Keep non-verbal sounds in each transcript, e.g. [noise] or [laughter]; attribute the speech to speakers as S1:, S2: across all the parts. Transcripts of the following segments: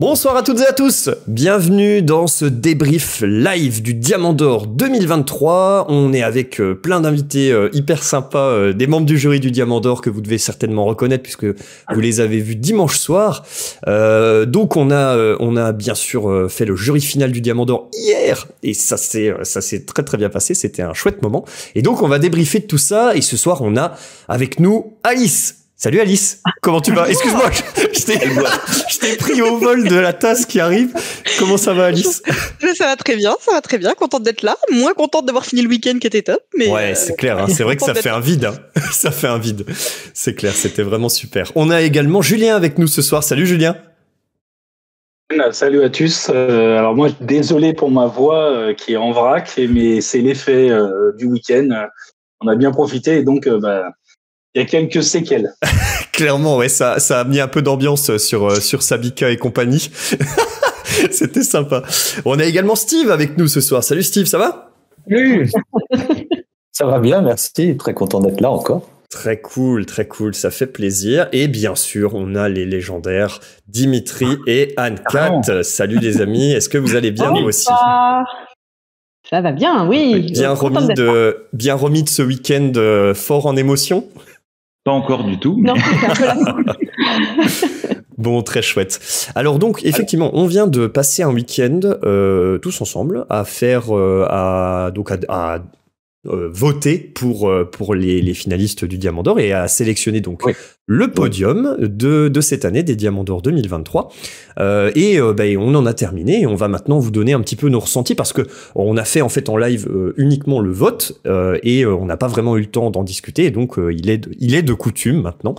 S1: Bonsoir à toutes et à tous, bienvenue dans ce débrief live du Diamant d'Or 2023. On est avec euh, plein d'invités euh, hyper sympas, euh, des membres du jury du Diamant d'Or que vous devez certainement reconnaître puisque vous les avez vus dimanche soir. donc on a, on a bien sûr fait le jury final du Diamant d'Or hier et ça s'est, ça très très bien passé. C'était un chouette moment. Et donc on va débriefer de tout ça et ce soir on a avec nous Alice. Salut Alice, comment tu vas? Excuse-moi, t'ai pris au vol de la tasse qui arrive. Comment ça va Alice?
S2: Ça va très bien, ça va très bien, contente d'être là, moins contente d'avoir fini le week-end qui était top. Mais
S1: ouais, c'est clair, hein. c'est vrai que ça fait un vide. Hein. [laughs] Ça fait un vide, c'est clair, c'était vraiment super. On a également Julien avec nous ce soir. Salut Julien.
S3: Salut à tous. Euh, alors moi, désolé pour ma voix euh, qui est en vrac, mais c'est l'effet euh, du week-end. On a bien profité et donc bah, il y a quelques séquelles. [laughs]
S1: Clairement, ouais, ça, ça a mis un peu d'ambiance sur, euh, sur Sabika et compagnie. [laughs] C'était sympa. On a également Steve avec nous ce soir. Salut Steve, ça va?
S4: Oui. [laughs] ça va bien, merci. Très content d'être là encore.
S1: Très cool, très cool, ça fait plaisir. Et bien sûr, on a les légendaires Dimitri et Anne-Cat. Salut les amis, est-ce que vous allez bien vous aussi?
S5: Ça va bien, oui.
S1: Bien remis, de, bien remis de ce week-end euh, fort en émotion
S6: pas encore du tout.
S5: Non, [laughs]
S1: Bon, très chouette. Alors donc, effectivement, on vient de passer un week-end euh, tous ensemble à faire, euh, à, donc à, euh, voter pour, pour les, les, finalistes du Diamant d'Or et à sélectionner donc le podium de, de cette année des Diamants d'Or 2023. Euh, et euh, ben, on en a terminé et on va maintenant vous donner un petit peu nos ressentis parce que on a fait en fait en live euh, uniquement le vote euh, et on n'a pas vraiment eu le temps d'en discuter. Et donc il est de, il est de coutume maintenant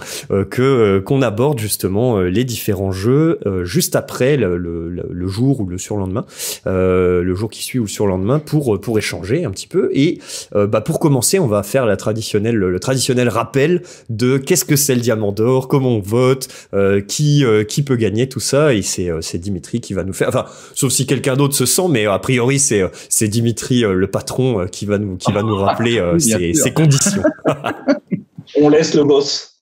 S1: que qu'on aborde justement les différents jeux juste après le, le, le, jour ou le surlendemain, le jour qui suit ou le surlendemain pour pour échanger un petit peu. Et bah, pour commencer, on va faire la traditionnelle le traditionnel rappel de qu'est-ce que c'est le Diamant d'or, comment on vote, euh, qui euh, qui peut gagner tout ça et c'est euh, c'est Dimitri qui va nous faire enfin sauf si quelqu'un d'autre se sent mais a priori c'est c'est Dimitri le patron qui va nous qui va nous [laughs] rappeler ses, conditions. [laughs]
S3: on laisse le boss.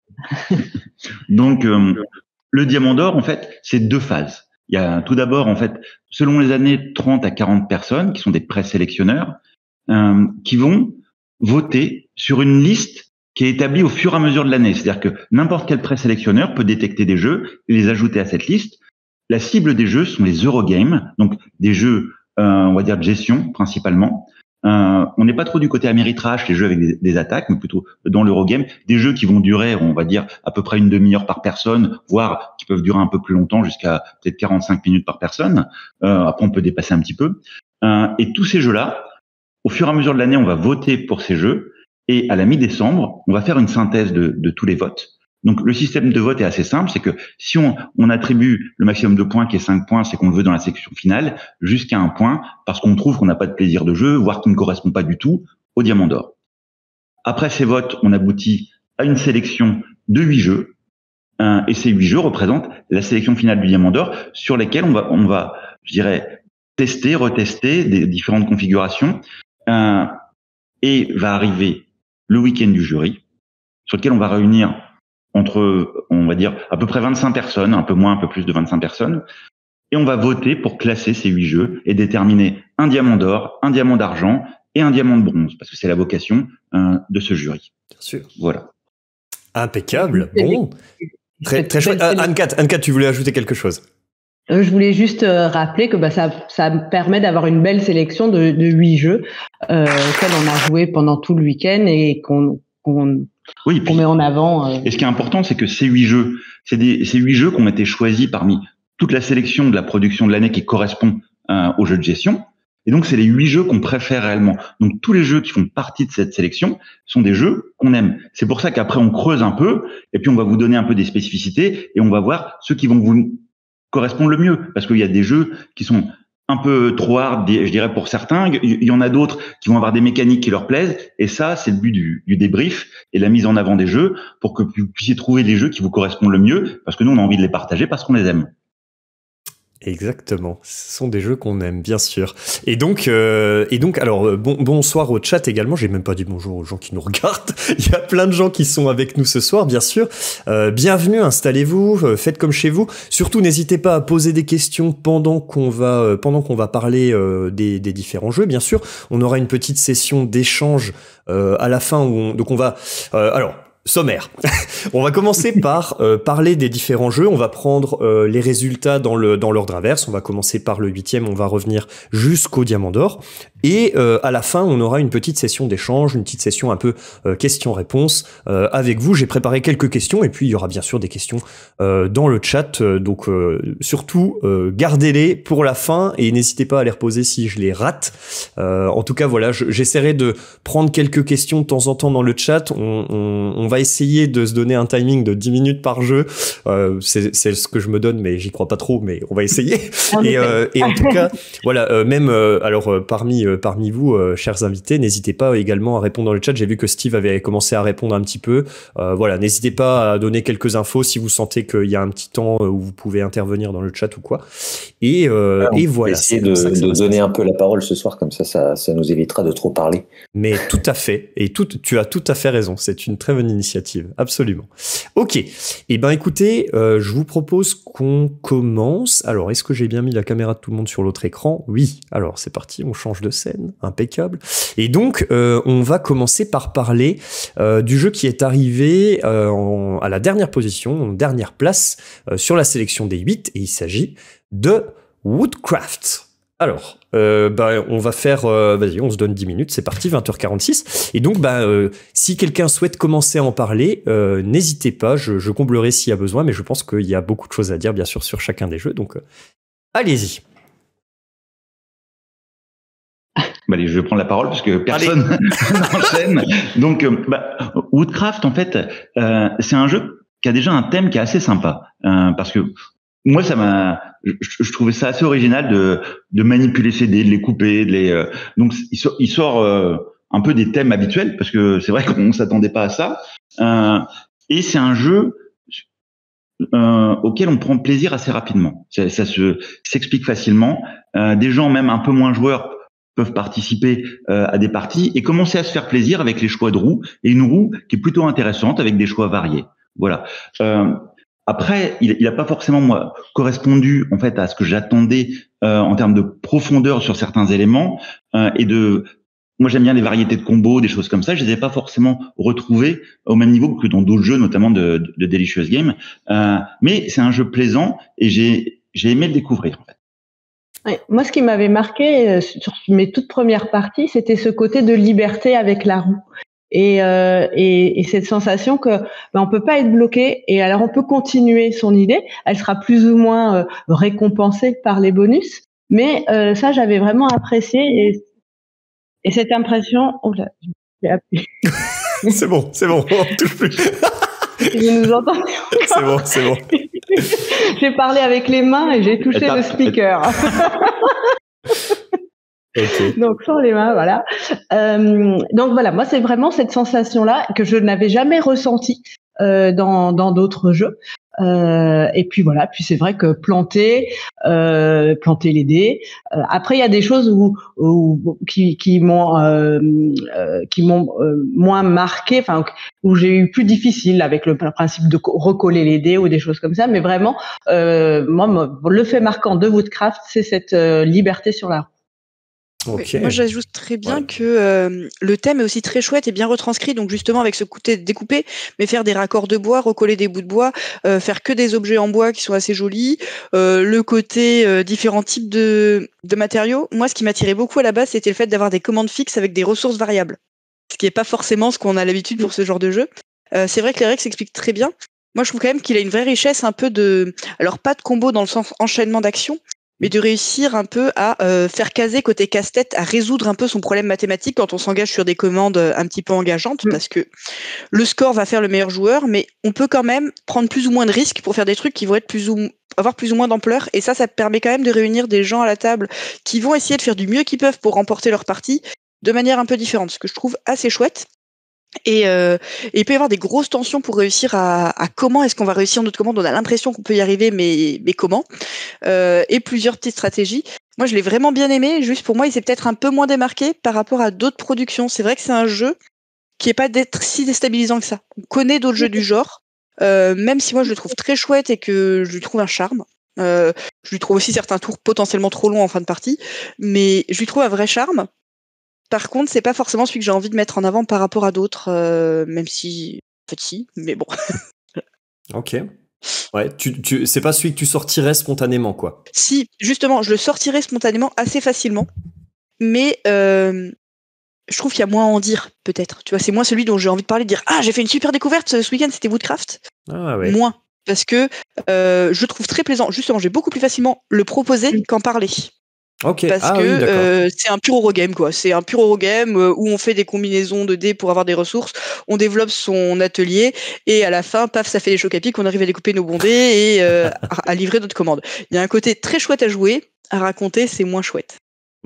S6: Donc le diamant d'or en fait, c'est deux phases. Il y a tout d'abord en fait selon les années 30 à 40 personnes qui sont des présélectionneurs qui vont voter sur une liste qui est établi au fur et à mesure de l'année. C'est-à-dire que n'importe quel présélectionneur peut détecter des jeux et les ajouter à cette liste. La cible des jeux sont les Eurogames, donc des jeux, euh, on va dire, de gestion principalement. Euh, on n'est pas trop du côté Ameritrash, les jeux avec des, attaques, mais plutôt dans l'Eurogame, des jeux qui vont durer, on va dire, à peu près une demi-heure par personne, voire qui peuvent durer un peu plus longtemps, jusqu'à peut-être 45 minutes par personne. Euh, après, on peut dépasser un petit peu. Euh, et tous ces jeux-là, au fur et à mesure de l'année, on va voter pour ces jeux. Et à la mi-décembre, on va faire une synthèse de, de, tous les votes. Donc le système de vote est assez simple, c'est que si on, on, attribue le maximum de points, qui est 5 points, c'est qu'on le veut dans la section finale, jusqu'à un point, parce qu'on trouve qu'on n'a pas de plaisir de jeu, voire qu'il ne correspond pas du tout au diamant d'or. Après ces votes, on aboutit à une sélection de huit jeux, et ces huit jeux représentent la sélection finale du diamant d'or, sur lesquels on va, on va, je dirais, tester, retester des différentes configurations, et va arriver le week-end du jury, sur lequel on va réunir entre, on va dire, à peu près 25 personnes, un peu moins, un peu plus de 25 personnes, et on va voter pour classer ces huit jeux et déterminer un diamant d'or, un diamant d'argent et un diamant de bronze, parce que c'est la vocation euh, de ce jury.
S1: Bien sûr.
S6: Voilà.
S1: Impeccable. Bon. Très, très chouette. Euh, Anne-Cat, tu voulais ajouter quelque chose?
S5: Je voulais juste euh, rappeler que bah, ça, ça permet d'avoir une belle sélection de huit jeux euh, auxquels on a joué pendant tout le week-end et qu'on oui, met en avant.
S6: Euh. Et ce qui est important, c'est que ces huit jeux, c'est ces huit jeux qui ont été choisis parmi toute la sélection de la production de l'année qui correspond euh, aux jeux de gestion. Et donc, c'est les huit jeux qu'on préfère réellement. Donc, tous les jeux qui font partie de cette sélection sont des jeux qu'on aime. C'est pour ça qu'après, on creuse un peu, et puis on va vous donner un peu des spécificités, et on va voir ceux qui vont vous correspondent le mieux. Parce qu'il y a des jeux qui sont un peu trop hard, je dirais pour certains. Il y en a d'autres qui vont avoir des mécaniques qui leur plaisent. Et ça, c'est le but du, débrief et la mise en avant des jeux pour que vous puissiez trouver les jeux qui vous correspondent le mieux, parce que nous, on a envie de les partager parce qu'on les aime.
S1: Exactement. Ce sont des jeux qu'on aime, bien sûr. Et donc, euh, et donc, alors, euh, bon, bonsoir au chat également. J'ai même pas dit bonjour aux gens qui nous [laughs] regardent. Il y a plein de gens qui sont avec nous ce soir, bien sûr. Euh, bienvenue, installez-vous, euh, faites comme chez vous. Surtout, n'hésitez pas à poser des questions pendant qu'on va, euh, pendant qu'on va parler des, des, différents jeux. Bien sûr, on aura une petite session d'échange à la fin où on, donc on va, alors sommaire. [laughs] on va commencer [laughs] par euh, parler des différents jeux. On va prendre euh, les résultats dans le dans l'ordre inverse. On va commencer par le huitième. On va revenir jusqu'au diamant d'or. Et euh, à la fin, on aura une petite session d'échange, une petite session un peu euh, questions-réponses euh, avec vous. J'ai préparé quelques questions et puis il y aura bien sûr des questions dans le chat. donc surtout, gardez-les pour la fin et n'hésitez pas à les reposer si je les rate. en tout cas, voilà, j'essaierai de prendre quelques questions de temps en temps dans le chat. On, on, on, va essayer de se donner un timing de 10 minutes par jeu. C'est ce que je me donne, mais j'y crois pas trop, mais on va essayer. [laughs] et, et, en tout cas, voilà, même alors parmi euh, parmi vous, euh, chers invités. N'hésitez pas également à répondre dans le chat. J'ai vu que Steve avait commencé à répondre un petit peu. Euh, voilà, n'hésitez pas à donner quelques infos si vous sentez qu'il y a un petit temps où vous pouvez intervenir dans le chat ou quoi. Et, et voilà.
S4: Essayer de, de donner un peu la parole ce soir, comme ça, ça, ça, nous évitera de trop parler.
S1: Mais tout à fait. Et tout, tu as tout à fait raison. C'est une très bonne initiative. Absolument. Ok. et eh ben, écoutez, je vous propose qu'on commence. Alors, est-ce que j'ai bien mis la caméra de tout le monde sur l'autre écran? Oui. Alors, c'est parti. On change de scène, impeccable. Et donc, euh, on va commencer par parler euh, du jeu qui est arrivé euh, à la dernière position, en dernière place sur la sélection des 8, et il s'agit de Woodcraft. Alors, euh, bah, on va faire, vas-y, on se donne 10 minutes, c'est parti, 20h46. Et donc, bah, si quelqu'un souhaite commencer à en parler, n'hésitez pas, je, je, comblerai s'il y a besoin, mais je pense qu'il y a beaucoup de choses à dire, bien sûr, sur chacun des jeux. Donc, allez-y.
S6: Bah, allez, je vais prendre la parole parce que personne [laughs] n'enchaîne. Donc, euh, bah, Woodcraft, en fait, euh, c'est un jeu qui a déjà un thème qui est assez sympa. Euh, parce que moi, ça m'a, je, je, trouvais ça assez original de, de manipuler ces dés, de les couper, de les. Euh, donc, il sort, il sort euh, un peu des thèmes habituels parce que c'est vrai [laughs] qu'on s'attendait pas à ça. et c'est un jeu auquel on prend plaisir assez rapidement. Ça, ça se s'explique facilement. des gens même un peu moins joueurs peuvent participer euh, à des parties et commencer à se faire plaisir avec les choix de roues et une roue qui est plutôt intéressante avec des choix variés. Voilà. Après, il n'a pas forcément moi correspondu en fait à ce que j'attendais euh, en termes de profondeur sur certains éléments euh, et de moi j'aime bien les variétés de combos, des choses comme ça. Je les ai pas forcément retrouvées au même niveau que dans d'autres jeux, notamment de, de, de Delicious Game. Euh, mais c'est un jeu plaisant et j'ai j'ai aimé le découvrir en fait.
S5: Moi, ce qui m'avait marqué euh, sur mes toutes premières parties, c'était ce côté de liberté avec la roue. Et, euh, et, et, cette sensation que ben, on peut pas être bloqué et alors on peut continuer son idée. Elle sera plus ou moins euh, récompensée par les bonus, mais euh, ça j'avais vraiment apprécié et, et cette impression. Oh là, [laughs]
S1: c'est bon, c'est bon, on touche plus.
S5: Je nous entends.
S1: c'est bon, c'est bon. [laughs]
S5: j'ai parlé avec les mains et j'ai touché le speaker. [laughs] Donc sans les mains, voilà. Euh, donc voilà, moi c'est vraiment cette sensation-là que je n'avais jamais ressentie euh, dans d'autres jeux. Euh, et puis voilà, puis c'est vrai que planter, euh, planter les dés. Après, il y a des choses où, qui, m'ont qui m'ont moins marqué, enfin où j'ai eu plus difficile avec le principe de recoller les dés ou des choses comme ça. Mais vraiment, moi, le fait marquant de Woodcraft, c'est cette liberté sur la
S2: moi, j'ajoute très bien que euh, le thème est aussi très chouette et bien retranscrit. Donc, justement, avec ce côté découpé, mais faire des raccords de bois, recoller des bouts de bois, euh, faire que des objets en bois qui sont assez jolis, euh, le côté différents types de, de matériaux. Moi, ce qui m'attirait beaucoup à la base, c'était le fait d'avoir des commandes fixes avec des ressources variables. Ce qui n'est pas forcément ce qu'on a l'habitude pour ce genre de jeu. c'est vrai que les règles s'expliquent très bien. Moi, je trouve quand même qu'il a une vraie richesse, un peu de, alors pas de combo dans le sens enchaînement d'action, mais de réussir un peu à euh, faire caser côté casse-tête, à résoudre un peu son problème mathématique quand on s'engage sur des commandes euh, un petit peu engageantes, mm. parce que le score va faire le meilleur joueur, mais on peut quand même prendre plus ou moins de risques pour faire des trucs qui vont être plus ou avoir plus ou moins d'ampleur, et ça, ça permet quand même de réunir des gens à la table qui vont essayer de faire du mieux qu'ils peuvent pour remporter leur partie de manière un peu différente, ce que je trouve assez chouette. Et, euh, il peut y avoir des grosses tensions pour réussir à, à comment est-ce qu'on va réussir notre commande. On a l'impression qu'on peut y arriver, mais, mais comment? Euh, Et plusieurs petites stratégies. Moi, je l'ai vraiment bien aimé. Juste pour moi, il s'est peut-être un peu moins démarqué par rapport à d'autres productions. C'est vrai que c'est un jeu qui est pas d'être si déstabilisant que ça. On connaît d'autres jeux du genre, euh, même si moi je le trouve très chouette et que je lui trouve un charme. Euh, je lui trouve aussi certains tours potentiellement trop longs en fin de partie, mais je lui trouve un vrai charme. Par contre, c'est pas forcément celui que j'ai envie de mettre en avant par rapport à d'autres, euh, même si, en fait, si, mais bon. [laughs]
S1: ok. Ouais, tu, tu, c'est pas celui que tu sortirais spontanément, quoi.
S2: Si, justement, je le sortirais spontanément assez facilement, mais euh, je trouve qu'il y a moins à en dire, peut-être. Tu vois, c'est moins celui dont j'ai envie de parler, de dire Ah, j'ai fait une super découverte ce week-end, c'était Woodcraft.
S1: Ah ouais.
S2: Moins. Parce que euh, je le trouve très plaisant. Justement, j'ai beaucoup plus facilement le proposer qu'en parler. Parce
S1: ah,
S2: que
S1: oui,
S2: euh, c'est un pur Eurogame, quoi. C'est un pur Eurogame euh, où on fait des combinaisons de dés pour avoir des ressources, on développe son atelier, et à la fin, paf, ça fait les chocs à pic, on arrive à découper nos bons dés et euh, [laughs] à, à livrer notre commande. Il y a un côté très chouette à jouer, à raconter, c'est moins chouette.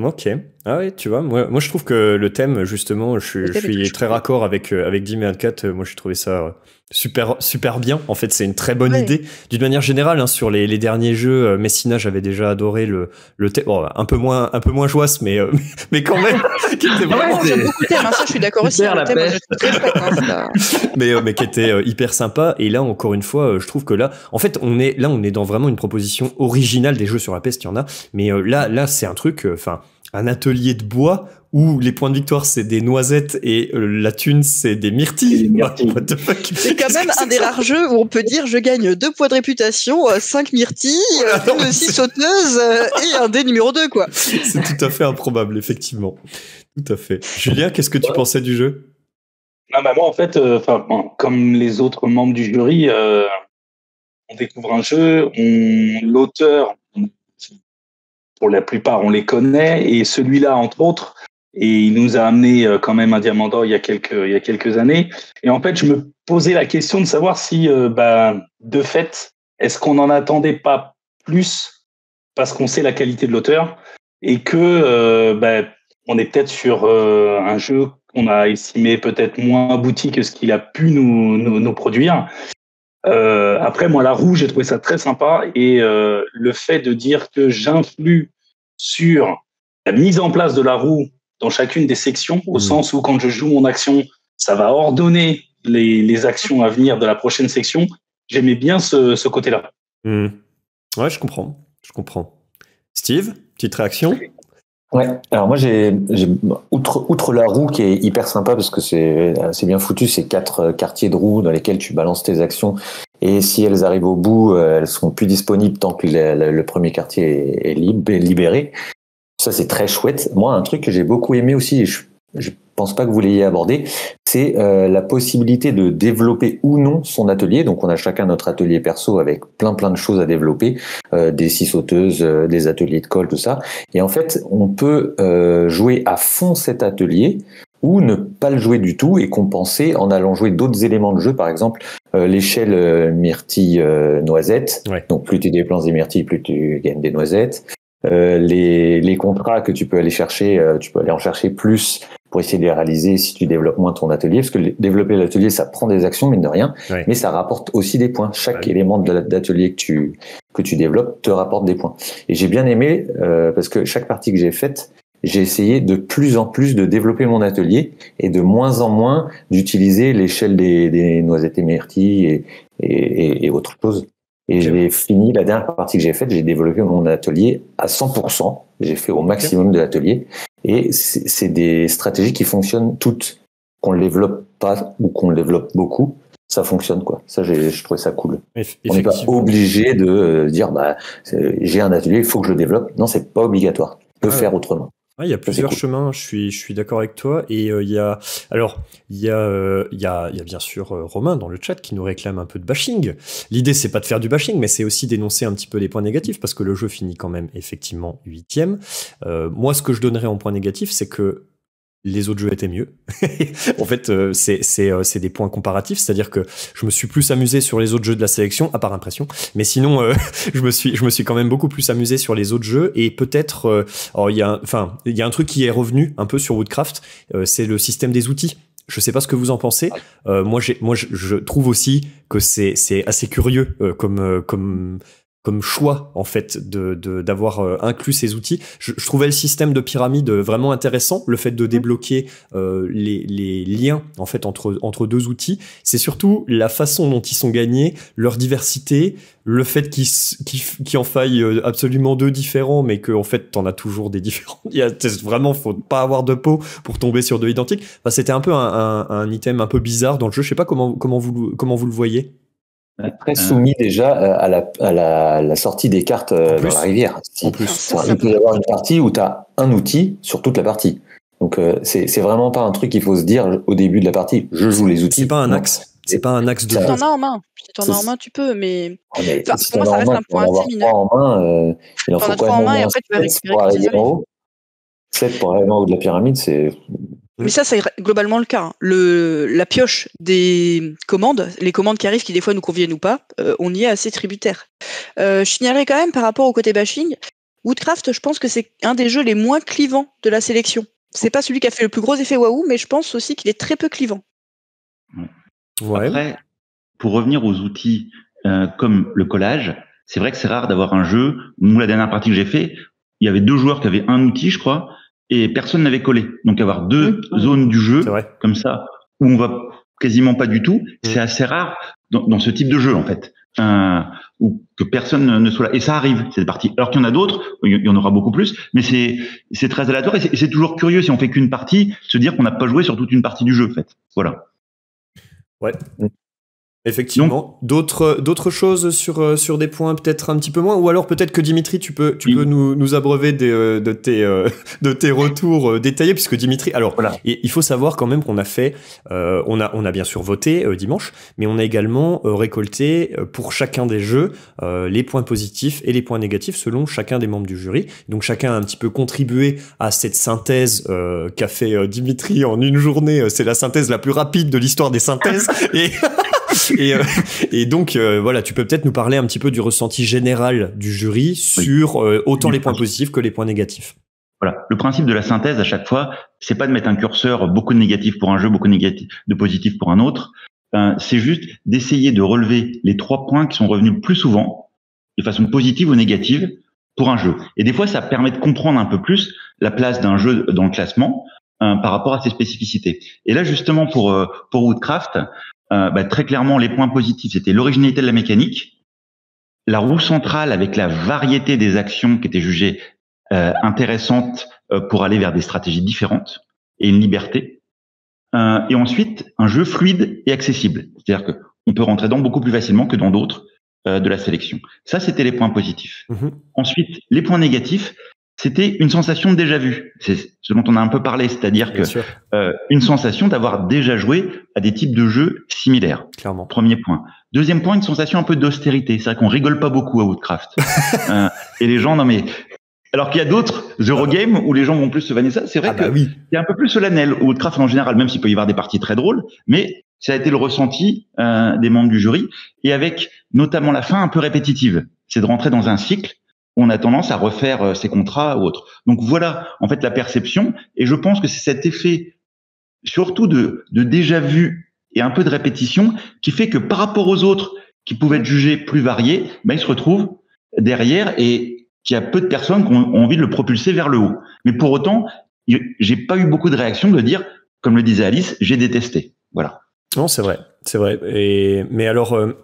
S1: Ok. Ah ouais, tu vois, moi, moi je trouve que le thème, justement, je, je suis très raccord avec, avec Dim et Adcat. Moi, j'ai trouvé ça super, super bien. En fait, c'est une très bonne idée. D'une manière générale, hein, sur les, les derniers jeux, euh, Messina, j'avais déjà adoré le, le thème. Bon, un peu moins, un peu moins joisse, mais, euh, [laughs] mais quand même, [laughs] qui était vraiment,
S2: Ouais, j'aime beaucoup le thème, hein, ça je suis d'accord aussi. Hein, thème, moi, je hein, [laughs]
S1: mais, euh, mais qui était euh, hyper sympa. Et là, encore une fois, euh, je trouve que là, en fait, on est, là, on est dans vraiment une proposition originale des jeux sur la peste, il y en a. Mais euh, là, là, c'est un truc, euh, enfin, un atelier de bois où les points de victoire c'est des noisettes et euh, la thune c'est des myrtilles.
S3: Des myrtilles.
S1: What the fuck?
S2: C'est quand même un des rares jeux où on peut dire je gagne deux points de réputation, euh, cinq myrtilles, [laughs]
S1: Non,
S2: une
S1: c'est-
S2: sauteuses euh, et un dé numéro 2 quoi. [laughs]
S1: C'est tout à fait improbable, effectivement. Tout à fait. Julien, qu'est-ce que tu pensais du jeu?
S3: Ah bah moi, en fait, euh, enfin, bon, comme les autres membres du jury, euh, on découvre un jeu, on, l'auteur, pour la plupart, on les connaît, et celui-là, entre autres, et il nous a amené euh, quand même un diamant d'or il y a quelques, il y a quelques années. Et en fait, je me posais la question de savoir si, euh, bah, de fait, est-ce qu'on n'en attendait pas plus parce qu'on sait la qualité de l'auteur et que euh, bah, on est peut-être sur euh, un jeu qu'on a estimé peut-être moins abouti que ce qu'il a pu nous, nous, nous produire. Euh, après, moi, la roue, j'ai trouvé ça très sympa et le fait de dire que j'influe sur la mise en place de la roue dans chacune des sections, au
S1: Mhm.
S3: sens où quand je joue mon action, ça va ordonner les, les actions à venir de la prochaine section. J'aimais bien ce, ce côté-là.
S1: Hmm. Ouais, je comprends. Je comprends. Steve, petite réaction?
S4: Ouais, alors moi j'ai, j'ai- outre, outre la roue qui est hyper sympa parce que c'est, c'est bien foutu, c'est quatre euh, quartiers de roue dans lesquels tu balances tes actions et si elles arrivent au bout, euh, elles seront plus disponibles tant que le, le- le premier quartier est, est lib- est libéré. Ça c'est très chouette. Moi un truc que j'ai beaucoup aimé aussi, et je, je pense pas que vous l'ayez abordé, c'est euh, la possibilité de développer ou non son atelier. Donc on a chacun notre atelier perso avec plein plein de choses à développer, euh, des scie sauteuses, euh, des ateliers de colle, tout ça. Et en fait, on peut euh, jouer à fond cet atelier ou ne pas le jouer du tout et compenser en allant jouer d'autres éléments de jeu, par exemple euh, l'échelle euh, myrtille euh, noisette.
S1: Ouais.
S4: Donc plus tu déplaces des myrtilles, plus tu gagnes des noisettes. Euh, les, les contrats que tu peux aller chercher, euh, tu peux aller en chercher plus pour essayer de les réaliser si tu développes moins ton atelier, parce que développer l'atelier, ça prend des actions, mine de rien, mais ça rapporte aussi des points. Chaque élément d'atelier que tu, que tu développes te rapporte des points. Et j'ai bien aimé, euh, parce que chaque partie que j'ai faite, j'ai essayé de plus en plus de développer mon atelier et de moins en moins d'utiliser l'échelle des, des noisettes et myrtilles et, et, et, et autre chose. Et j'ai fini la dernière partie que j'ai faite, j'ai développé mon atelier à 100%. J'ai fait au maximum de l'atelier. Et c'est des stratégies qui fonctionnent toutes. Qu'on le développe pas ou qu'on le développe beaucoup, ça fonctionne quoi. Ça, j'ai- je trouvais ça cool. On n'est pas obligé de euh, dire bah j'ai un atelier, il faut que je le développe. Non, c'est pas obligatoire. Tu peux
S1: Ah
S4: faire autrement.
S1: Il y a plusieurs
S4: cool.
S1: chemins, je suis, je suis d'accord avec toi. Et euh, il y a, alors, il y a, euh, il y a, il y a bien sûr euh, Romain dans le chat qui nous réclame un peu de bashing. L'idée, c'est pas de faire du bashing, mais c'est aussi d'énoncer un petit peu les points négatifs parce que le jeu finit quand même effectivement huitième. Moi, ce que je donnerais en point négatif, c'est que les autres jeux étaient mieux. [laughs] en fait, euh, euh, c'est des points comparatifs, c'est-à-dire que je me suis plus amusé sur les autres jeux de la sélection, à part impression. Mais sinon, euh, [laughs] je me suis je me suis quand même beaucoup plus amusé sur les autres jeux et peut-être, il y a, enfin, il y a un truc qui est revenu un peu sur Woodcraft, c'est le système des outils. Je sais pas ce que vous en pensez. Moi, moi, je, trouve aussi que c'est assez curieux comme comme comme choix en fait de d'avoir euh, inclus ces outils. Je, je, trouvais le système de pyramide vraiment intéressant, le fait de débloquer euh, les, les, liens en fait entre entre deux outils. C'est surtout la façon dont ils sont gagnés, leur diversité, le fait qu'il qu en faille euh, absolument deux différents, mais que en fait t'en as toujours des différents. [laughs] Il y a vraiment faut pas avoir de peau pour tomber sur deux identiques. Enfin, c'était un peu un, un, un, item un peu bizarre dans le jeu. Je sais pas comment comment vous comment vous le voyez
S4: très soumis déjà euh, à la, à la, la sortie des cartes euh, dans la rivière. en plus, il peut y avoir une partie où tu as un outil sur toute la partie. Donc euh, c'est vraiment pas un truc qu'il faut se dire au début de la partie. Je joue les outils.
S1: C'est pas un axe. C'est pas un axe de.
S2: Si t'en as en main, si t'en as en main, tu peux, mais. Ah, mais enfin, pour moi, ça reste un point assez mineur.
S4: En main, euh, il en faut quand même en main et après tu vas récupérer pour arriver en haut. 7 pour arriver en haut de la pyramide, c'est
S2: mais ça, c'est globalement le cas. Hein. Le, la pioche des commandes, les commandes qui arrivent, qui des fois nous conviennent ou pas, euh, on y est assez tributaire. Euh, je signalerais quand même par rapport au côté bashing, Woodcraft, je pense que c'est un des jeux les moins clivants de la sélection. C'est pas celui qui a fait le plus gros effet waouh, mais je pense aussi qu'il est très peu clivant.
S6: Ouais. Après, pour revenir aux outils euh, comme le collage, c'est vrai que c'est rare d'avoir un jeu. Nous, la dernière partie que j'ai fait, il y avait deux joueurs qui avaient un outil, je crois, et personne n'avait collé. Donc avoir deux zones du jeu comme ça où on va quasiment pas du tout, c'est assez rare dans, ce type de jeu en fait, euh, où que personne ne soit là. Et ça arrive cette partie. Alors qu'il y en a d'autres, il y en aura beaucoup plus, mais c'est c'est très aléatoire et c'est toujours curieux si on fait qu'une partie, se dire qu'on n'a pas joué sur toute une partie du jeu en fait. Voilà.
S1: Ouais. Effectivement. D'autres d'autres choses sur euh, sur des points peut-être un petit peu moins ou alors peut-être que Dimitri tu peux tu peux nous, nous abreuver des, euh, de tes euh, [laughs] de tes retours détaillés puisque Dimitri alors voilà. il faut savoir quand même qu'on a fait on a on a bien sûr voté dimanche mais on a également récolté pour chacun des jeux les points positifs et les points négatifs selon chacun des membres du jury. Donc chacun a un petit peu contribué à cette synthèse qu'a fait Dimitri en une journée, c'est la synthèse la plus rapide de l'histoire des synthèses [laughs] et et, euh, et, donc, euh, voilà, tu peux peut-être nous parler un petit peu du ressenti général du jury sur euh, autant les points positifs que les points négatifs.
S6: Voilà. Le principe de la synthèse à chaque fois, c'est pas de mettre un curseur beaucoup de négatifs pour un jeu, beaucoup de positifs pour un autre. c'est juste d'essayer de relever les trois points qui sont revenus le plus souvent, de façon positive ou négative, pour un jeu. Et des fois, ça permet de comprendre un peu plus la place d'un jeu dans le classement par rapport à ses spécificités. Et là, justement, pour pour Woodcraft, euh, bah, très clairement, les points positifs, c'était l'originalité de la mécanique, la roue centrale avec la variété des actions qui étaient jugées euh, intéressantes euh, pour aller vers des stratégies différentes et une liberté. et ensuite, un jeu fluide et accessible. C'est-à-dire que on peut rentrer dedans beaucoup plus facilement que dans d'autres de la sélection. Ça, c'était les points positifs. Mm-hmm. Ensuite, les points négatifs, c'était une sensation de déjà vu. C'est ce dont on a un peu parlé, c'est-à-dire que euh, une sensation d'avoir déjà joué à des types de jeux similaires.
S1: Clairement.
S6: Premier point. Deuxième point, une sensation un peu d'austérité. C'est vrai qu'on rigole pas beaucoup à Woodcraft. [laughs] euh, et les gens, non mais alors qu'il y a d'autres Eurogames où les gens vont plus se vanner ça. C'est vrai ah bah que oui. c'est un peu plus solennel. Woodcraft en général, même s'il peut y avoir des parties très drôles, mais ça a été le ressenti euh, des membres du jury et avec notamment la fin un peu répétitive. C'est de rentrer dans un cycle on a tendance à refaire euh, ses contrats ou autres. Donc voilà, en fait, la perception. Et je pense que c'est cet effet, surtout de, de déjà vu et un peu de répétition, qui fait que par rapport aux autres qui pouvaient être jugés plus variés, ben, ils se retrouvent derrière et qu'il y a peu de personnes qui ont envie de le propulser vers le haut. Mais pour autant, j'ai pas eu beaucoup de réactions de dire, comme le disait Alice, j'ai détesté. Voilà.
S1: Non, c'est vrai, c'est vrai. Et mais alors, euh,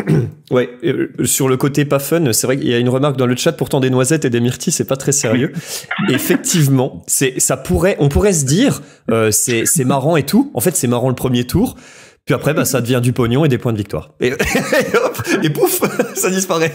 S1: [clears throat] ouais, euh, sur le côté pas fun, c'est vrai qu'il y a une remarque dans le chat. Pourtant, des noisettes et des myrtilles, c'est pas très sérieux. [laughs] Effectivement, c'est ça pourrait, on pourrait se dire, euh, c'est c'est marrant et tout. En fait, c'est marrant le premier tour. Puis après, bah, ça devient du pognon et des points de victoire. Et, [laughs] et hop, et pouf, [laughs] ça disparaît.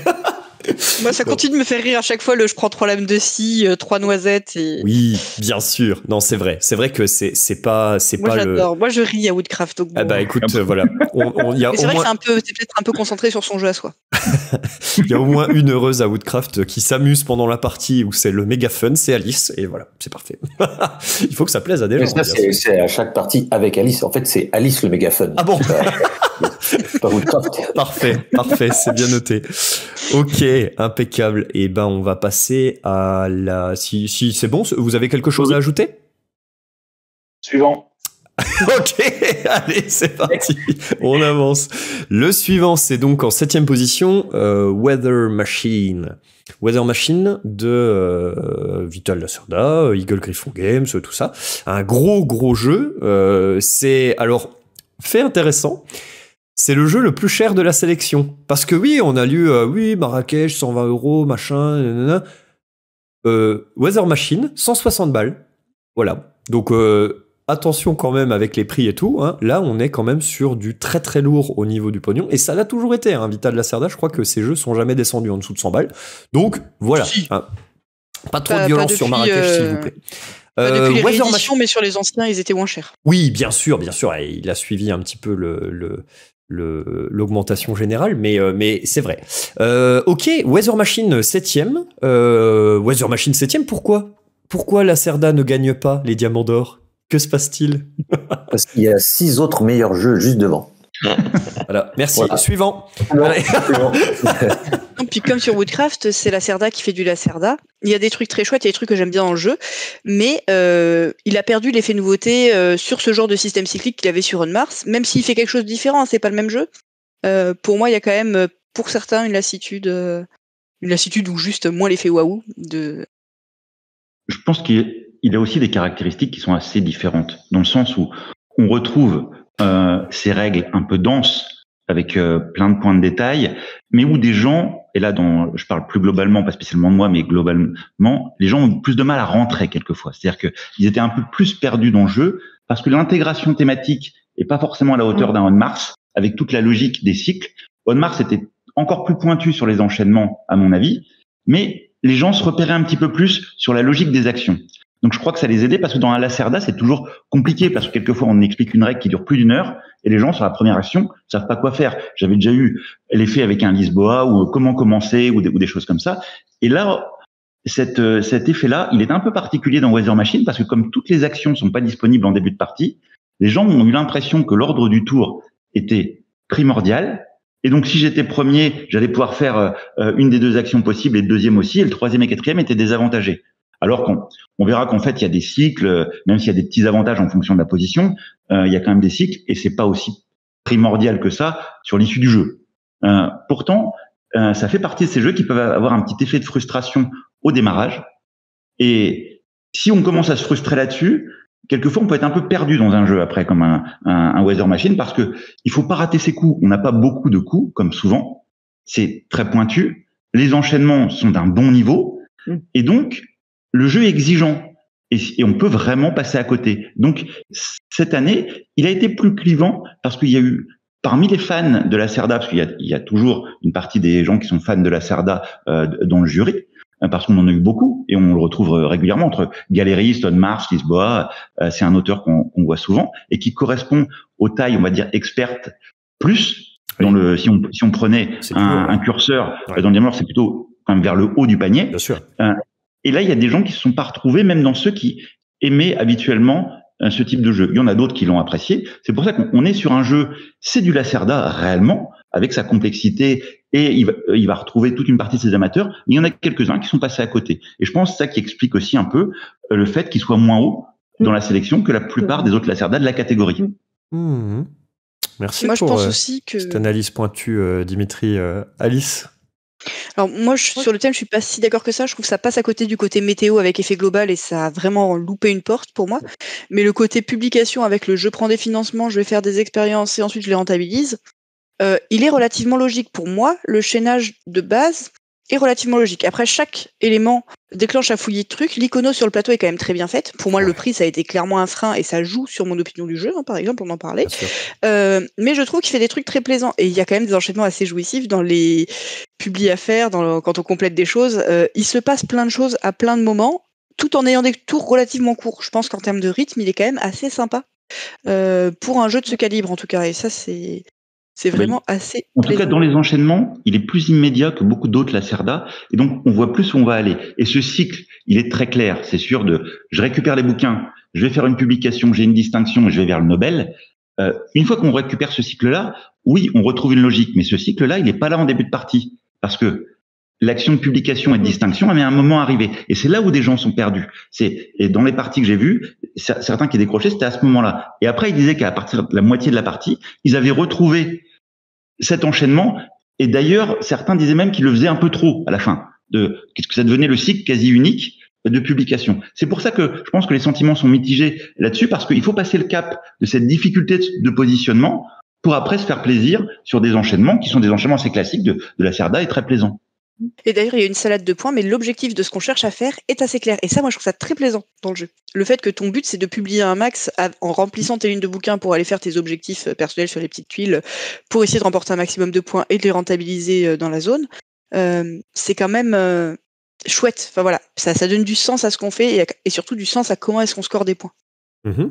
S2: Moi, ça continue de me faire rire à chaque fois le je prends trois lames de scie, euh, trois noisettes et.
S1: Oui, bien sûr. Non, c'est vrai. C'est vrai que c'est c'est pas c'est pas
S2: j'adore. Moi, je ris à Woodcraft. Donc
S1: ah bah écoute, euh, voilà. [laughs]
S2: On, y a c'est vrai que c'est un peu, c'est peut-être un peu concentré sur son jeu à soi. [laughs]
S1: Il y a au moins une heureuse à Woodcraft qui s'amuse pendant la partie où c'est le méga fun, c'est Alice et voilà, c'est parfait. [laughs] Il faut que ça plaise à des gens.
S4: c'est à chaque partie avec Alice. En fait, c'est Alice le méga fun.
S1: Ah bon. Parfait, parfait, c'est bien noté. Ok, impeccable. Et eh ben, on va passer à la. Si, si c'est bon, vous avez quelque chose à ajouter?
S3: Suivant. [laughs]
S1: ok, allez, c'est parti. On avance. Le suivant, c'est donc en septième position, euh, Weather Machine. Weather Machine de euh, Vital Lacerda, Eagle Griffon Games, tout ça. Un gros, gros jeu. Euh, c'est, alors, fait intéressant. C'est le jeu le plus cher de la sélection. Parce que oui, on a lu, oui, Marrakech, 120 euros, machin, Weather Machine, 160 balles. Voilà. Donc, attention quand même avec les prix et tout. Hein. Là, on est quand même sur du très très lourd au niveau du pognon. Et ça l'a toujours été. Hein. Vital Lacerda, je crois que ces jeux sont jamais descendus en dessous de 100 balles. Donc voilà. Hein. Pas trop de violence sur Marrakech, s'il vous euh, plaît.
S2: Euh, depuis les mais sur les anciens, ils étaient moins chers.
S1: Oui, bien sûr, bien sûr. il a suivi un petit peu le, l'augmentation générale, mais, euh, mais c'est vrai. Euh, ok, Weather Machine 7ème. Euh, Weather Machine 7ème, pourquoi? Pourquoi la Cerda ne gagne pas les diamants d'or? Que se passe-t-il? [laughs]
S4: Parce qu'il y a six autres meilleurs jeux juste devant.
S1: voilà, merci. Suivant. [laughs]
S2: Puis comme sur Woodcraft, c'est la Cerda qui fait du Lacerda. Il y a des trucs très chouettes, il y a des trucs que j'aime bien dans le jeu, mais euh, il a perdu l'effet nouveauté euh, sur ce genre de système cyclique qu'il avait sur On Mars, même s'il fait quelque chose de différent, hein, c'est pas le même jeu. Euh, pour moi, il y a quand même, pour certains, une lassitude, une lassitude ou juste moins l'effet waouh de.
S6: Je pense qu'il il a aussi des caractéristiques qui sont assez différentes, dans le sens où on retrouve ces règles un peu denses, avec euh, plein de points de détail, mais où des gens, et là dans, je parle plus globalement, pas spécialement de moi, mais globalement, les gens ont plus de mal à rentrer quelquefois. C'est-à-dire qu'ils étaient un peu plus perdus dans le jeu, parce que l'intégration thématique est pas forcément à la hauteur mmh. d'un On Mars, avec toute la logique des cycles. On Mars était encore plus pointu sur les enchaînements, à mon avis, mais les gens se repéraient un petit peu plus sur la logique des actions. Donc je crois que ça les aidait parce que dans un Lacerda, c'est toujours compliqué parce que quelquefois on explique une règle qui dure plus d'une heure et les gens sur la première action savent pas quoi faire. J'avais déjà eu l'effet avec un Lisboa ou comment commencer ou des, choses comme ça. Et là, cette, cet effet-là, il est un peu particulier dans Weather Machine parce que comme toutes les actions sont pas disponibles en début de partie, les gens ont eu l'impression que l'ordre du tour était primordial. Et donc, si j'étais premier, j'allais pouvoir faire euh, une des deux actions possibles et le deuxième aussi, et le troisième et quatrième étaient désavantagés. Alors qu'on on verra qu'en fait, il y a des cycles, même s'il y a des petits avantages en fonction de la position, euh, il y a quand même des cycles et c'est pas aussi primordial que ça sur l'issue du jeu. Euh, pourtant, euh, ça fait partie de ces jeux qui peuvent avoir un petit effet de frustration au démarrage. Et si on commence à se frustrer là-dessus, quelquefois on peut être un peu perdu dans un jeu après, comme un, un, Weather Machine, parce que il faut pas rater ses coups. On n'a pas beaucoup de coups, comme souvent. C'est très pointu. Les enchaînements sont d'un bon niveau. Mm. Et donc, le jeu est exigeant et, on peut vraiment passer à côté. Donc cette année, il a été plus clivant parce qu'il y a eu parmi les fans de la Cerda, parce qu'il y, a, toujours une partie des gens qui sont fans de la Cerda euh, dans le jury, hein, parce qu'on en a eu beaucoup et on le retrouve régulièrement entre Galéry, Stone Mars, Lisboa. Euh, c'est un auteur qu'on voit souvent et qui correspond aux tailles, on va dire, expertes plus. Dans le, si on, si on prenait un, curseur dans le diamant, c'est plutôt quand même vers le haut du panier.
S1: Bien sûr.
S6: Euh, et là, il y a des gens qui se sont pas retrouvés, même dans ceux qui aimaient habituellement euh, ce type de jeu. Il y en a d'autres qui l'ont apprécié. C'est pour ça qu'on est sur un jeu, c'est du Lacerda réellement, avec sa complexité, et il va, il va retrouver toute une partie de ses amateurs. Mais il y en a quelques-uns qui sont passés à côté. Et je pense que ça qui explique aussi un peu euh, le fait qu'il soit moins haut dans la sélection que la plupart des autres Lacerda de la catégorie.
S1: Mmh. Merci Moi, pour je pense euh, aussi que... cette analyse pointue, Dimitri. Alice
S2: alors moi, sur le thème, je suis pas si d'accord que ça. Je trouve que ça passe à côté du côté météo avec effet global et ça a vraiment loupé une porte pour moi. Mais le côté publication avec le je prends des financements, je vais faire des expériences et ensuite je les rentabilise, euh, il est relativement logique pour moi. Le chaînage de base, est relativement logique. Après, chaque élément déclenche un fouillis de trucs. L'icono sur le plateau est quand même très bien faite. Pour moi, le prix, ça a été clairement un frein et ça joue sur mon opinion du jeu, hein, par exemple, on en parlait. Euh, mais je trouve qu'il fait des trucs très plaisants et il y a quand même des enchaînements assez jouissifs dans les publis à faire, dans quand on complète des choses. Euh, il se passe plein de choses à plein de moments, tout en ayant des tours relativement courts. Je pense qu'en termes de rythme, il est quand même assez sympa. Euh, pour un jeu de ce calibre en tout cas et ça c'est c'est vraiment assez.
S6: En tout cas, dans les enchaînements, il est plus immédiat que beaucoup d'autres Lacerda, et donc on voit plus où on va aller. Et ce cycle, il est très clair. C'est sûr de, je récupère les bouquins, je vais faire une publication, j'ai une distinction, et je vais vers le Nobel. Euh, une fois qu'on récupère ce cycle-là, oui, on retrouve une logique, mais ce cycle-là, il n'est pas là en début de partie, parce que l'action de publication et de distinction elle un moment arrivé. Et c'est là où des gens sont perdus. C'est et dans les parties que j'ai vues, certains qui décrochaient, c'était à ce moment-là. Et après, ils disaient qu'à partir de la moitié de la partie, ils avaient retrouvé cet enchaînement. Et d'ailleurs, certains disaient même qu'ils le faisaient un peu trop à la fin, de que ça devenait le cycle quasi unique de publication. C'est pour ça que je pense que les sentiments sont mitigés là-dessus, parce qu'il faut passer le cap de cette difficulté de positionnement pour après se faire plaisir sur des enchaînements qui sont des enchaînements assez classiques de, de la Cerda et très plaisants.
S2: Et d'ailleurs, il y a une salade de points, mais l'objectif de ce qu'on cherche à faire est assez clair. Et ça, moi, je trouve ça très plaisant dans le jeu. Le fait que ton but, c'est de publier un max en remplissant tes lignes de bouquins pour aller faire tes objectifs euh, personnels sur les petites tuiles, pour essayer de remporter un maximum de points et de les rentabiliser euh, dans la zone, euh, c'est quand même chouette. Enfin voilà, ça, donne du sens à ce qu'on fait et, surtout du sens à comment est-ce qu'on score des points.
S1: Mmh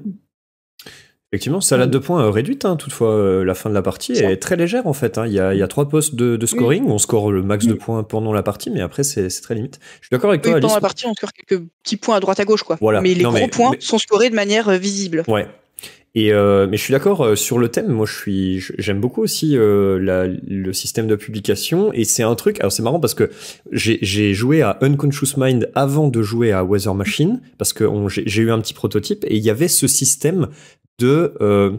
S1: Effectivement, salade de points euh, réduite, hein, toutefois, euh, la fin de la partie est très légère en fait. Hein. Il, y a, il, y a, trois postes de, de scoring, on score le max de points pendant la partie, mais après c'est très limite. Je suis d'accord avec toi,
S2: Pendant la partie, on score quelques petits points à droite à gauche, quoi. Voilà. Mais les gros points sont scorés de manière euh, visible.
S1: Ouais, et euh, mais je suis d'accord sur le thème. Moi, je suis, j'aime beaucoup aussi euh, la, le système de publication. Et c'est un truc. Alors c'est marrant parce que j'ai joué à Unconscious Mind avant de jouer à Weather Machine parce que j'ai eu un petit prototype et il y avait ce système de euh,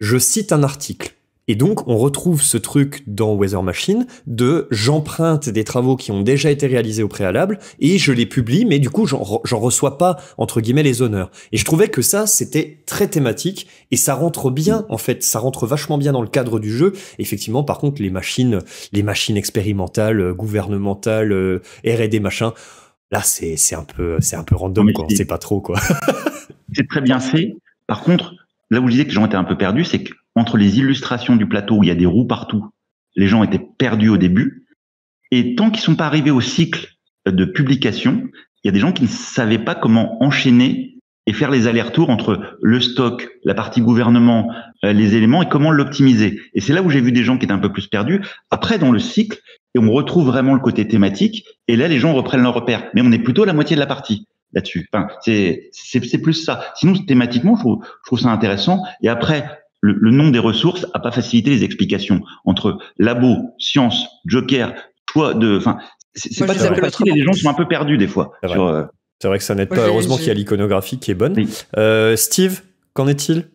S1: je cite un article et donc, on retrouve ce truc dans Weather Machine de j'emprunte des travaux qui ont déjà été réalisés au préalable et je les publie, mais du coup, j'en reçois pas, entre guillemets, les honneurs. Et je trouvais que ça, c'était très thématique et ça rentre bien, en fait, ça rentre vachement bien dans le cadre du jeu. Effectivement, par contre, les machines, les machines expérimentales, euh, gouvernementales, euh, R&D, machin, là, c'est, un peu, c'est un peu random, quoi. C'est pas trop, quoi. [laughs]
S6: c'est très bien fait. Par contre, là où je disais que les gens étaient un peu perdus, c'est que entre les illustrations du plateau où il y a des roues partout, les gens étaient perdus au début. Et tant qu'ils sont pas arrivés au cycle de publication, il y a des gens qui ne savaient pas comment enchaîner et faire les allers-retours entre le stock, la partie gouvernement, euh, les éléments et comment l'optimiser. Et c'est là où j'ai vu des gens qui étaient un peu plus perdus. Après, dans le cycle, et on retrouve vraiment le côté thématique. Et là, les gens reprennent leur repère. Mais on est plutôt à la moitié de la partie là-dessus. Enfin, c'est c'est plus ça. Sinon, thématiquement, je trouve, je trouve ça intéressant. Et après, le, nom des ressources a pas facilité les explications entre labo, science, joker, choix de, enfin, c'est pas très facile et les gens sont un peu perdus des fois.
S1: Euh, c'est vrai. que ça n'aide pas. Heureusement qu'il y a l'iconographie qui est bonne. Euh, Steve, qu'en est-il?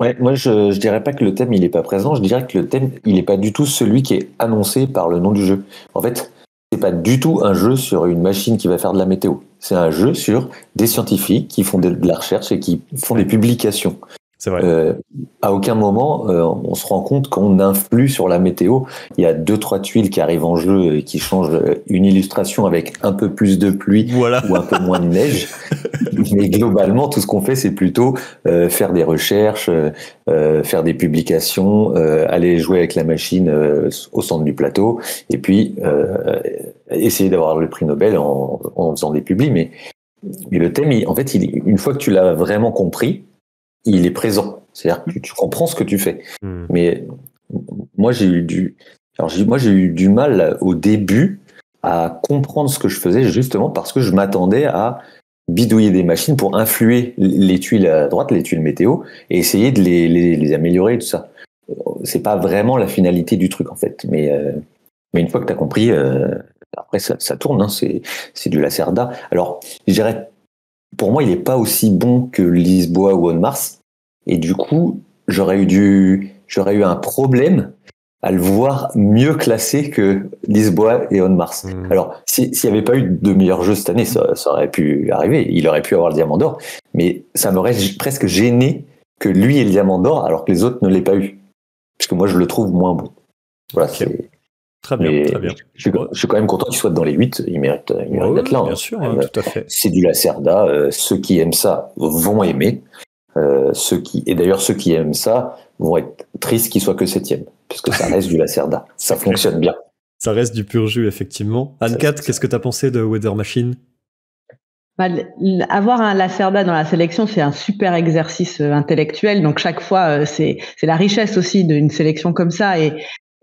S4: Ouais, moi je, je dirais pas que le thème il est pas présent, je dirais que le thème il est pas du tout celui qui est annoncé par le nom du jeu. En fait, c'est pas du tout un jeu sur une machine qui va faire de la météo. C'est un jeu sur des scientifiques qui font de la recherche et qui font des publications.
S1: C'est vrai. Euh,
S4: à aucun moment, euh, on se rend compte qu'on influe sur la météo. Il y a deux, trois tuiles qui arrivent en jeu et qui changent une illustration avec un peu plus de pluie ou un peu moins de neige. [laughs] Mais globalement, tout ce qu'on fait, c'est plutôt euh, faire des recherches, euh, faire des publications, aller jouer avec la machine au centre du plateau, et puis essayer d'avoir le prix Nobel en, en faisant des publis. Mais, mais le thème, en fait, il, une fois que tu l'as vraiment compris, il est présent. C'est-à-dire que tu, comprends ce que tu fais. Hmm. Mais moi, j'ai eu du, alors, moi, j'ai eu du mal au début à comprendre ce que je faisais justement parce que je m'attendais à bidouiller des machines pour influer les tuiles à droite, les tuiles météo, et essayer de les, les, améliorer et tout ça. C'est pas vraiment la finalité du truc en fait. Mais, euh, mais une fois que tu as compris, euh, après ça, ça tourne, hein, c'est du Lacerda. Alors, je dirais pour moi, il n'est pas aussi bon que Lisboa ou On Mars. Et du coup, j'aurais eu du, j'aurais eu un problème à le voir mieux classé que Lisboa et On Mars. Hmm. Alors, s'il n'y avait pas eu de meilleurs jeux cette année, ça, aurait pu arriver. Il aurait pu avoir le Diamant d'Or. Mais ça m'aurait presque gêné que lui ait le Diamant d'Or alors que les autres ne l'aient pas eu. Parce que moi, je le trouve moins bon. Voilà, c'est
S1: Très bien, très bien.
S4: Je, suis quand même content qu'il soit dans les 8. Il mérite, il mérite d'être là.
S1: Bien hein. sûr, hein, tout à fait.
S4: C'est du Lacerda. Euh, ceux qui aiment ça vont aimer. Euh, ceux qui, et d'ailleurs, ceux qui aiment ça vont être tristes qu'il soit que septième, puisque ça [laughs] reste du Lacerda. Ça fonctionne bien.
S1: Ça reste du pur jus, effectivement. Anne-Cat, qu'est-ce que tu as pensé de Weather Machine?
S5: Bah, avoir un Lacerda dans la sélection, c'est un super exercice euh, intellectuel. Donc chaque fois, c'est la richesse aussi d'une sélection comme ça. Et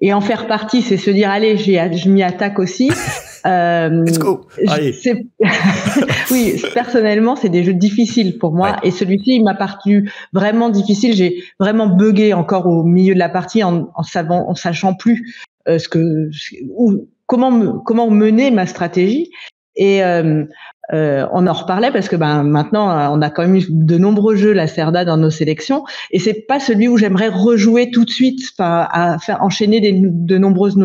S5: et en faire partie, c'est se dire allez, je m'y attaque aussi. [laughs]
S1: Euh, Let's go. Allez. [laughs]
S5: oui, personnellement, c'est des jeux difficiles pour moi. Et celui-ci, il m'a paru vraiment difficile. J'ai vraiment bugué encore au milieu de la partie en, en savant, en sachant plus euh, ce que où, comment comment mener ma stratégie. Et euh, euh, on en reparlait parce que ben maintenant on a quand même eu de nombreux jeux la Cerda dans nos sélections. Et c'est pas celui où j'aimerais rejouer tout de suite à faire enchaîner de nombreuses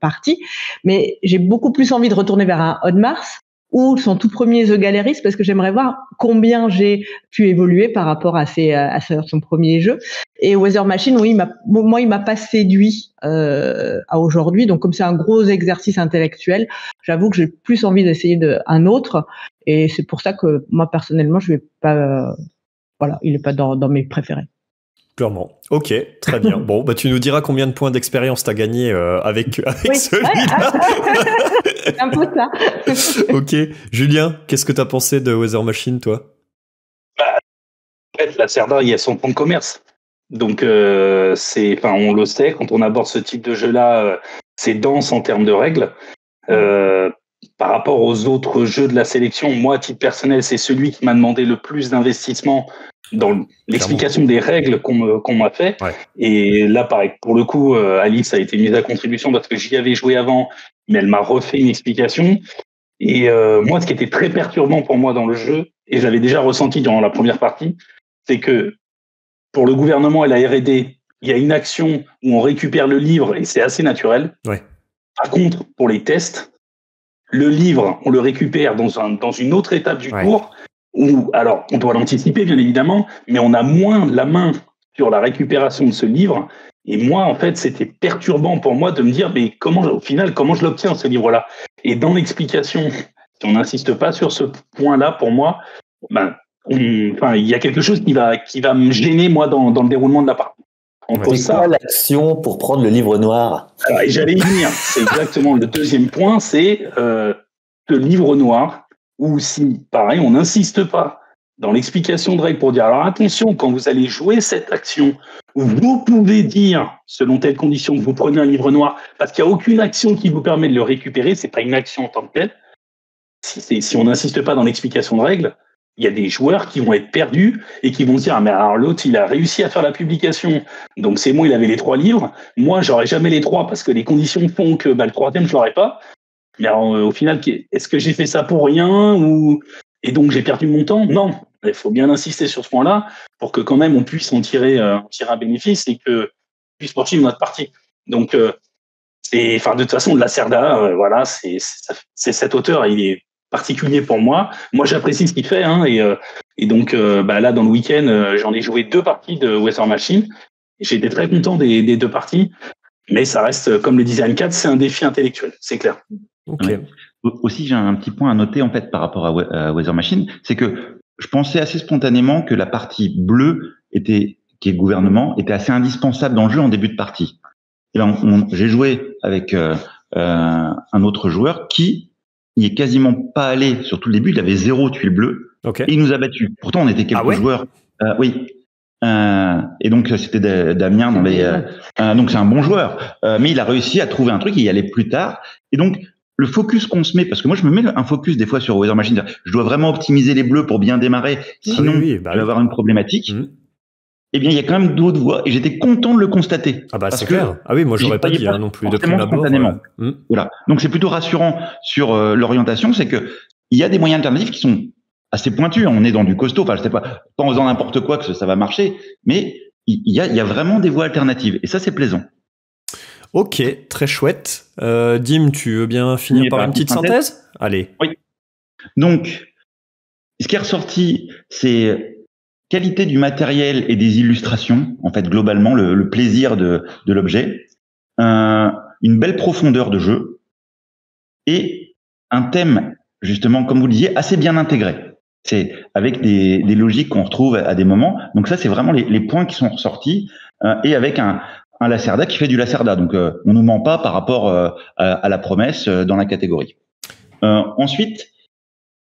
S5: parties. Mais j'ai beaucoup plus envie de retourner vers un Mars ou son tout premier The Galleries parce que j'aimerais voir combien j'ai pu évoluer par rapport à, ses, à son premier jeu. Et Weather Machine, oui, il moi, il m'a pas séduit euh, à aujourd'hui. Donc, comme c'est un gros exercice intellectuel, j'avoue que j'ai plus envie d'essayer de, un autre. Et c'est pour ça que moi, personnellement, je vais pas. Euh, voilà, il est pas dans, dans mes préférés.
S1: Clairement. Ok, très bien. [laughs] Bon, bah tu nous diras combien de points d'expérience tu as gagné euh, avec, [laughs] avec celui-là. [laughs]
S5: un peu ça.
S1: ok. Julien, qu'est-ce que tu as pensé de Weather Machine, toi?
S3: Bah, En fait, la Cerda, il y a son point de commerce. Donc, euh, c'est, enfin, on le sait, quand on aborde ce type de jeu-là, euh, c'est dense en termes de règles. par rapport aux autres jeux de la sélection, moi, à titre personnel, c'est celui qui m'a demandé le plus d'investissement dans l'explication des règles qu'on m'a fait. Et là, pareil, pour le coup, euh, Alice a été mise à contribution parce que j'y avais joué avant, mais elle m'a refait une explication. Et euh, moi, ce qui était très perturbant pour moi dans le jeu, et j'avais déjà ressenti durant la première partie, c'est que pour le gouvernement et la R&D, il y a une action où on récupère le livre et c'est assez naturel.
S1: Ouais.
S3: Par contre, pour les tests, le livre, on le récupère dans, un, dans une autre étape du cours ou alors on doit l'anticiper bien évidemment, mais on a moins la main sur la récupération de ce livre. Et moi, en fait, c'était perturbant pour moi de me dire, mais comment, au final, comment je l'obtiens ce livre-là? Et dans l'explication, si on n'insiste pas sur ce point-là, pour moi, ben, enfin, il y a quelque chose qui va, qui va me gêner moi dans, dans le déroulement de la partie.
S4: On pose ça. l'action pour prendre le livre noir?
S3: J'allais y venir. C'est exactement le deuxième point, c'est euh, le livre noir ou si, pareil, on n'insiste pas dans l'explication de règles pour dire alors attention, quand vous allez jouer cette action, vous pouvez dire, selon telle condition, que vous prenez un livre noir, parce qu'il n'y a aucune action qui vous permet de le récupérer, c'est pas une action en tant que telle. Si, si on n'insiste pas dans l'explication de règles, il y a des joueurs qui vont être perdus et qui vont dire ah, mais alors l'autre il a réussi à faire la publication donc c'est moi il avait les trois livres moi j'aurais jamais les trois parce que les conditions font que bah, le troisième je l'aurais pas mais euh, au final, est-ce que j'ai fait ça pour rien ou et donc j'ai perdu mon temps? Non. Il faut bien insister sur ce point-là pour que quand même on puisse en tirer, euh, tirer un bénéfice et que puisse poursuivre notre partie. Donc euh, c'est, enfin de toute façon de la Cerda, voilà, c'est cet auteur, il est particulier pour moi. Moi, j'apprécie ce qu'il fait, hein, et, et donc bah, là dans le week-end, j'en ai joué deux parties de Western Machine. J'étais très content des, des deux parties, mais ça reste, comme le disait Anne c'est un défi intellectuel, c'est clair.
S6: Aussi, j'ai un petit point à noter en fait par rapport à, Weather Machine, c'est que je pensais assez spontanément que la partie bleue était, qui est gouvernement, était assez indispensable dans le jeu en début de partie. Et là, j'ai joué avec euh, euh, un autre joueur qui n'y est quasiment pas allé sur tout le début. Il avait zéro tuile bleue.
S1: Okay.
S6: Et il nous a battu. Pourtant, on était quelques
S1: ah
S6: joueurs. Euh, oui. Euh, et donc c'était Damien dans les. Euh, donc c'est un bon joueur, mais il a réussi à trouver un truc. Il y allait plus tard. Et donc le focus qu'on se met, parce que moi je me mets un focus des fois sur Weather Machine, je dois vraiment optimiser les bleus pour bien démarrer, sinon bah je vais avoir une problématique. Mmh. Eh bien, il y a quand même d'autres voies, et j'étais content de le constater.
S1: Ah bah c'est clair. Ah oui, moi j'aurais pas dit hein, non plus de prime
S6: spontanément. Mmh. Voilà. Donc c'est plutôt rassurant sur euh, l'orientation, c'est que il y a des moyens alternatifs qui sont assez pointus. On est dans du costaud. Enfin, je sais pas, pas en faisant n'importe quoi que ça va marcher, mais il y a, il y a vraiment des voies alternatives, et ça c'est plaisant.
S1: Ok, très chouette. Euh, Dim, tu veux bien finir par une petite synthèse, Allez.
S6: Oui. Donc, ce qui est ressorti, c'est qualité du matériel et des illustrations, en fait, globalement, le, plaisir de, l'objet, une belle profondeur de jeu et un thème, justement, comme vous le disiez, assez bien intégré. C'est avec des, logiques qu'on retrouve à, des moments. Donc ça, c'est vraiment les, points qui sont ressortis euh, et avec un, un Lacerda qui fait du Lacerda. Donc, euh, on nous ment pas par rapport euh, à, la promesse euh, dans la catégorie. ensuite,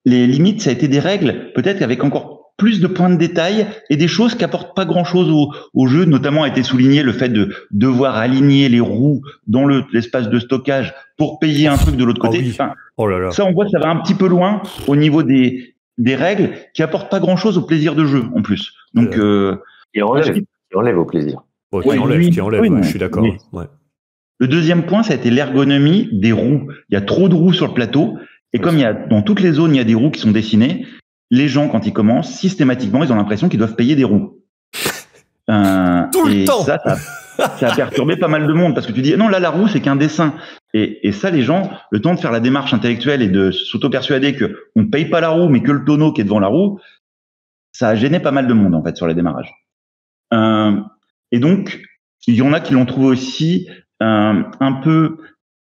S6: les limites, ça a été des règles, peut-être avec encore plus de points de détail et des choses qui apportent pas grand-chose au, jeu. Notamment, a été souligné le fait de devoir aligner les roues dans l'espace de stockage pour payer un truc de l'autre côté.
S1: Ah oh là là.
S6: Ça, on voit, ça va un petit peu loin au niveau des, des règles qui apportent pas grand-chose au plaisir de jeu en plus. Donc,
S4: euh, et enlève, enlève au plaisir
S1: qui enlève, qui enlève, je suis d'accord. Ouais.
S6: Le deuxième point, ça a été l'ergonomie des roues. Il y a trop de roues sur le plateau. Et comme il y a, dans toutes les zones, il y a des roues qui sont dessinées, les gens, quand ils commencent, systématiquement, ils ont l'impression qu'ils doivent payer des roues. [laughs]
S1: Euh, Tout le temps.
S6: Ça, ça, a perturbé pas mal de monde parce que tu dis non là la roue c'est qu'un dessin et, et, ça les gens le temps de faire la démarche intellectuelle et de s'auto-persuader que on paye pas la roue mais que le tonneau qui est devant la roue ça a gêné pas mal de monde en fait sur les démarrages euh, et donc il y en a qui l'ont trouvé aussi euh, un peu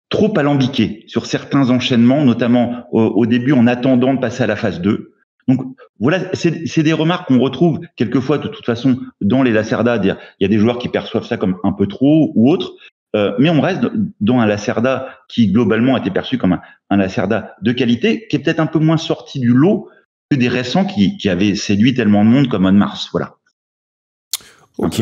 S6: trop alambiqué sur certains enchaînements, notamment au, début en attendant de passer à la phase 2. Donc voilà, c'est des remarques qu'on retrouve quelquefois de toute façon dans les Lacerda. Il y a des joueurs qui perçoivent ça comme un peu trop ou autre, euh, mais on reste dans un Lacerda qui globalement a été perçu comme un, Lacerda de qualité, qui est peut-être un peu moins sorti du lot que des récents qui, qui avaient séduit tellement de monde comme On Mars. Voilà.
S1: Ok.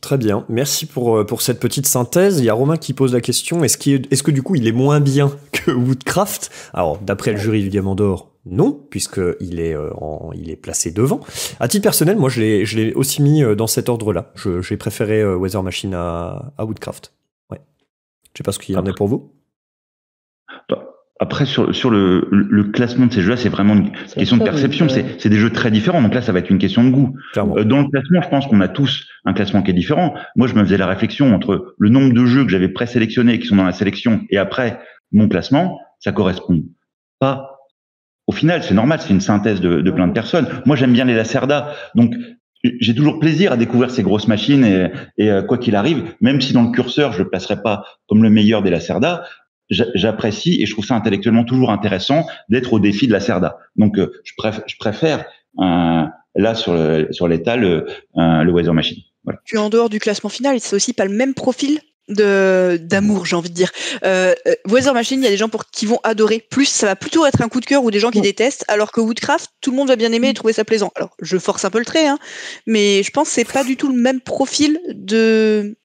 S1: Très bien, merci pour, euh, pour cette petite synthèse. Il y a Romain qui pose la question, est-ce est, est que du coup il est moins bien [laughs] que Woodcraft? Alors d'après le jury du Diamant d'Or, non, puisqu'il est, euh, il est placé devant. À titre personnel, moi je l'ai aussi mis euh, dans cet ordre-là. J'ai préféré Weather Machine à, à Woodcraft. Ouais. Je sais pas ce qu'il y en a pour vous.
S6: Après, sur, sur le, le, classement de ces jeux-là, c'est vraiment une question de perception. C'est des jeux très différents. Donc là, ça va être une question de goût. Euh, dans le classement, je pense qu'on a tous un classement qui est différent. Moi, je me faisais la réflexion entre le nombre de jeux que j'avais présélectionnés qui sont dans la sélection et après mon classement, ça correspond pas. Au final, c'est normal, c'est une synthèse de, de, plein de personnes. Moi, j'aime bien les Lacerda. Donc, j'ai toujours plaisir à découvrir ces grosses machines et, et euh, quoi qu'il arrive, même si dans le curseur, je ne le placerai pas comme le meilleur des Lacerda, j'apprécie et je trouve ça intellectuellement toujours intéressant d'être au défi de la Cerda. Donc, euh, je, préfère, je préfère euh, là sur le, sur l'étal le, euh, le Weather Machine.
S2: Voilà. Puis en dehors du classement final, c'est aussi pas le même profil de d'amour, j'ai envie de dire. Euh, Weather Machine, il y a des gens pour qui vont adorer. Plus, ça va plutôt être un coup de cœur ou des gens qui détestent, alors que Woodcraft, tout le monde va bien aimer et trouver ça plaisant. Alors, je force un peu le trait, hein, mais je pense que c'est pas du tout le même profil de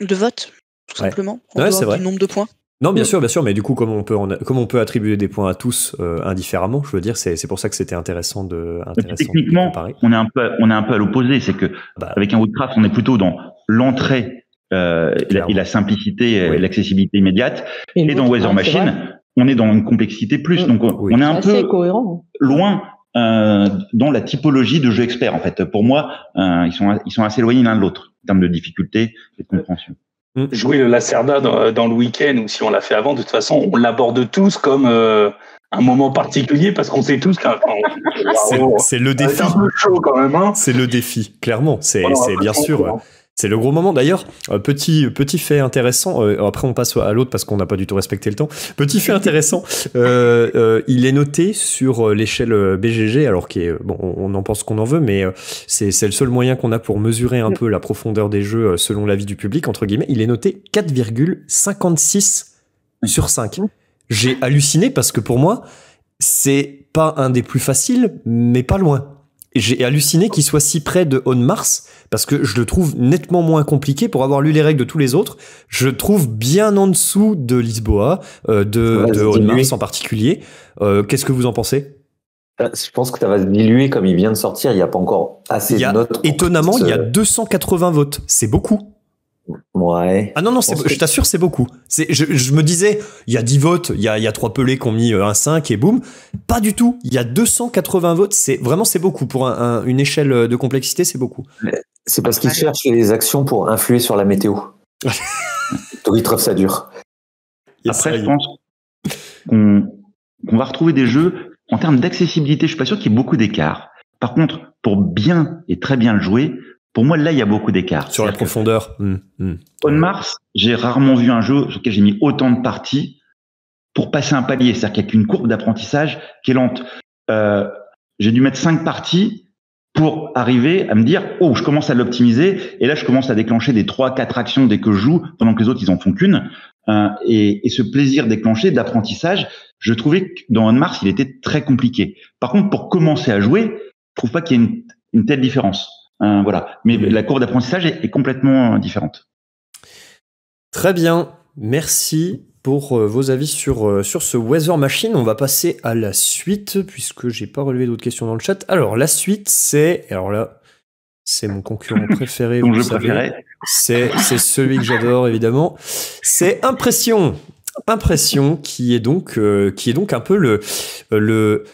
S2: de vote, tout simplement.
S1: Ouais, c'est vrai.
S2: Du nombre de points.
S1: Non, bien sûr, bien sûr, mais du coup, comme on peut, on peut attribuer des points à tous euh, indifféremment, je veux dire, c'est pour ça que c'était intéressant de. Intéressant
S6: techniquement, on est un peu, on est un peu à l'opposé, c'est que bah, avec un Woodcraft, on est plutôt dans l'entrée euh, et, la, simplicité, et l'accessibilité immédiate, et, dans Weather Machine, on est dans une complexité plus, mm. donc on est un peu cohérent. loin euh, dans la typologie de jeu expert. En fait, pour moi, euh, ils sont, ils sont assez éloignés l'un de l'autre en termes de difficulté et de compréhension.
S3: Jouer le Lacerda dans, le week-end ou si on l'a fait avant, de toute façon, on l'aborde tous comme euh, un moment particulier parce qu'on sait tous qu'un.
S1: c'est le défi.
S3: Hein.
S1: C'est le défi, clairement. C'est bien sûr. C'est le gros moment. D'ailleurs, euh, petit, petit fait intéressant, euh, après on passe à l'autre parce qu'on n'a pas du tout respecté le temps. Petit fait intéressant, [laughs] euh, il est noté sur l'échelle BGG, alors est, bon, on en pense qu'on en veut, mais c'est le seul moyen qu'on a pour mesurer un peu la profondeur des jeux selon l'avis du public, entre guillemets. Il est noté 4,56 sur 5. J'ai halluciné parce que pour moi, c'est pas un des plus faciles, mais pas loin j'ai halluciné qu'il soit si près de On Mars parce que je le trouve nettement moins compliqué pour avoir lu les règles de tous les autres. Je trouve bien en dessous de Lisboa, euh, de, de On Mars en particulier. Euh, Qu'est-ce que vous en pensez?
S4: Euh, je pense que ça va se diluer comme il vient de sortir. Il n'y a pas encore assez de notes.
S1: Étonnamment, il y a 280 votes. C'est beaucoup.
S4: Ouais.
S1: Ah non, non, je, t'assure, c'est beaucoup. Je, je, me disais, il y a 10 votes, il y a, il y a 3 pelés qui ont mis euh, un 5 et boum. Pas du tout. Il y a 280 votes. C'est, vraiment, c'est beaucoup. Pour un, une échelle de complexité, c'est beaucoup.
S4: C'est parce qu'ils cherchent les actions pour influer sur la météo. [laughs] Donc ils trouvent ça dur.
S6: Après, je pense qu'on, qu'on va retrouver des jeux en termes d'accessibilité. Je suis pas sûr qu'il y ait beaucoup d'écart. Par contre, pour bien et très bien le jouer, pour moi, là, il y a beaucoup d'écart.
S1: Sur la profondeur. Hum,
S6: hum. On Mars, j'ai rarement vu un jeu sur lequel j'ai mis autant de parties pour passer un palier. C'est-à-dire qu'il n'y a qu'une courbe d'apprentissage qui est lente. Euh, j'ai dû mettre cinq parties pour arriver à me dire, oh, je commence à l'optimiser. Et là, je commence à déclencher des trois, quatre actions dès que je joue, pendant que les autres, ils en font qu'une. Euh, et, et, ce plaisir déclenché d'apprentissage, je trouvais que dans On Mars, il était très compliqué. Par contre, pour commencer à jouer, je trouve pas qu'il y ait une, une telle différence. Euh, voilà. Mais la courbe d'apprentissage est, complètement euh, différente.
S1: Très bien. Merci pour euh, vos avis sur, sur ce Weather Machine. On va passer à la suite, puisque j'ai pas relevé d'autres questions dans le chat. Alors, la suite, c'est. Alors là, c'est mon concurrent [laughs] préféré.
S6: Mon jeu préféré.
S1: C'est celui que j'adore évidemment. C'est Impression. Impression qui est donc euh, qui est donc un peu le le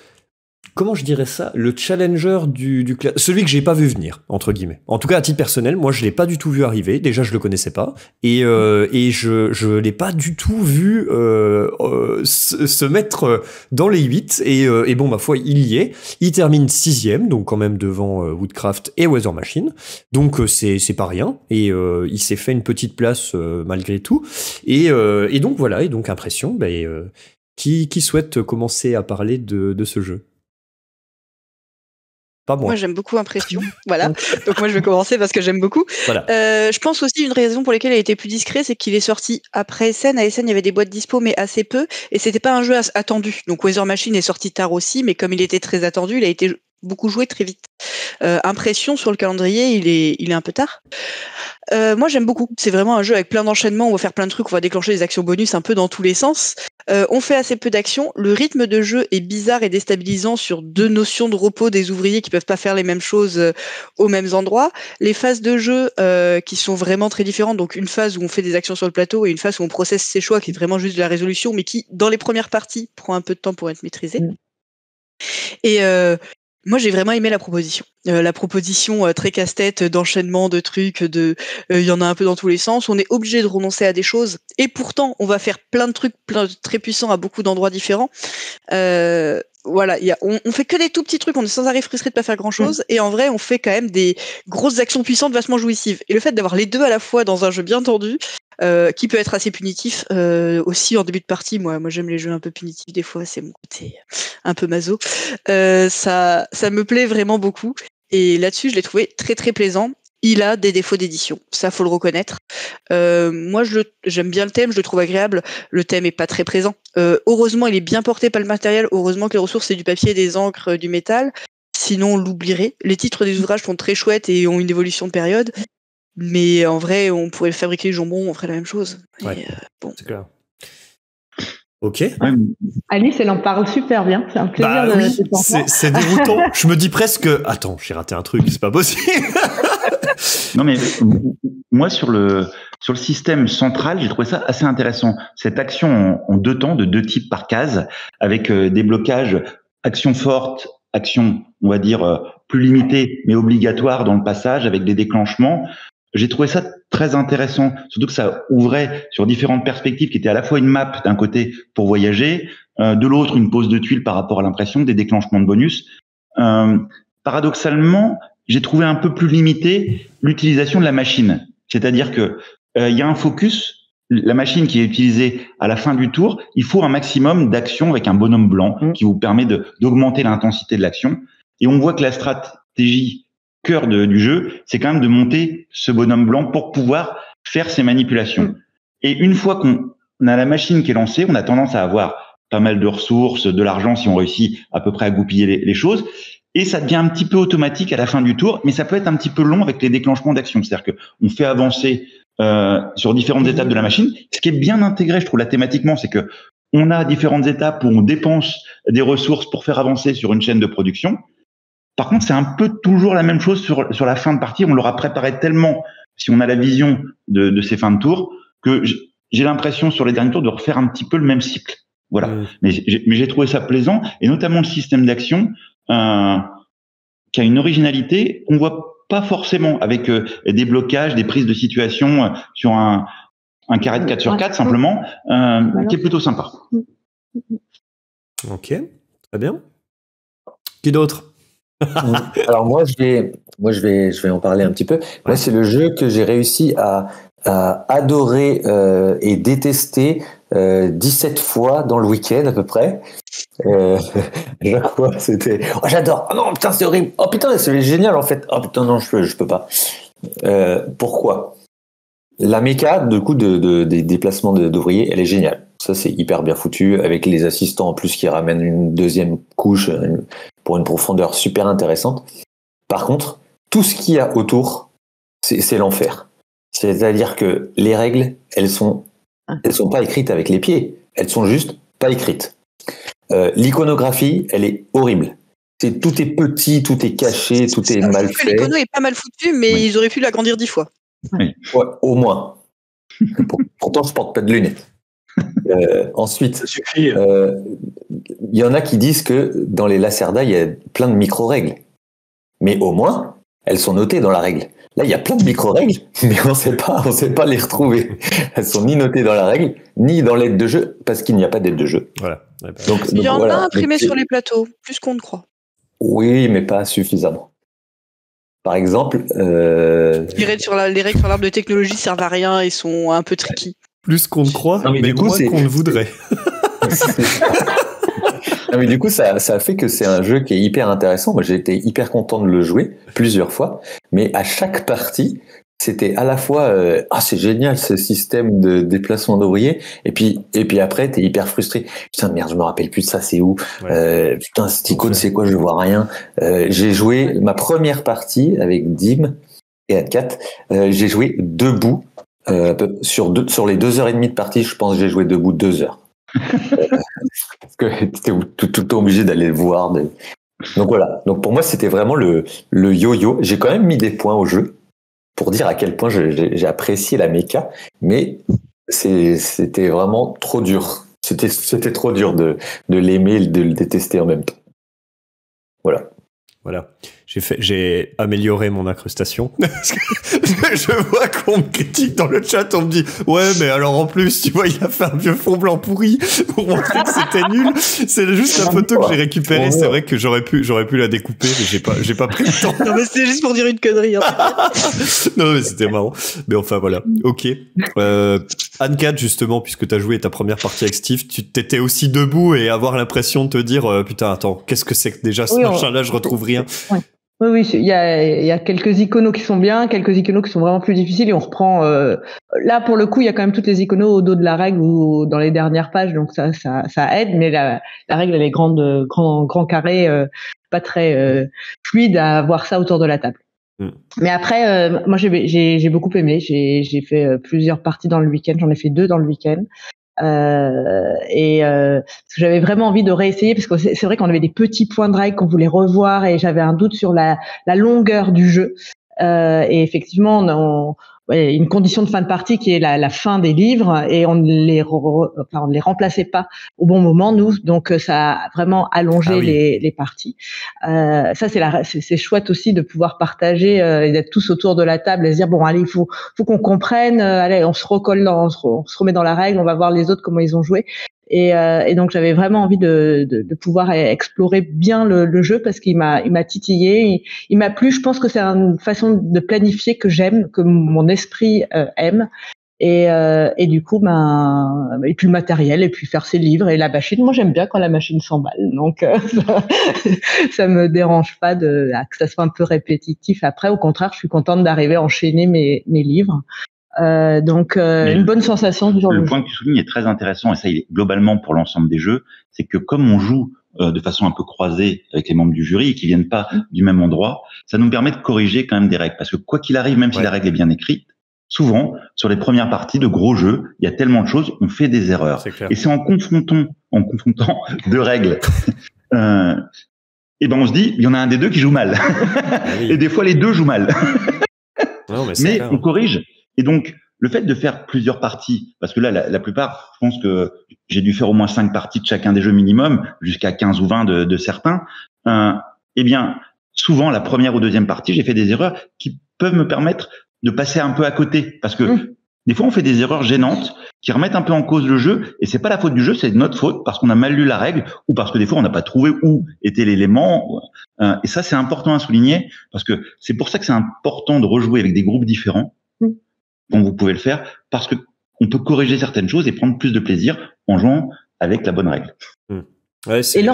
S1: comment je dirais ça, le challenger du, du celui que j'ai pas vu venir entre guillemets. En tout cas à titre personnel, moi je l'ai pas du tout vu arriver. Déjà je le connaissais pas et euh, et je je l'ai pas du tout vu euh, euh se, mettre dans les 8 et, et bon ma foi il y est. Il termine sixième donc quand même devant Woodcraft et Weather Machine. Donc c'est c'est pas rien et il s'est fait une petite place malgré tout et et donc voilà et donc impression ben qui, qui souhaite commencer à parler de, de ce jeu? Pas moi.
S2: Moi, j'aime beaucoup Impression. [laughs] voilà. Donc, moi, je vais commencer parce que j'aime beaucoup. Voilà. Euh, je pense aussi une raison pour laquelle il a été plus discret, c'est qu'il est sorti après SN. À SN, il y avait des boîtes dispo, mais assez peu. Et c'était pas un jeu attendu. Donc, Weather Machine est sorti tard aussi, mais comme il était très attendu, il a été beaucoup joué très vite. Euh, impression sur le calendrier, il est, il est un peu tard. Euh, moi, j'aime beaucoup. C'est vraiment un jeu avec plein d'enchaînements. On va faire plein de trucs. On va déclencher des actions bonus un peu dans tous les sens. Euh, on fait assez peu d'actions. Le rythme de jeu est bizarre et déstabilisant sur deux notions de repos des ouvriers qui peuvent pas faire les mêmes choses euh, aux mêmes endroits. Les phases de jeu qui sont vraiment très différentes. Donc une phase où on fait des actions sur le plateau et une phase où on processe ses choix, qui est vraiment juste de la résolution, mais qui dans les premières parties prend un peu de temps pour être maîtrisée. Mm. Et moi, j'ai vraiment aimé la proposition. Euh, la proposition euh, très casse-tête d'enchaînement de trucs, de euh, il y en a un peu dans tous les sens. On est obligé de renoncer à des choses et pourtant on va faire plein de trucs plein très puissants à beaucoup d'endroits différents. Voilà, y a, on, on, fait que des tout petits trucs, on est sans arrêt frustré de pas faire grand chose mm. et en vrai on fait quand même des grosses actions puissantes vachement jouissives. Et le fait d'avoir les deux à la fois dans un jeu bien tendu, euh, qui peut être assez punitif euh, aussi en début de partie. Moi, moi j'aime les jeux un peu punitifs des fois, c'est mon côté un peu maso. Euh, ça, ça me plaît vraiment beaucoup. Et là-dessus, je l'ai trouvé très très plaisant. Il a des défauts d'édition, ça faut le reconnaître. moi, je j'aime bien le thème, je le trouve agréable. Le thème est pas très présent. heureusement, il est bien porté par le matériel. Heureusement que les ressources c'est du papier, des encres, du métal. Sinon, on l'oublierait. Les titres des ouvrages sont très chouettes et ont une évolution de période. Mais en vrai, on pourrait fabriquer du jambon, on ferait la même chose.
S1: Ouais, euh, bon. C'est clair. Ok.
S5: Alice, elle en parle super bien. C'est un plaisir bah,
S1: de C'est déroutant. je me dis presque, attends, j'ai raté un truc, c'est pas possible. [laughs]
S6: non mais moi sur le sur le système central, j'ai trouvé ça assez intéressant. Cette action en, deux temps, de deux types par case, avec euh, des blocages, action forte, action, on va dire euh, plus limitée mais obligatoire dans le passage, avec des déclenchements j'ai trouvé ça très intéressant, surtout que ça ouvrait sur différentes perspectives, qui étaient à la fois une map d'un côté pour voyager, euh, de l'autre une pose de tuiles par rapport à l'impression, des déclenchements de bonus. Paradoxalement, j'ai trouvé un peu plus limité l'utilisation de la machine, c'est-à-dire que euh, il y a un focus. La machine qui est utilisée à la fin du tour, il faut un maximum d'action avec un bonhomme blanc mmh. qui vous permet d'augmenter l'intensité de l'action. Et on voit que la stratégie cœur du jeu, c'est quand même de monter ce bonhomme blanc pour pouvoir faire ces manipulations. Mm. Et une fois qu'on a la machine qui est lancée, on a tendance à avoir pas mal de ressources, de l'argent si on réussit à peu près à goupiller les, choses. Et ça devient un petit peu automatique à la fin du tour, mais ça peut être un petit peu long avec les déclenchements d'action. C'est-à-dire qu'on fait avancer euh, sur différentes étapes de la machine. Ce qui est bien intégré, je trouve, là thématiquement, c'est que on a différentes étapes où on dépense des ressources pour faire avancer sur une chaîne de production. Par contre, c'est un peu toujours la même chose sur, sur la fin de partie. On l'aura préparé tellement, si on a la vision de, de ces fins de tour, que j'ai l'impression sur les derniers tours de refaire un petit peu le même cycle. Voilà. Mais j'ai trouvé ça plaisant, et notamment le système d'action, qui a une originalité qu'on voit pas forcément avec euh, des blocages, des prises de situation euh, sur un, un carré de 4 sur 4 simplement, euh, qui est plutôt sympa.
S1: Ok, très bien. Qui d'autre?
S4: Alors moi, je vais, moi, je vais, je vais en parler un petit peu. Moi, c'est le jeu que j'ai réussi à, à adorer euh, et détester euh, 17 fois dans le week-end à peu près. Euh, [laughs] oh, j'adore. Oh non, putain, c'est horrible. Oh putain, c'est génial en fait. Oh putain, non, je peux, je peux pas. Euh, pourquoi? La méca, du coup, de, de, des déplacements d'ouvriers, elle est géniale. Ça, c'est hyper bien foutu, avec les assistants en plus qui ramènent une deuxième couche pour une profondeur super intéressante. Par contre, tout ce qu'il y a autour, c'est l'enfer. C'est-à-dire que les règles, elles sont, elles sont pas écrites avec les pieds, elles sont juste pas écrites. Euh, l'iconographie, elle est horrible. C'est tout est petit, tout est caché, tout est, mal fait.
S2: L'icono est pas mal foutu, mais ils auraient pu l'agrandir dix fois.
S4: au moins. [laughs] Pourtant, je porte pas de lunettes. [laughs] Euh, ensuite, euh, il y en a qui disent que dans les Lacerda, il y a plein de micro-règles. Mais au moins, elles sont notées dans la règle. Là, il y a plein de micro-règles, [laughs] mais on ne sait pas, on sait pas les retrouver. Elles sont ni notées dans la règle, ni dans l'aide de jeu, parce qu'il n'y a pas d'aide de jeu.
S1: Voilà.
S2: Donc, il y en a imprimé sur les plateaux, plus qu'on ne croit.
S4: Oui, mais pas suffisamment. Par exemple, euh...
S2: les règles sur l'arbre de technologie servent à rien et sont un peu tricky.
S1: Plus qu'on ne croit, mais, du coup, moins qu'on ne voudrait. [laughs] [laughs]
S4: mais du coup, ça, ça fait que c'est un jeu qui est hyper intéressant. Moi, j'ai été hyper content de le jouer plusieurs fois, mais à chaque partie, c'était à la fois euh, ah c'est génial ce système de déplacement d'ouvriers. Et puis et puis après t'es hyper frustré. Putain merde je me rappelle plus de ça c'est où? Euh, putain cette icône c'est quoi je vois rien. Euh, j'ai joué ma première partie avec Dim et Adcat euh, j'ai joué debout euh, sur deux, sur les deux heures et demie de partie je pense que j'ai joué debout deux heures [laughs] parce que [laughs] t'étais tout, tout le temps obligé d'aller le voir donc voilà donc pour moi c'était vraiment le yo-yo j'ai quand même mis des points au jeu pour dire à quel point j'ai apprécié la méca, mais c'était vraiment trop dur. C'était trop dur de l'aimer et de le détester en même temps. Voilà.
S1: Voilà. J'ai fait, j'ai amélioré mon incrustation. [laughs] [laughs] je vois qu'on me critique dans le chat, on me dit ouais, mais alors en plus, tu vois, il a fait un vieux fond blanc pourri [laughs] pour montrer que c'était nul. C'est juste la photo que j'ai récupérée. C'est vrai que j'aurais pu, j'aurais pu la découper, mais j'ai pas, j'ai pas pris le temps.
S2: non, mais c'était juste pour dire une connerie. Hein.
S1: non, mais c'était marrant. Mais enfin voilà. Ok. Euh, Anne 4 justement, puisque tu as joué ta première partie avec Steve, tu t'étais aussi debout et avoir l'impression de te dire euh, putain, attends, qu'est-ce que c'est que déjà ce machin-là, je retrouve rien.
S5: Oui, oui, il y a, y a quelques iconos qui sont bien, quelques iconos qui sont vraiment plus difficiles et on reprend. Euh, là, pour le coup, il y a quand même toutes les iconos au dos de la règle ou dans les dernières pages, donc ça, ça, ça aide. Mais la, la règle, elle est grande, grand, grand carré, euh, pas très euh, fluide à voir ça autour de la table. Mm. Mais après, moi, j'ai beaucoup aimé. J'ai fait plusieurs parties dans le week-end. J'en ai fait deux dans le week-end. Euh, et euh, j'avais vraiment envie de réessayer parce que c'est vrai qu'on avait des petits points de qu'on voulait revoir et j'avais un doute sur la, la longueur du jeu. Euh, et effectivement, on, une condition de fin de partie qui est la, la fin des livres et on ne les, enfin, on ne les remplaçait pas au bon moment nous. Donc euh, ça a vraiment allongé ah les, les, parties. Euh, ça c'est la c'est chouette aussi de pouvoir partager euh, et d'être tous autour de la table et se dire bon allez il faut faut qu'on comprenne euh, allez on se recolle dans, on se, on se remet dans la règle on va voir les autres comment ils ont joué et, euh, et, donc j'avais vraiment envie de, de, de, pouvoir explorer bien le, le jeu parce qu'il m'a il m'a titillé, il, m'a plu. Je pense que c'est une façon de planifier que j'aime, que mon esprit euh, aime. Et, euh, et, du coup, ben, et puis le matériel, et puis faire ses livres et la machine. Moi, j'aime bien quand la machine s'emballe, donc euh, [laughs] ça, me dérange pas de que ça soit un peu répétitif. Après, au contraire, je suis contente d'arriver à enchaîner mes, mes livres. Euh, donc euh, une bonne sensation
S6: du Le point que tu soulignes est très intéressant et ça il est globalement pour l'ensemble des jeux, c'est que comme on joue euh, de façon un peu croisée avec les membres du jury et qui viennent pas mm. du même endroit, ça nous permet de corriger quand même des règles parce que quoi qu'il arrive, même si la règle est bien écrite, souvent sur les premières parties de gros jeux, il y a tellement de choses, on fait des erreurs et c'est en confrontant, en confrontant [laughs] deux règles. [laughs] euh, et ben on se dit, il y en a un des deux qui joue mal. Ah [laughs] et des fois les deux jouent mal. mais, mais on corrige et donc, le fait de faire plusieurs parties, parce que là, la, plupart, je pense que j'ai dû faire au moins cinq parties de chacun des jeux minimum, jusqu'à 15 ou 20 de, de certains, euh, eh bien, souvent, la première ou deuxième partie, j'ai fait des erreurs qui peuvent me permettre de passer un peu à côté, parce que mmh. des fois, on fait des erreurs gênantes qui remettent un peu en cause le jeu, et c'est pas la faute du jeu, c'est notre faute parce qu'on a mal lu la règle ou parce que des fois on n'a pas trouvé où était l'élément. Euh, et ça, c'est important à souligner parce que c'est pour ça que c'est important de rejouer avec des groupes différents donc vous pouvez le faire parce que on peut corriger certaines choses et prendre plus de plaisir en jouant avec la bonne règle.
S1: Hmm. Ouais, c'est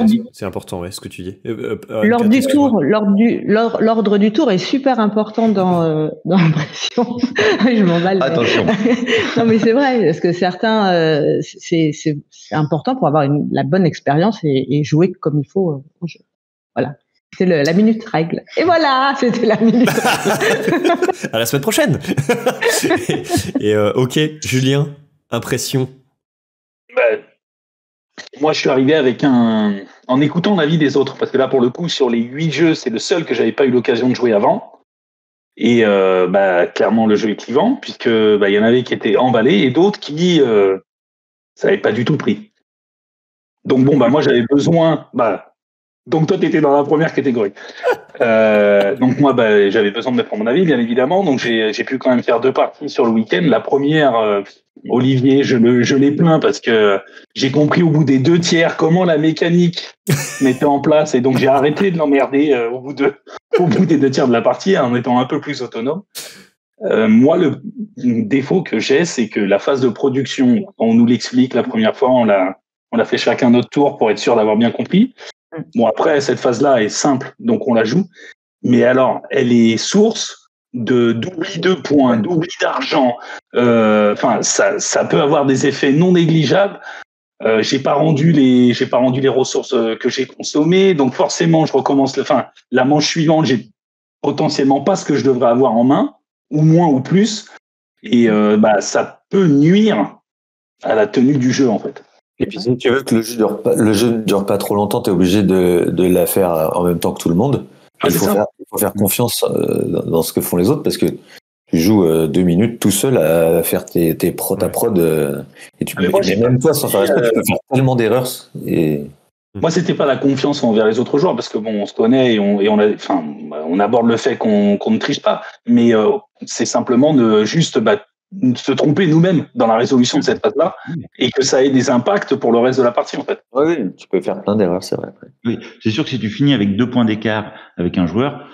S1: important, ouais, ce que tu dis.
S5: Euh, euh, euh l'ordre du tour, l'ordre du l'ordre du tour est super important dans euh, dans l'impression. [laughs] Je m'emballe.
S6: Attention. [laughs]
S5: non mais c'est vrai parce que certains euh, c'est c'est important pour avoir une, la bonne expérience et, et, jouer comme il faut. Voilà. C'était la minute règle. Et voilà, c'était la minute règle. [laughs]
S1: à la semaine prochaine. [laughs] et, euh, ok, Julien, impression.
S3: Ben, moi, je suis arrivé avec un, en écoutant l'avis des autres, parce que là, pour le coup, sur les huit jeux, c'est le seul que j'avais pas eu l'occasion de jouer avant. Et euh, bah, clairement, le jeu est clivant, puisque bah, il y en avait qui étaient emballés et d'autres qui euh, ça n'avait pas du tout pris. Donc bon, bah moi j'avais besoin. Bah, donc toi, tu étais dans la première catégorie. Euh, donc moi, bah, j'avais besoin de mettre mon avis, bien évidemment. Donc j'ai pu quand même faire deux parties sur le week-end. La première, euh, Olivier, je le je l'ai plaint parce que j'ai compris au bout des deux tiers comment la mécanique [laughs] mettait en place et donc j'ai arrêté de l'emmerder euh, au bout de au bout des deux tiers de la partie en étant un peu plus autonome. Euh, moi, le défaut que j'ai, c'est que la phase de production, on nous l'explique la première fois, on l'a on l'a fait chacun notre tour pour être sûr d'avoir bien compris. Bon, après, cette phase-là est simple, donc on la joue. Mais alors, elle est source de d'oubli de points, d'oubli d'argent. Euh, enfin, ça, ça peut avoir des effets non négligeables. Euh, j'ai pas rendu les j'ai pas rendu les ressources euh, que j'ai consommées, donc forcément je recommence le. Enfin, la manche suivante, j'ai potentiellement pas ce que je devrais avoir en main, ou moins ou plus, et euh, bah ça peut nuire à la tenue du jeu en fait.
S4: Et puis si tu veux que le jeu dure pas, le jeu ne dure pas trop longtemps, tu es obligé de, de la faire en même temps que tout le monde. Ah, il, faut faire, il, faut faire, confiance euh, dans ce que font les autres parce que tu joues euh, deux minutes tout seul à faire tes, tes prod à prod euh, et tu peux même toi sans faire tu peux faire tellement d'erreurs et
S3: moi, c'était pas la confiance envers les autres joueurs parce que bon, on se connaît et on, et on a, enfin, on aborde le fait qu'on qu'on ne triche pas, mais c'est simplement de juste bah, se tromper nous-mêmes dans la résolution de cette phase-là et que ça ait des impacts pour le reste de la partie en fait.
S4: Oui, tu peux faire plein d'erreurs, c'est vrai.
S6: Oui, c'est sûr que si tu finis avec deux points d'écart avec un joueur,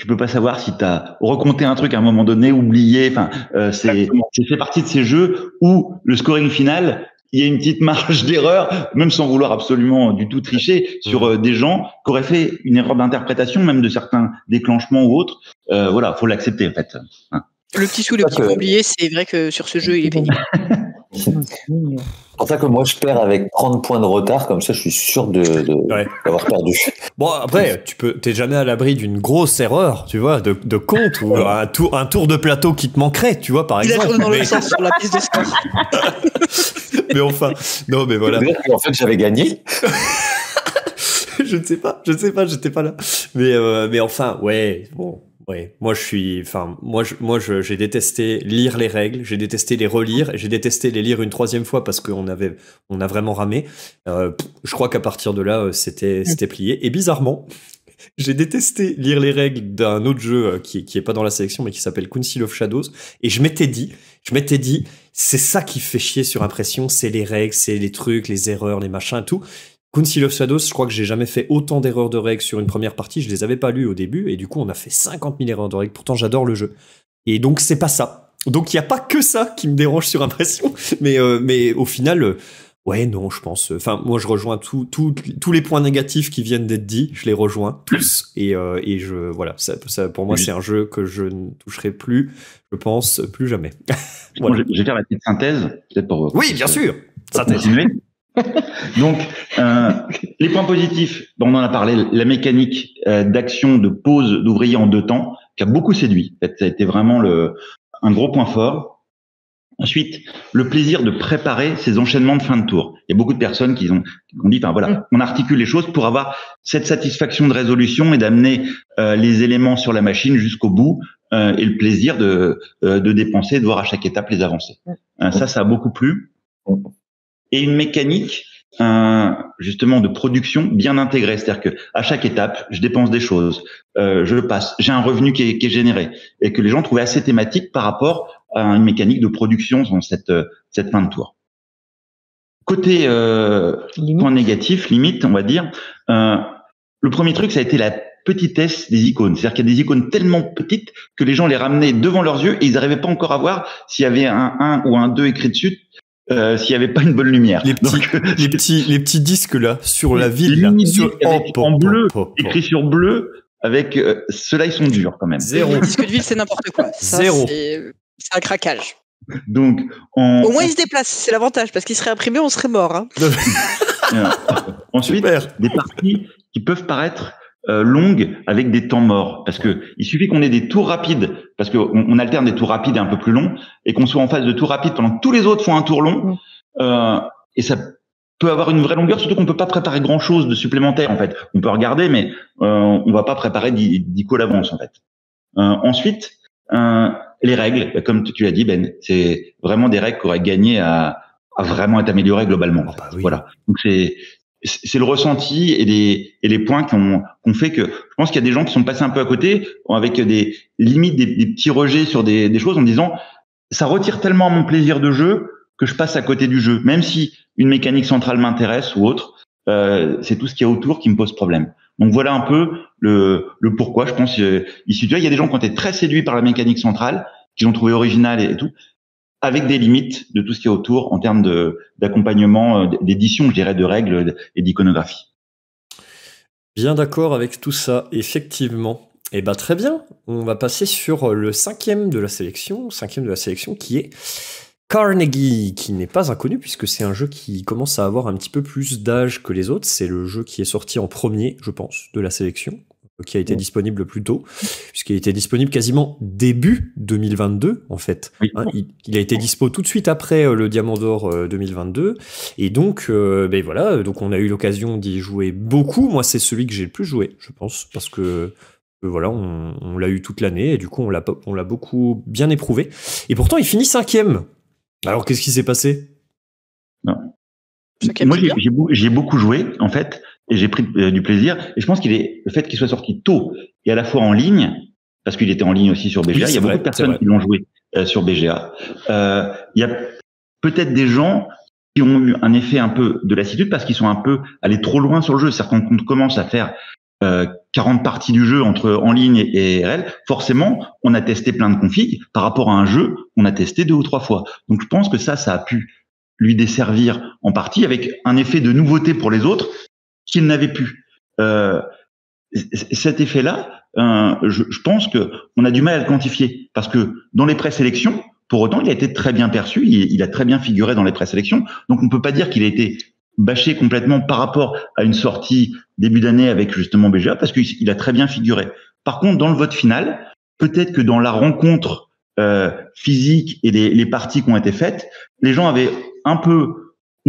S6: tu peux pas savoir si tu as recompté un truc à un moment donné, oublié. Enfin, euh, c'est fait partie de ces jeux où le scoring final, il y a une petite marge [laughs] d'erreur, même sans vouloir absolument du tout tricher, sur euh, des gens qui auraient fait une erreur d'interprétation, même de certains déclenchements ou autres. Euh, voilà, faut l'accepter en fait. Hein.
S2: Le petit sou, le petit oublié, c'est vrai que sur ce jeu, il est pénible. [laughs]
S4: c'est pour ça que moi je perds avec 30 points de retard, comme ça je suis sûr de, d'avoir perdu.
S1: Bon après, tu peux, t'es jamais à l'abri d'une grosse erreur, tu vois, de, de compte ou un tour, un tour de plateau qui te manquerait, tu vois, par exemple.
S2: Il a dans le sens sur la piste de sport. [laughs]
S1: mais enfin, non mais voilà.
S4: En fait j'avais gagné. [laughs]
S1: je ne sais pas, je ne sais pas, j'étais pas là. Mais euh, mais enfin, ouais, bon oui, moi je suis, enfin moi je, moi j'ai détesté lire les règles, j'ai détesté les relire, j'ai détesté les lire une troisième fois parce qu'on avait, on a vraiment ramé. Euh, je crois qu'à partir de là euh, c'était c'était plié. Et bizarrement, [laughs] j'ai détesté lire les règles d'un autre jeu euh, qui qui est pas dans la sélection mais qui s'appelle Council of Shadows. Et je m'étais dit, je m'étais dit, c'est ça qui fait chier sur impression, c'est les règles, c'est les trucs, les erreurs, les machins, tout. Council of Shadows, je crois que j'ai jamais fait autant d'erreurs de règles sur une première partie. Je les avais pas lues au début et du coup on a fait 50 000 erreurs de règles. Pourtant j'adore le jeu. Et donc c'est pas ça. Donc il y a pas que ça qui me dérange sur impression. [laughs] Mais euh, mais au final, euh, ouais non, je pense. Enfin moi je rejoins tous les points négatifs qui viennent d'être dits. Je les rejoins tous et euh, et je voilà ça, ça pour moi c'est un jeu que je ne toucherai plus. Je pense plus jamais. [laughs]
S6: voilà. Je vais faire la petite synthèse peut-être pour.
S1: Oui bien sûr.
S6: Synthèse. [laughs] Donc, euh, les points positifs, on en a parlé, la mécanique euh, d'action de pose d'ouvrier en deux temps, qui a beaucoup séduit. En fait, ça a été vraiment le, un gros point fort. Ensuite, le plaisir de préparer ces enchaînements de fin de tour. Il y a beaucoup de personnes qui ont, qui ont dit, enfin voilà, mm. on articule les choses pour avoir cette satisfaction de résolution et d'amener euh, les éléments sur la machine jusqu'au bout euh, et le plaisir de, euh, de dépenser, de voir à chaque étape les avancées. Mm. ça, ça a beaucoup plu. Et une mécanique euh, justement de production bien intégrée, c'est-à-dire que à chaque étape, je dépense des choses, euh, je passe, j'ai un revenu qui est, qui est, généré, et que les gens trouvaient assez thématique par rapport à une mécanique de production dans cette cette fin de tour. Côté euh, point négatif, limite, on va dire, euh, le premier truc, ça a été la petitesse des icônes. C'est-à-dire qu'il y a des icônes tellement petites que les gens les ramenaient devant leurs yeux et ils n'arrivaient pas encore à voir s'il y avait un 1 ou un 2 écrit dessus euh, s'il n'y avait pas une bonne lumière.
S1: Les petits, euh, les [laughs] petits, les petits disques là sur la ville, là, sur,
S6: en bleu, écrit sur bleu. Avec euh, ceux-là, ils sont durs quand même.
S2: Zéro. Les disques de ville, c'est n'importe quoi.
S1: Zéro.
S2: C'est un craquage.
S6: Donc,
S2: en... au moins, ils se déplacent. C'est l'avantage parce qu'ils seraient imprimés, on serait mort. Hein. [laughs]
S6: Ensuite, des parties qui peuvent paraître euh, longue avec des temps morts. Parce que il suffit qu'on ait des tours rapides, parce qu'on on alterne des tours rapides et un peu plus longs, et qu'on soit en phase de tours rapides pendant que tous les autres font un tour long. Euh, et ça peut avoir une vraie longueur, surtout qu'on peut pas préparer grand chose de supplémentaire en fait. On peut regarder, mais euh, on va pas préparer 10 calls d'avance en fait. Euh, ensuite, les règles, bah, comme tu l'as dit, Ben, c'est vraiment des règles qui auraient gagné à, à vraiment être améliorées globalement. Ah bah voilà. Donc c'est c'est le ressenti et les, et les points qui ont, fait que je pense qu'il y a des gens qui sont passés un peu à côté avec des limites, des, petits rejets sur des, des, choses en disant ça retire tellement mon plaisir de jeu que je passe à côté du jeu, même si une mécanique centrale m'intéresse ou autre. Euh, c'est tout ce qu'il y a autour qui me pose problème. Donc voilà un peu le, le pourquoi. Je pense euh, ici, il y a des gens qui ont été très séduits par la mécanique centrale, qui l'ont trouvé originale et, tout, avec des limites de tout ce qui est autour en termes d'accompagnement, euh, d'édition, je dirais, de règles et d'iconographie.
S1: Bien d'accord avec tout ça, effectivement. Eh ben très bien, on va passer sur le cinquième de la sélection, cinquième de la sélection qui est Carnegie, qui n'est pas inconnu puisque c'est un jeu qui commence à avoir un petit peu plus d'âge que les autres. C'est le jeu qui est sorti en premier, je pense, de la sélection, qui a été disponible plus tôt, puisqu'il a été disponible quasiment début 2022 en fait. Hein, il, a été dispo tout de suite après euh, le Diamant d'Or 2022, euh, et donc, euh, ben voilà, donc on a eu l'occasion d'y jouer beaucoup. Moi, c'est celui que j'ai le plus joué, je pense, parce que voilà, on, l'a eu toute l'année et du coup on l'a on l'a beaucoup bien éprouvé. Et pourtant, il finit cinquième. Alors, qu'est-ce qui s'est passé?
S6: Non. Moi, j'ai beaucoup joué, en fait, et j'ai pris euh, du plaisir. Et je pense qu'il est le fait qu'il soit sorti tôt et à la fois en ligne, parce qu'il était en ligne aussi sur BGA. il y a beaucoup de personnes qui l'ont joué euh, sur BGA. Euh, il y a peut-être des gens qui ont eu un effet un peu de lassitude parce qu'ils sont un peu allés trop loin sur le jeu. C'est-à-dire qu'on commence à faire euh, 40 parties du jeu entre en ligne et RL, forcément, on a testé plein de configs par rapport à un jeu qu'on a testé deux ou trois fois. Donc je pense que ça, ça a pu lui desservir en partie avec un effet de nouveauté pour les autres qu'il n'avait plus. Euh, cet effet-là, euh, je, pense que on a du mal à le quantifier parce que dans les présélections, pour autant, il a été très bien perçu, il, a très bien figuré dans les présélections. Donc on peut pas dire qu'il a été bâché complètement par rapport à une sortie début d'année avec justement BGA parce qu'il a très bien figuré. Par contre, dans le vote final, peut-être que dans la rencontre euh, physique et les, parties qui ont été faites, les gens avaient un peu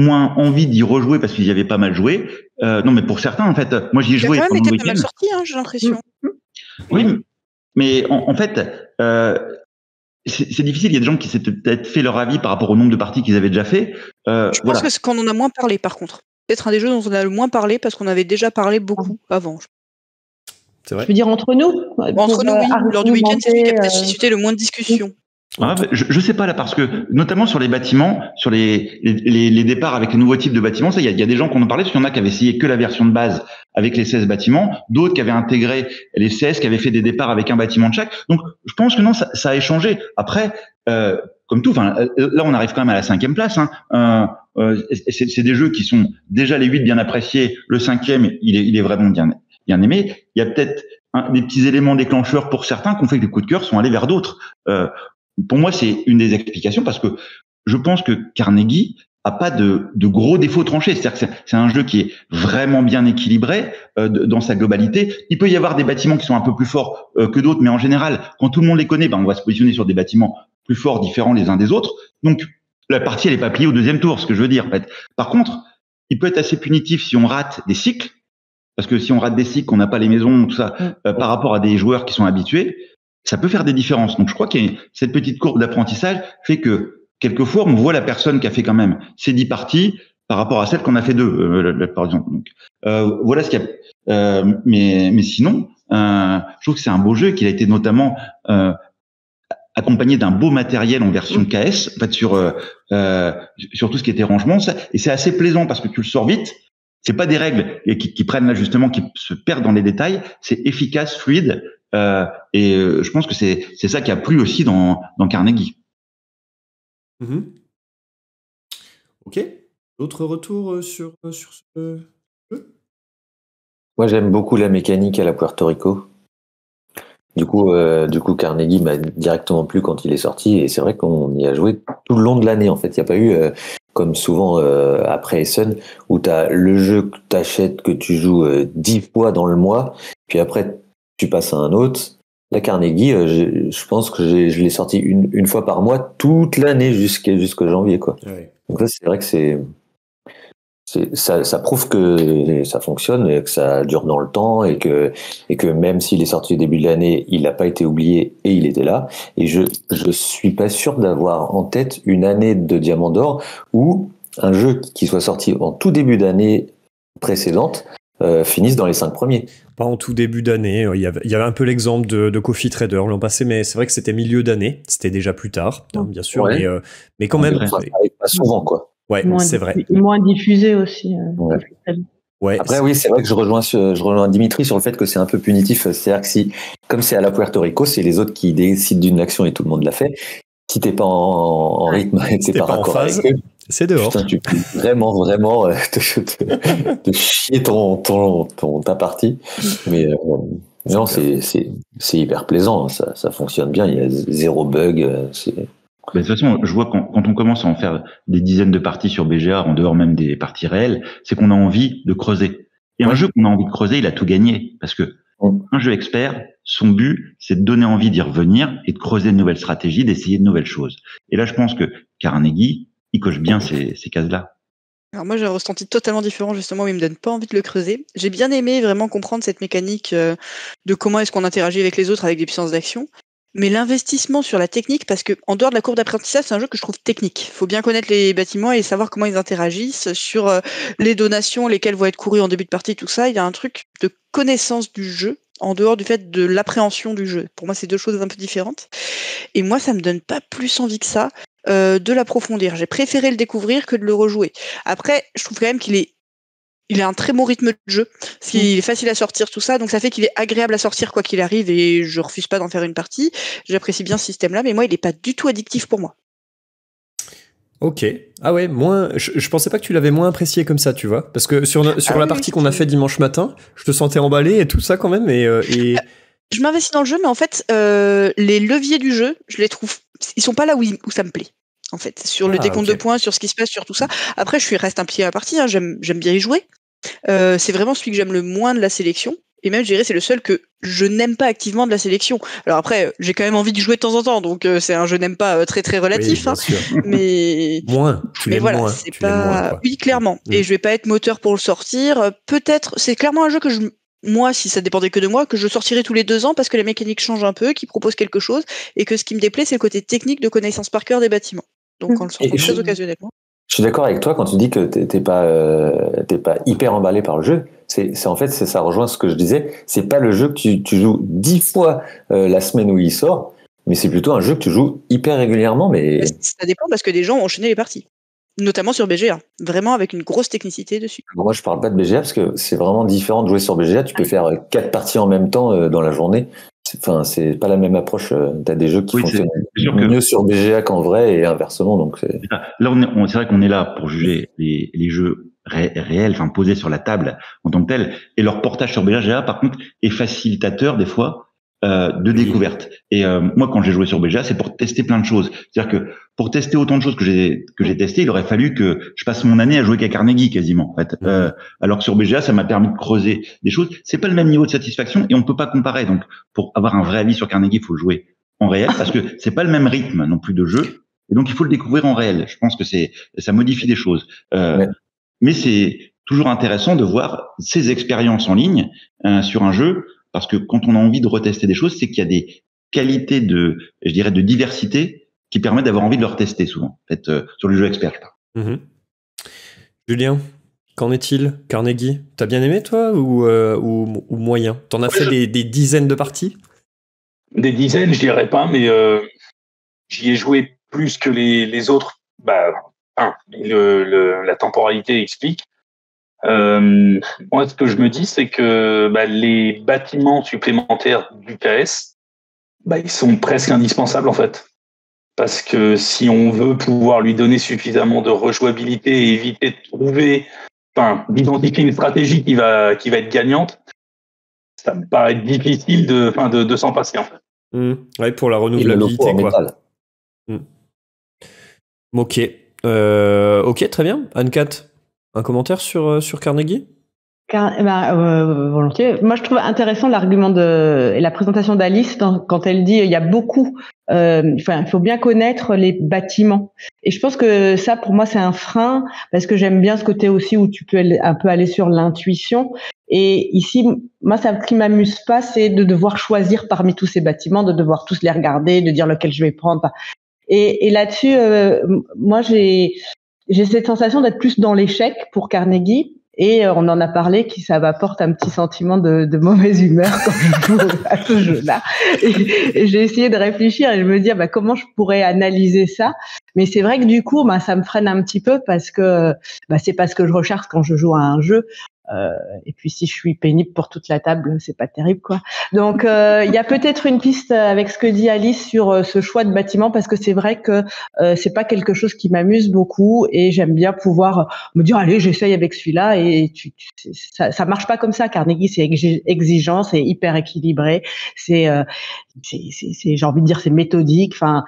S6: moins envie d'y rejouer parce qu'ils y avaient pas mal joué. Euh, non, mais pour certains, en fait, moi j'y ai joué.
S2: Quand même été pas mal sorti, hein, j'ai l'impression.
S6: Oui, mais en, en fait, euh, c'est difficile. Il y a des gens qui s'étaient peut-être fait leur avis par rapport au nombre de parties qu'ils avaient déjà fait.
S2: Euh, je pense que c'est qu'on en a moins parlé, par contre. Peut-être un des jeux dont on a le moins parlé parce qu'on avait déjà parlé beaucoup avant.
S5: C'est vrai. Je veux dire entre nous.
S2: Entre nous, oui. Lors du week-end, c'est celui qui a peut-être suscité le moins de discussions.
S6: Ah, je, je sais pas là parce que notamment sur les bâtiments, sur les, les, les départs avec les nouveaux types de bâtiments, il y a, y a, des gens qui en parlé, parce qu'il y en a qui avaient essayé que la version de base avec les 16 bâtiments, d'autres qui avaient intégré les 16, qui avaient fait des départs avec un bâtiment de chaque. Donc je pense que non, ça, ça a échangé. Après, euh, comme tout, enfin là on arrive quand même à la cinquième place. Hein. Euh, euh, c'est des jeux qui sont déjà les huit bien appréciés, le cinquième il est, il est vraiment bien bien aimé. Il y a peut-être des petits éléments déclencheurs pour certains qui ont fait que les coups de cœur sont allés vers d'autres. Euh, pour moi, c'est une des explications parce que je pense que Carnegie a pas de, de gros défauts tranchés. C'est-à-dire que c'est un jeu qui est vraiment bien équilibré euh, dans sa globalité. Il peut y avoir des bâtiments qui sont un peu plus forts euh, que d'autres, mais en général, quand tout le monde les connaît, ben, on va se positionner sur des bâtiments plus forts, différents les uns des autres. Donc, la partie, elle est pas pliée au deuxième tour, ce que je veux dire. En fait. Par contre, il peut être assez punitif si on rate des cycles, parce que si on rate des cycles, qu'on n'a pas les maisons, tout ça, mm. euh, par rapport à des joueurs qui sont habitués ça peut faire des différences. Donc je crois que cette petite courbe d'apprentissage fait que quelquefois on voit la personne qui a fait quand même ces dix parties par rapport à celle qu'on a fait deux, euh, par exemple. Donc, euh, voilà ce qu'il y a. Euh, mais, mais sinon, euh, je trouve que c'est un beau jeu et qu'il a été notamment euh, accompagné d'un beau matériel en version KS, en fait sur sur tout ce qui était rangement. et c'est assez plaisant parce que tu le sors vite. C'est pas des règles qui, qui prennent là justement, qui se perdent dans les détails. C'est efficace, fluide euh, et euh, je pense que c'est c'est ça qui a plu aussi dans dans Carnegie.
S1: Mm-hmm. Ok. D'autres retours euh, sur sur ce jeu?
S4: Moi, j'aime beaucoup la mécanique à la Puerto Rico. Du coup, du coup, Carnegie m'a directement plu quand il est sorti, et c'est vrai qu'on y a joué tout le long de l'année. En fait, il n'y a pas eu, comme souvent après Essen, où tu as le jeu que tu achètes, que tu joues dix fois dans le mois, puis après tu passes à un autre. La Carnegie, euh, je, pense que je l'ai sorti une, une, fois par mois toute l'année jusqu'à jusqu'au janvier. Quoi. Donc ça, c'est vrai que c'est ça, ça, prouve que ça fonctionne et que ça dure dans le temps et que, et que même s'il est sorti au début de l'année, il n'a pas été oublié et il était là. Et je je suis pas sûr d'avoir en tête une année de Diamant d'Or où un jeu qui soit sorti en tout début d'année précédente euh, finisse dans les cinq premiers.
S1: Pas en tout début d'année. Il y avait, un peu l'exemple de, Coffee Trader l'an passé, mais c'est vrai que c'était milieu d'année. C'était déjà plus tard, bien sûr. Mais, euh, mais, quand même.
S4: Ça pas souvent, quoi.
S1: Ouais, c'est vrai.
S5: Moins diffusé aussi.
S4: Euh, ouais. Après, oui, c'est vrai que je rejoins, je rejoins Dimitri sur le fait que c'est un peu punitif. C'est-à-dire que si, comme c'est à la Puerto Rico, c'est les autres qui décident d'une action et tout le monde l'a fait. Si t'es pas en, rythme que pas, pas en phase,
S1: c'est dehors.
S4: Putain, tu peux vraiment, vraiment euh, te, chier ton, ton, ton, ta partie. Mais euh, non, c'est hyper plaisant. Ça, ça fonctionne bien. Il y a zéro bug. C'est
S6: de toute façon, je vois quand, quand, on commence à en faire des dizaines de parties sur BGA, en dehors même des parties réelles, c'est qu'on a envie de creuser. Et un jeu qu'on a envie de creuser, il a tout gagné. Parce que un jeu expert, son but, c'est de donner envie d'y revenir et de creuser de nouvelles stratégies, d'essayer de nouvelles choses. Et là, je pense que Carnegie, il coche bien ces, ces cases-là.
S2: Alors moi j'ai un ressenti totalement différent justement où il me donne pas envie de le creuser. J'ai bien aimé vraiment comprendre cette mécanique euh, de comment est-ce qu'on interagit avec les autres avec des puissances d'action mais l'investissement sur la technique, parce que en dehors de la courbe d'apprentissage, c'est un jeu que je trouve technique. Il faut bien connaître les bâtiments et savoir comment ils interagissent sur euh, les donations, lesquelles vont être courues en début de partie, tout ça. Il y a un truc de connaissance du jeu en dehors du fait de l'appréhension du jeu. Pour moi, c'est deux choses un peu différentes. Et moi, ça me donne pas plus envie que ça euh, de l'approfondir. J'ai préféré le découvrir que de le rejouer. Après, je trouve quand même qu'il est il a un très bon rythme de jeu, mm. il est facile à sortir tout ça, donc ça fait qu'il est agréable à sortir quoi qu'il arrive et je refuse pas d'en faire une partie. J'apprécie bien ce système-là, mais moi il est pas du tout addictif pour moi.
S1: Ok. Ah ouais, moins. Je, pensais pas que tu l'avais moins apprécié comme ça, tu vois, parce que sur sur ah la partie qu'on a fait dimanche matin, je te sentais emballé et tout ça quand même, et. Euh, et...
S2: Je m'investis dans le jeu, mais en fait, euh, les leviers du jeu, je les trouve, ils sont pas là où, où ça me plaît en fait, sur le ah, décompte de points, sur ce qui se passe, sur tout ça. Après, je suis reste un pied à la partie, hein, j'aime bien y jouer. Euh, c'est vraiment celui que j'aime le moins de la sélection. Et même, je dirais, c'est le seul que je n'aime pas activement de la sélection. Alors après, j'ai quand même envie d'y jouer de temps en temps, donc euh, c'est un je n'aime pas euh, très très relatif. hein, [laughs] mais
S1: moins.
S2: mais voilà, c'est pas. oui, clairement. Mm. Et je vais pas être moteur pour le sortir. Peut-être, c'est clairement un jeu que je moi, si ça dépendait que de moi, que je sortirais tous les deux ans parce que les mécaniques changent un peu, qui proposent quelque chose, et que ce qui me déplaît, c'est le côté technique de connaissance par cœur des bâtiments. Donc, mm. on le sort très occasionnellement.
S4: Je suis d'accord avec toi quand tu dis que t'es pas euh, pas hyper emballé par le jeu. C'est en fait ça rejoint ce que je disais. C'est pas le jeu que tu, tu joues dix fois euh, la semaine où il sort, mais c'est plutôt un jeu que tu joues hyper régulièrement. Mais
S2: ça dépend parce que des gens ont enchaîné les parties, notamment sur BGA, vraiment avec une grosse technicité dessus.
S4: Moi je parle pas de BGA parce que c'est vraiment différent de jouer sur BGA. Tu peux faire quatre parties en même temps euh, dans la journée. Enfin, c'est pas la même approche. Euh, tu as des jeux qui fonctionnent mieux sur BGA qu'en vrai et inversement. Donc
S6: là, on c'est vrai qu'on est là pour juger les, les jeux réels, enfin posés sur la table en tant que tels. Et leur portage sur BGA, par contre, est facilitateur des fois euh, de découverte. Et euh, moi, quand j'ai joué sur BGA, c'est pour tester plein de choses. C'est-à-dire que pour tester autant de choses que j'ai que j'ai testé, il aurait fallu que je passe mon année à jouer qu'à Carnegie quasiment. En fait. Euh, alors que sur BGA, ça m'a permis de creuser des choses. C'est pas le même niveau de satisfaction et on ne peut pas comparer. Donc, pour avoir un vrai avis sur Carnegie, il faut jouer en réel [laughs] parce que c'est pas le même rythme non plus de jeu. Et donc, il faut le découvrir en réel. Je pense que c'est ça modifie des choses. Euh, Mais c'est toujours intéressant de voir ces expériences en ligne euh, sur un jeu parce que quand on a envie de retester des choses, c'est qu'il y a des qualités de, je dirais, de diversité qui permettent d'avoir envie de le retester souvent, en fait, euh, sur le jeu expert.
S1: Mhm. Julien, qu'en est-il? Carnegie, t'as bien aimé toi? Ou, euh, ou, ou, moyen? T'en as fait des, des, dizaines de parties?
S3: Des dizaines, je dirais pas, mais euh, j'y ai joué plus que les, les autres. Bah, un, le, le, la temporalité explique. Euh, moi, ce que je me dis, c'est que bah, les bâtiments supplémentaires du KS, bah, ils sont presque indispensables en fait. Parce que si on veut pouvoir lui donner suffisamment de rejouabilité et éviter de trouver, enfin, d'identifier une stratégie qui va, qui va être gagnante, ça me paraît difficile de, enfin, de, de s'en passer en fait.
S1: Mmh. Ouais, pour la renouvelabilité, quoi. Mmh. Ok. Euh, ok, très bien. Anne-Cat un commentaire sur, euh, sur Carnegie?
S5: Eh ben, euh, volontiers. Moi, je trouve intéressant l'argument de et la présentation d'Alice quand elle dit il y a beaucoup. Euh, enfin, il faut bien connaître les bâtiments. Et je pense que ça, pour moi, c'est un frein parce que j'aime bien ce côté aussi où tu peux un peu aller sur l'intuition. Et ici, moi, ça qui m'amuse pas, c'est de devoir choisir parmi tous ces bâtiments, de devoir tous les regarder, de dire lequel je vais prendre. Et, et là-dessus, euh, moi, j'ai j'ai cette sensation d'être plus dans l'échec pour Carnegie et euh, on en a parlé, qui ça m'apporte un petit sentiment de, de, mauvaise humeur quand je joue à ce jeu-là. J'ai essayé de réfléchir et je me dis bah, comment je pourrais analyser ça? Mais c'est vrai que du coup, bah, ça me freine un petit peu parce que bah, c'est pas ce que je recherche quand je joue à un jeu. Euh, et puis si je suis pénible pour toute la table, c'est pas terrible quoi. Donc euh, il y a peut-être une piste avec ce que dit Alice sur euh, ce choix de bâtiment parce que c'est vrai que c'est pas quelque chose qui m'amuse beaucoup et j'aime bien pouvoir me dire allez j'essaye avec celui-là et tu, ça, ça marche pas comme ça. Carnegie c'est exigeant, c'est hyper équilibré, c'est c'est j'ai envie de dire c'est méthodique. Enfin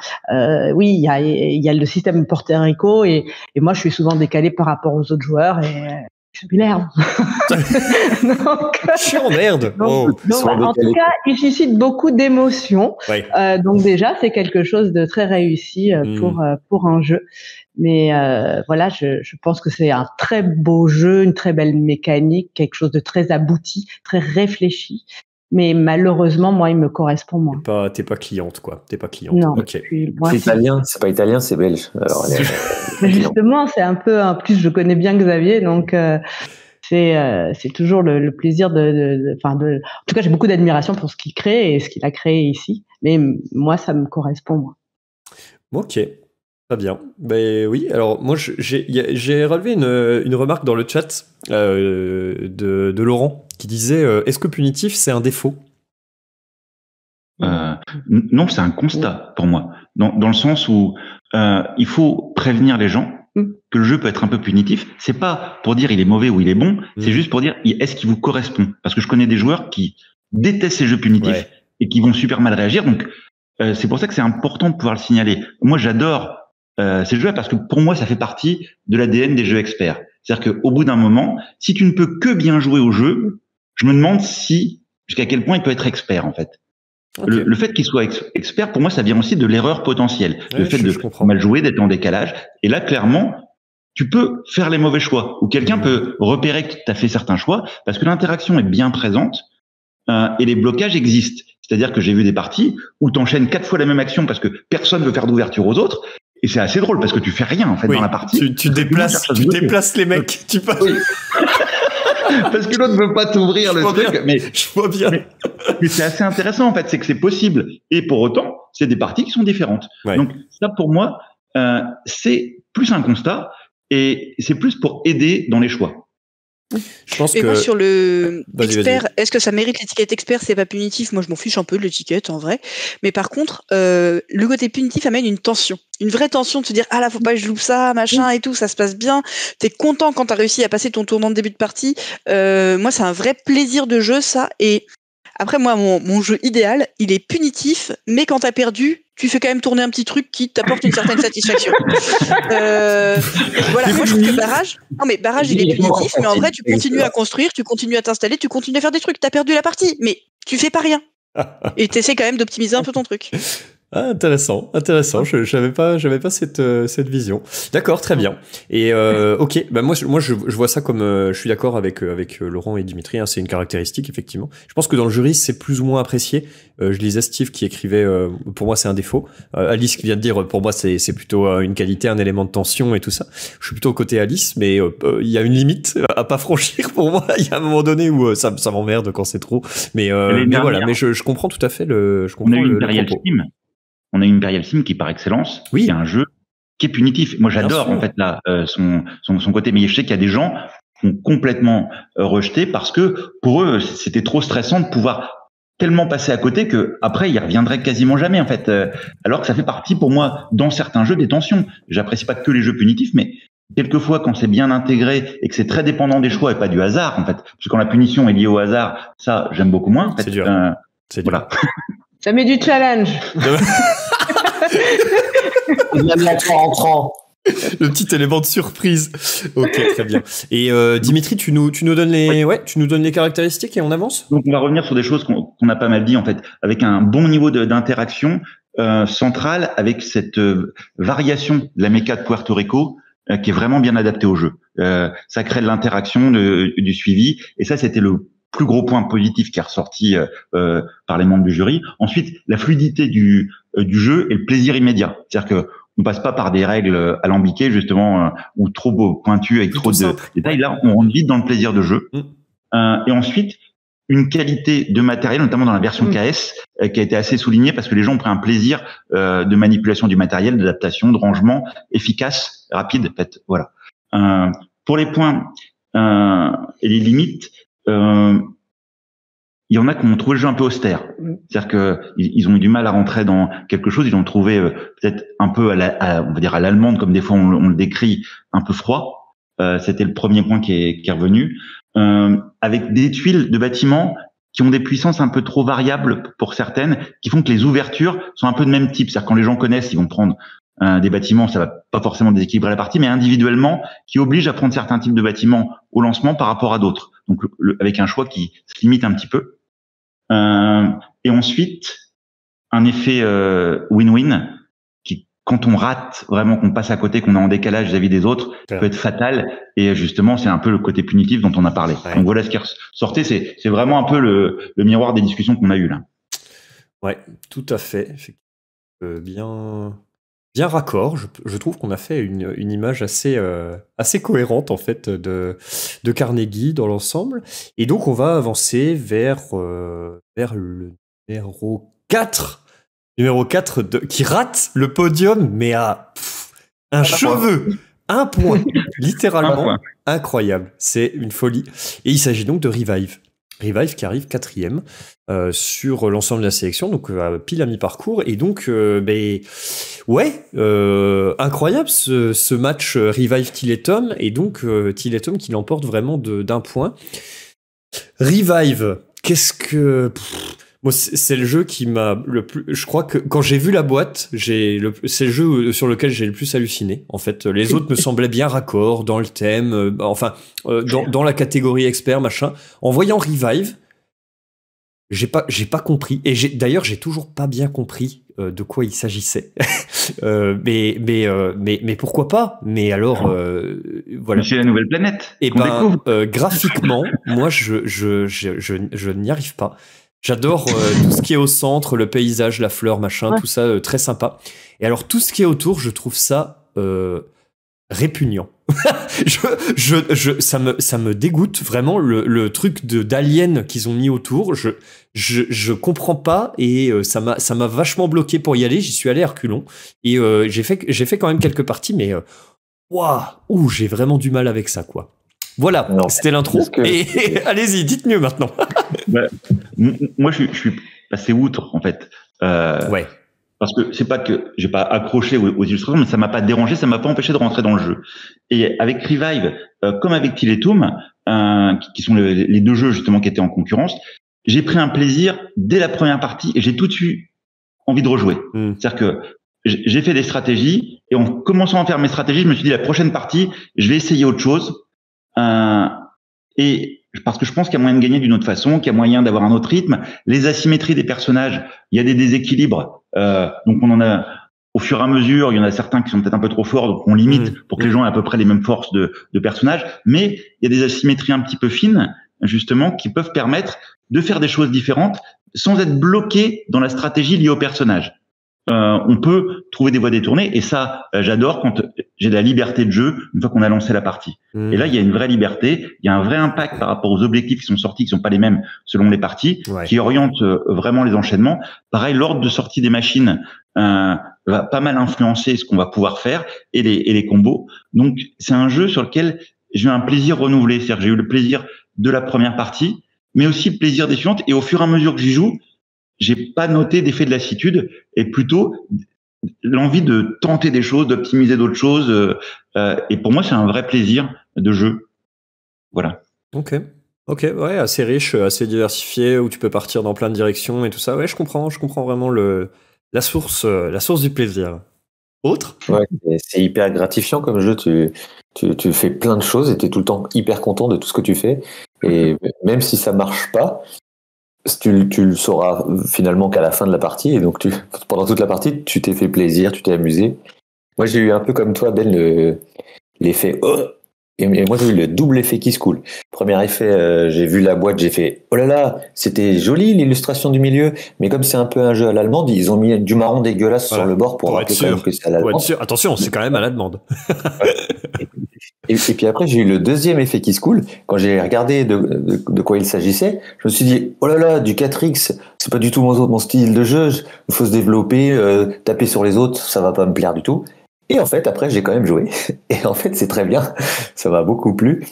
S5: oui il y a y a le système Porto Rico et, et moi je suis souvent décalé par rapport aux autres joueurs et je suis merde. [laughs]
S1: je suis en merde.
S5: Donc, oh. en tout cas, il suscite beaucoup d'émotions. Euh, donc déjà, c'est quelque chose de très réussi euh, hmm. pour euh, pour un jeu. Mais euh, voilà, je, je pense que c'est un très beau jeu, une très belle mécanique, quelque chose de très abouti, très réfléchi mais malheureusement, moi, il me correspond moins.
S1: T'es pas, pas cliente, quoi. T'es pas cliente.
S5: Non.
S4: c'est italien, c'est pas italien, c'est belge. Alors,
S5: justement, c'est un peu. En plus, je connais bien Xavier, donc euh, c'est euh, c'est toujours le, plaisir de, enfin de, En tout cas, j'ai beaucoup d'admiration pour ce qu'il crée et ce qu'il a créé ici. Mais moi, ça me correspond moins.
S1: Ok. Très bien. Ben oui, alors moi j'ai relevé une, une, remarque dans le chat euh, de, de, Laurent qui disait euh, Est-ce que punitif c'est un défaut?
S6: Euh, Non, c'est un constat pour moi. Dans, dans le sens où il faut prévenir les gens mm. que le jeu peut être un peu punitif. C'est pas pour dire il est mauvais ou il est bon, c'est mm. juste pour dire est-ce qu'il vous correspond? Parce que je connais des joueurs qui détestent ces jeux punitifs et qui vont super mal réagir. Donc c'est pour ça que c'est important de pouvoir le signaler. Moi j'adore euh, ces jeux parce que pour moi, ça fait partie de l'ADN des jeux experts. C'est-à-dire qu'au bout d'un moment, si tu ne peux que bien jouer au jeu, je me demande si jusqu'à quel point il peut être expert en fait. Le, fait qu'il soit expert, pour moi, ça vient aussi de l'erreur potentielle, le fait de mal jouer, d'être en décalage. Et là, clairement, tu peux faire les mauvais choix, ou quelqu'un peut repérer que tu as fait certains choix, parce que l'interaction est bien présente euh, et les blocages existent. C'est-à-dire que j'ai vu des parties où tu enchaînes quatre fois la même action parce que personne veut faire d'ouverture aux autres, et c'est assez drôle parce que tu fais rien en fait dans la partie.
S1: Tu, tu déplaces, tu déplaces les mecs. Tu passes. [laughs]
S6: parce que l'autre veut pas t'ouvrir le truc. Mais
S1: je vois bien.
S6: Mais, c'est assez intéressant en fait, c'est que c'est possible. Et pour autant, c'est des parties qui sont différentes. Donc ça pour moi, euh, c'est plus un constat et c'est plus pour aider dans les choix.
S2: Je pense et que... moi, sur le expert, est-ce que ça mérite l'étiquette expert? C'est pas punitif. Moi, je m'en fiche un peu de l'étiquette en vrai. Mais par contre, euh, le côté punitif amène une tension, une vraie tension de se dire ah là, faut pas que je loupe ça, machin et tout, ça se passe bien. T'es content quand t'as réussi à passer ton tournant de début de partie. Euh, moi, c'est un vrai plaisir de jeu ça. Et après, moi, mon, mon jeu idéal, il est punitif, mais quand t'as perdu, tu fais quand même tourner un petit truc qui t'apporte une certaine satisfaction. [laughs] euh, voilà, moi je trouve que barrage, non mais barrage il est punitif, mais en vrai tu continues à construire, tu continues à t'installer, tu continues à faire des trucs. T'as perdu la partie, mais tu fais pas rien. Et t'essaies quand même d'optimiser un peu ton truc.
S1: Ah, intéressant, intéressant. Je n'avais pas, j'avais pas cette euh, cette vision. D'accord, très bien. Et euh, ok, bah moi, moi, je, je vois ça comme, euh, je suis d'accord avec avec Laurent et Dimitri. Hein, c'est une caractéristique effectivement. Je pense que dans le jury, c'est plus ou moins apprécié. je lisais Steve qui écrivait, pour moi, c'est un défaut. Alice qui vient de dire, pour moi, c'est c'est plutôt une qualité, un élément de tension et tout ça. Je suis plutôt côté Alice, mais il y a une limite à pas franchir pour moi. [laughs] Il y a un moment donné où ça, ça m'emmerde quand c'est trop. Mais, mais voilà, mais je, je comprends tout à fait le. Je comprends le, le
S6: on a une Imperial Sim qui par excellence, oui. un jeu qui est punitif. Moi, j'adore en fait là euh, son, son, son côté, mais je sais qu'il y a des gens qui ont complètement euh, rejeté parce que pour eux, c'était trop stressant de pouvoir tellement passer à côté que après ils reviendraient quasiment jamais en fait. Euh, alors que ça fait partie pour moi dans certains jeux des tensions. J'apprécie pas que les jeux punitifs, mais quelquefois quand c'est bien intégré et que c'est très dépendant des choix et pas du hasard en fait. Parce que quand la punition est liée au hasard, ça j'aime beaucoup moins. En fait.
S1: C'est dur.
S6: c'est voilà. [laughs]
S5: Ça met du challenge. [laughs]
S4: Aime la entrant.
S1: le petit élément de surprise. Ok, très bien. Et euh, Dimitri, tu nous, tu nous donnes les, ouais, tu nous donnes les caractéristiques et on avance.
S6: Donc on va revenir sur des choses qu'on a pas mal dit en fait, avec un bon niveau d'interaction euh, centrale, avec cette euh, variation de la méca de Puerto Rico euh, qui est vraiment bien adaptée au jeu. Euh, ça crée de l'interaction, du suivi, et ça c'était le plus gros point positif qui est ressorti par les membres du jury. Ensuite, la fluidité du, du jeu et le plaisir immédiat. C'est-à-dire que on passe pas par des règles alambiquées justement euh, ou trop pointues avec trop de détails. Là, on rentre vite dans le plaisir de jeu. Mm. Euh, et ensuite, une qualité de matériel, notamment dans la version mm. KS, euh, qui a été assez soulignée parce que les gens ont pris un plaisir de manipulation du matériel, d'adaptation, de rangement efficace, rapide. En fait, voilà. pour les points et les limites, il y en a qui ont trouvé le jeu un peu austère. Mm. C'est-à-dire que ils, ont eu du mal à rentrer dans quelque chose. Ils l'ont trouvé euh, peut-être un peu à, la, on va dire à l'allemande, comme des fois on, le décrit, un peu froid. Euh, C'était le premier point qui est, qui est revenu. Euh, avec des tuiles de bâtiments qui ont des puissances un peu trop variables pour certaines, qui font que les ouvertures sont un peu de même type. C'est-à-dire quand les gens connaissent, ils vont prendre euh, des bâtiments, ça va pas forcément déséquilibrer la partie, mais individuellement, qui oblige à prendre certains types de bâtiments au lancement par rapport à d'autres. Donc avec un choix qui se limite un petit peu. Euh, et ensuite, un effet euh, win-win qui, quand on rate vraiment, qu'on passe à côté, qu'on est en décalage vis-à-vis des autres, peut être fatal. Et justement, c'est un peu le côté punitif dont on a parlé. Donc voilà ce qui ressortait. C'est, c'est vraiment un peu le, le miroir des discussions qu'on a eues là.
S1: Ouais, tout à fait. Euh, bien, bien raccord. Je, trouve qu'on a fait une, une image assez, euh, assez cohérente en fait de, de Carnegie dans l'ensemble. Et donc on va avancer vers, euh, vers le numéro 4. Numéro 4 de, qui rate le podium, mais à un cheveu. Un point, [laughs] littéralement incroyable. C'est une folie. Et il s'agit donc de Revive. Revive qui arrive quatrième euh, sur l'ensemble de la sélection, donc euh, pile à mi-parcours. Et donc, euh, ben, ouais, incroyable ce, match Revive Tiletum. Et donc, Tiletum qui l'emporte vraiment d'un point. Revive, qu'est-ce que c'est le jeu qui m'a le plus. Je crois que quand j'ai vu la boîte, j'ai le... c'est le jeu sur lequel j'ai le plus halluciné. En fait, les autres me semblaient bien raccord dans le thème, euh, enfin euh, dans, dans, la catégorie expert machin. En voyant Revive, j'ai pas j'ai pas compris. Et d'ailleurs j'ai toujours pas bien compris euh, de quoi il s'agissait. [laughs] mais mais mais mais pourquoi pas? Mais alors voilà.
S6: C'est la nouvelle planète.
S1: Et ben graphiquement, moi je je je, je, je n'y arrive pas. J'adore euh, tout ce qui est au centre, le paysage, la fleur, machin, tout ça, euh, très sympa. Et alors, tout ce qui est autour, je trouve ça euh, répugnant. [laughs] je, je, je, ça, me, ça me dégoûte vraiment le, le truc de d'alien qu'ils ont mis autour. Je, je, je comprends pas et ça m'a ça m'a vachement bloqué pour y aller. J'y suis allé à reculons et j'ai fait j'ai fait quand même quelques parties, mais waouh, j'ai vraiment du mal avec ça quoi. Voilà, c'était l'intro. Et [laughs] allez-y, dites mieux maintenant. [laughs]
S6: Bah, moi, je, suis passé outre en fait. Euh, ouais. Parce que c'est pas que j'ai pas accroché aux, illustrations, mais ça m'a pas dérangé, ça m'a pas empêché de rentrer dans le jeu. Et avec Revive, euh, comme avec Tiletum, euh, qui, sont les deux jeux justement qui étaient en concurrence, j'ai pris un plaisir dès la première partie et j'ai tout de suite envie de rejouer. Hmm. C'est-à-dire que j'ai fait des stratégies et en commençant à faire mes stratégies, je me suis dit la prochaine partie, je vais essayer autre chose. Euh, et parce que je pense qu'il y a moyen de gagner d'une autre façon, qu'il y a moyen d'avoir un autre rythme. Les asymétries des personnages, il y a des déséquilibres. Euh, donc on en a au fur et à mesure, il y en a certains qui sont peut-être un peu trop forts, donc on limite mmh. pour que les gens aient à peu près les mêmes forces de, de personnages. Mais il y a des asymétries un petit peu fines, justement, qui peuvent permettre de faire des choses différentes sans être bloqué dans la stratégie liée au personnage. Euh, on peut trouver des voies détournées et ça euh, j'adore quand j'ai la liberté de jeu une fois qu'on a lancé la partie. Mmh. Et là il y a une vraie liberté, il y a un vrai impact par rapport aux objectifs qui sont sortis qui sont pas les mêmes selon les parties, qui orientent euh, vraiment les enchaînements. Pareil l'ordre de sortie des machines va pas mal influencer ce qu'on va pouvoir faire et les, et les combos. Donc c'est un jeu sur lequel j'ai eu un plaisir renouvelé, c'est-à-dire j'ai eu le plaisir de la première partie, mais aussi le plaisir des suivantes et au fur et à mesure que j'y joue j'ai pas noté d'effet de lassitude et plutôt l'envie de tenter des choses, d'optimiser d'autres choses. Euh, euh, et pour moi, c'est un vrai plaisir de jeu. Voilà.
S1: Ok. Ok, ouais, assez riche, assez diversifié, où tu peux partir dans plein de directions et tout ça. Ouais, je comprends, je comprends vraiment le, la source, la source du plaisir. Autre?
S4: Ouais, c'est hyper gratifiant comme jeu. Tu, tu, tu fais plein de choses et tu es tout le temps hyper content de tout ce que tu fais. Et même si ça marche pas, tu, tu le sauras finalement qu'à la fin de la partie. Et donc, tu, [laughs] pendant toute la partie, tu t'es fait plaisir, tu t'es amusé. Moi, j'ai eu un peu comme toi, Ben, l'effet oh et moi, j'ai eu le double effet qui se coule. Premier effet, euh, j'ai vu la boîte, j'ai fait oh là là, c'était joli l'illustration du milieu, mais comme c'est un peu un jeu à l'allemande, ils ont mis du marron dégueulasse sur le bord pour,
S1: être sûr que c'est à l'allemande. Attention, c'est quand même à l'allemande.
S4: et, et, puis après, j'ai eu le deuxième effet qui se coule. Quand j'ai regardé de, de, quoi il s'agissait, je me suis dit oh là là, du 4X, c'est pas du tout mon, mon style de jeu. Il faut se développer, euh, taper sur les autres, ça va pas me plaire du tout. Et en fait, après, j'ai quand même joué. [laughs] Et en fait, c'est très bien. Ça m'a beaucoup plu.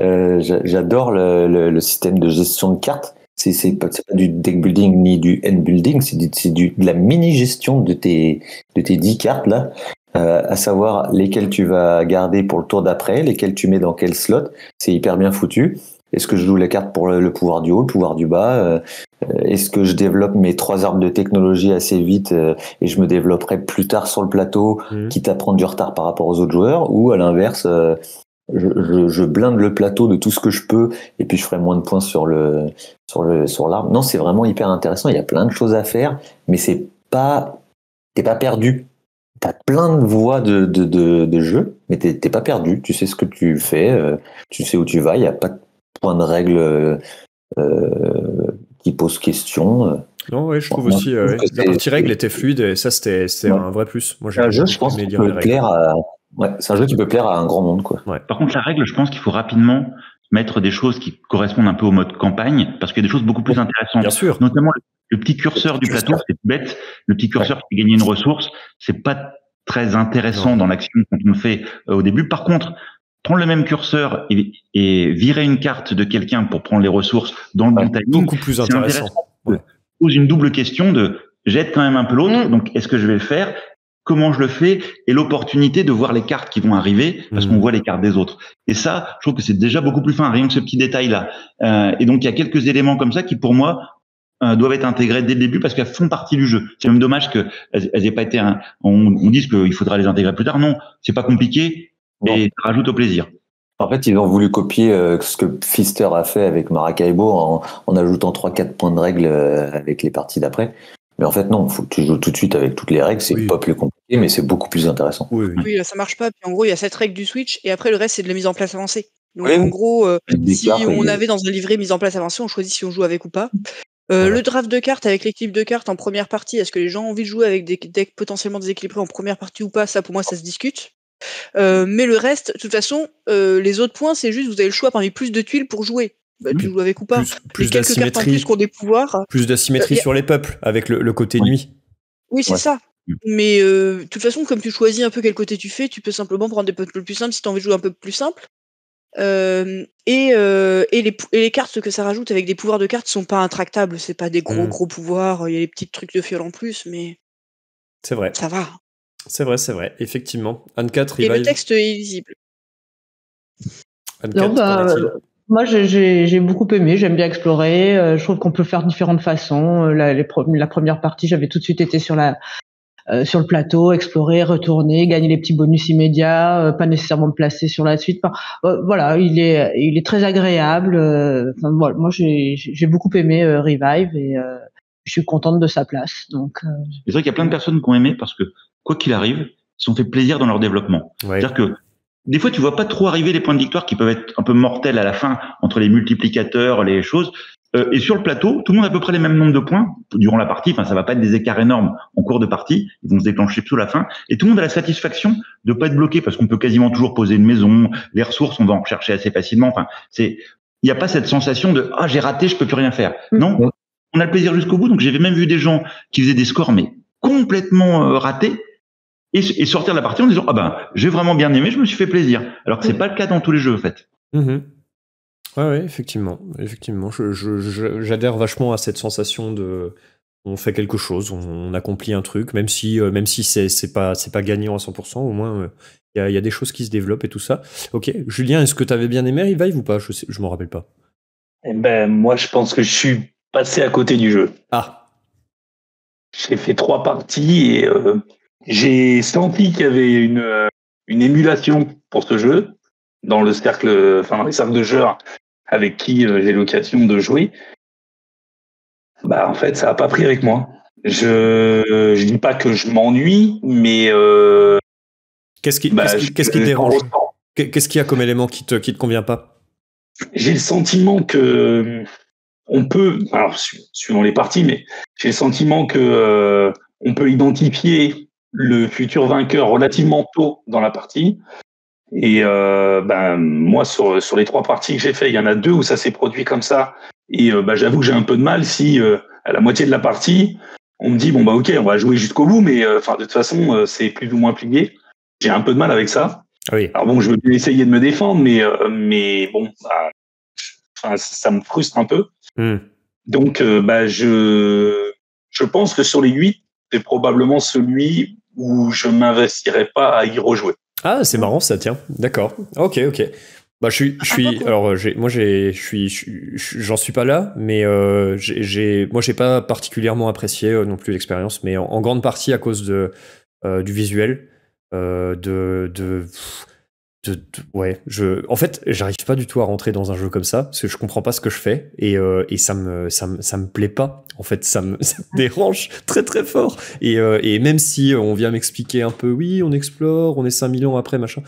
S4: Euh, J'adore le, le, système de gestion de cartes. C'est pas, pas, du deck building ni du end building, c'est de la mini gestion de tes de tes 10 cartes là, euh, à savoir lesquelles tu vas garder pour le tour d'après, lesquelles tu mets dans quel slot. C'est hyper bien foutu. Est-ce que je joue la carte pour le pouvoir du haut, le pouvoir du bas euh, Est-ce que je développe mes trois arbres de technologie assez vite euh, et je me développerai plus tard sur le plateau, mmh. quitte à prendre du retard par rapport aux autres joueurs Ou à l'inverse, euh, je, je, blinde le plateau de tout ce que je peux et puis je ferai moins de points sur le sur le sur l'arbre. Non, c'est vraiment hyper intéressant. Il y a plein de choses à faire, mais c'est pas t'es pas perdu. T'as plein de voies de, de, de, de jeu, mais t'es pas perdu. Tu sais ce que tu fais, tu sais où tu vas. Il y a pas de point de règle euh, euh, qui pose question.
S1: Non, ouais, je trouve aussi. la partie règle était fluide et ça, c'était un vrai plus.
S4: Moi, j'ai un jeu, je pense, qui peut plaire à. Ouais, c'est un jeu qui peut plaire à un grand monde, quoi.
S6: Par contre, la règle, je pense qu'il faut rapidement mettre des choses qui correspondent un peu au mode campagne, parce qu'il y a des choses beaucoup plus intéressantes.
S1: Bien sûr.
S6: Notamment le, petit curseur du plateau, c'est bête. Le petit curseur qui fait gagner une ressource, c'est pas très intéressant dans l'action qu'on on fait euh, au début. Par contre, prendre le même curseur et, virer une carte de quelqu'un pour prendre les ressources dans le bon timing,
S1: beaucoup plus intéressant.
S6: Pose une double question de j'aide quand même un peu l'autre, mm. donc est-ce que je vais le faire? Comment je le fais? Et l'opportunité de voir les cartes qui vont arriver parce qu'on mm. voit les cartes des autres. Et ça, je trouve que c'est déjà beaucoup plus fin, rien que ce petit détail-là. Euh, et donc il y a quelques éléments comme ça qui, pour moi, euh, doivent être intégrés dès le début parce qu'elles font partie du jeu. C'est même dommage qu'elles elles aient pas été. Un, on, on dise qu'il faudra les intégrer plus tard. Non, c'est pas compliqué et ça rajoute au plaisir.
S4: En fait, ils ont voulu copier euh, ce que Pfister a fait avec Maracaibo en, en ajoutant 3-4 points de règle euh, avec les parties d'après. Mais en fait, non, faut que tu joues tout de suite avec toutes les règles. C'est pas plus compliqué, mais c'est beaucoup plus intéressant.
S2: Oui, oui. là, ça marche pas. Puis en gros, il y a cette règle du Switch et après, le reste, c'est de la mise en place avancée. Donc en gros, euh, si on avait dans un livret mise en place avancée, on choisit si on joue avec ou pas. Le draft de cartes avec l'équipe de cartes en première partie, est-ce que les gens ont envie de jouer avec des decks potentiellement déséquilibrés en première partie ou pas? Ça, pour moi, ça se discute. Euh, mais le reste, de toute façon, euh, les autres points, c'est juste vous avez le choix parmi plus de tuiles pour jouer. Bah, tu joues avec ou pas.
S1: Plus, d'asymétrie. Plus
S2: qu'on des pouvoirs.
S1: Plus d'asymétrie euh, sur les peuples avec le, côté nuit.
S2: Oui, c'est ça. Mm. Mais de toute façon, comme tu choisis un peu quel côté tu fais, tu peux simplement prendre des peuples plus simples si tu as envie de jouer un peu plus simple. et, et, les, les, cartes que ça rajoute avec des pouvoirs de cartes sont pas intractables. C'est pas des gros gros pouvoirs. Il y a des petits trucs de fiole en plus, mais.
S1: C'est vrai.
S2: Ça va.
S1: C'est vrai, c'est vrai, effectivement. Anne 4,
S2: Et le texte est illisible.
S5: Anne bah, moi, j'ai beaucoup aimé, j'aime bien explorer. Euh, je trouve qu'on peut faire différentes façons. Euh, la, la première partie, j'avais tout de suite été sur la euh, sur le plateau, explorer, retourner, gagner les petits bonus immédiats, pas nécessairement me placer sur la suite. voilà, il est il est très agréable. Enfin, voilà, moi, j'ai beaucoup aimé Revive et je suis contente de sa place. Donc,
S6: c'est vrai qu'il y a plein de personnes qui ont aimé parce que quoi qu'il arrive, ils sont fait plaisir dans leur développement. C'est-à-dire que des fois, tu vois pas trop arriver les points de victoire qui peuvent être un peu mortels à la fin entre les multiplicateurs, les choses. Euh, et sur le plateau, tout le monde a à peu près les mêmes nombres de points durant la partie. Enfin, ça va pas être des écarts énormes en cours de partie. Ils vont se déclencher plutôt la fin. Et tout le monde a la satisfaction de pas être bloqué parce qu'on peut quasiment toujours poser une maison. Les ressources, on va en rechercher assez facilement. Enfin, c'est, il n'y a pas cette sensation de ah j'ai raté, je peux plus rien faire. Mm. Non, on a le plaisir jusqu'au bout. Donc j'avais même vu des gens qui faisaient des scores mais complètement euh, ratés et, sortir de la partie en disant ah ben j'ai vraiment bien aimé, je me suis fait plaisir. Alors que c'est pas le cas dans tous les jeux en fait.
S1: Mmh ouais, ouais, effectivement, effectivement, j'adhère vachement à cette sensation de on fait quelque chose, on, accomplit un truc, même si euh, même si c'est pas c'est pas gagnant à 100%, au moins euh, il y, a, y, a, des choses qui se développent et tout ça. Ok, Julien, est-ce que tu avais bien aimé Revive ou pas? Je sais, je m'en rappelle pas.
S3: Eh ben moi je pense que je suis passé à côté du jeu.
S1: Ah.
S3: J'ai fait trois parties et euh, j'ai senti qu'il y avait une, une émulation pour ce jeu dans le cercle, enfin dans les cercles de joueurs avec qui j'ai l'occasion de jouer. Bah en fait, ça a pas pris avec moi. Je je dis pas que je m'ennuie, mais euh,
S1: qu'est-ce qui bah, qu'est-ce qui, dérange Qu'est-ce qu'il y a comme élément qui te qui te convient pas?
S3: J'ai le sentiment que on peut, alors suivant les parties, mais j'ai le sentiment que euh, on peut identifier le futur vainqueur relativement tôt dans la partie. Et euh, ben moi sur sur les trois parties que j'ai fait, il y en a deux où ça s'est produit comme ça. Et euh, ben, j'avoue que j'ai un peu de mal si euh, à la moitié de la partie on me dit bon bah ok on va jouer jusqu'au bout, mais euh, enfin de toute façon c'est plus ou moins plié. J'ai un peu de mal avec ça.
S1: Oui.
S3: Alors bon je veux bien essayer de me défendre, mais mais bon bah, ça me frustre un peu. Hmm. Donc bah je je pense que sur les huit c'est probablement celui où je m'investirais pas à y rejouer.
S1: Ah, c'est marrant ça, tiens. D'accord. Ok, ok. Bah, je suis, je suis, alors, j'ai, moi, j'ai, je suis, j'en suis pas là, mais euh, j'ai, moi, j'ai pas particulièrement apprécié euh, non plus l'expérience, mais en, grande partie à cause de euh, du visuel, de, de ouais, je, en fait, j'arrive pas du tout à rentrer dans un jeu comme ça parce que je comprends pas ce que je fais et, euh, et ça me, ça me, ça me plaît pas. En fait, ça me, [laughs] ça me dérange très très fort. Et, euh, et même si on vient m'expliquer un peu, oui, on explore, on est 5 millions après, machin,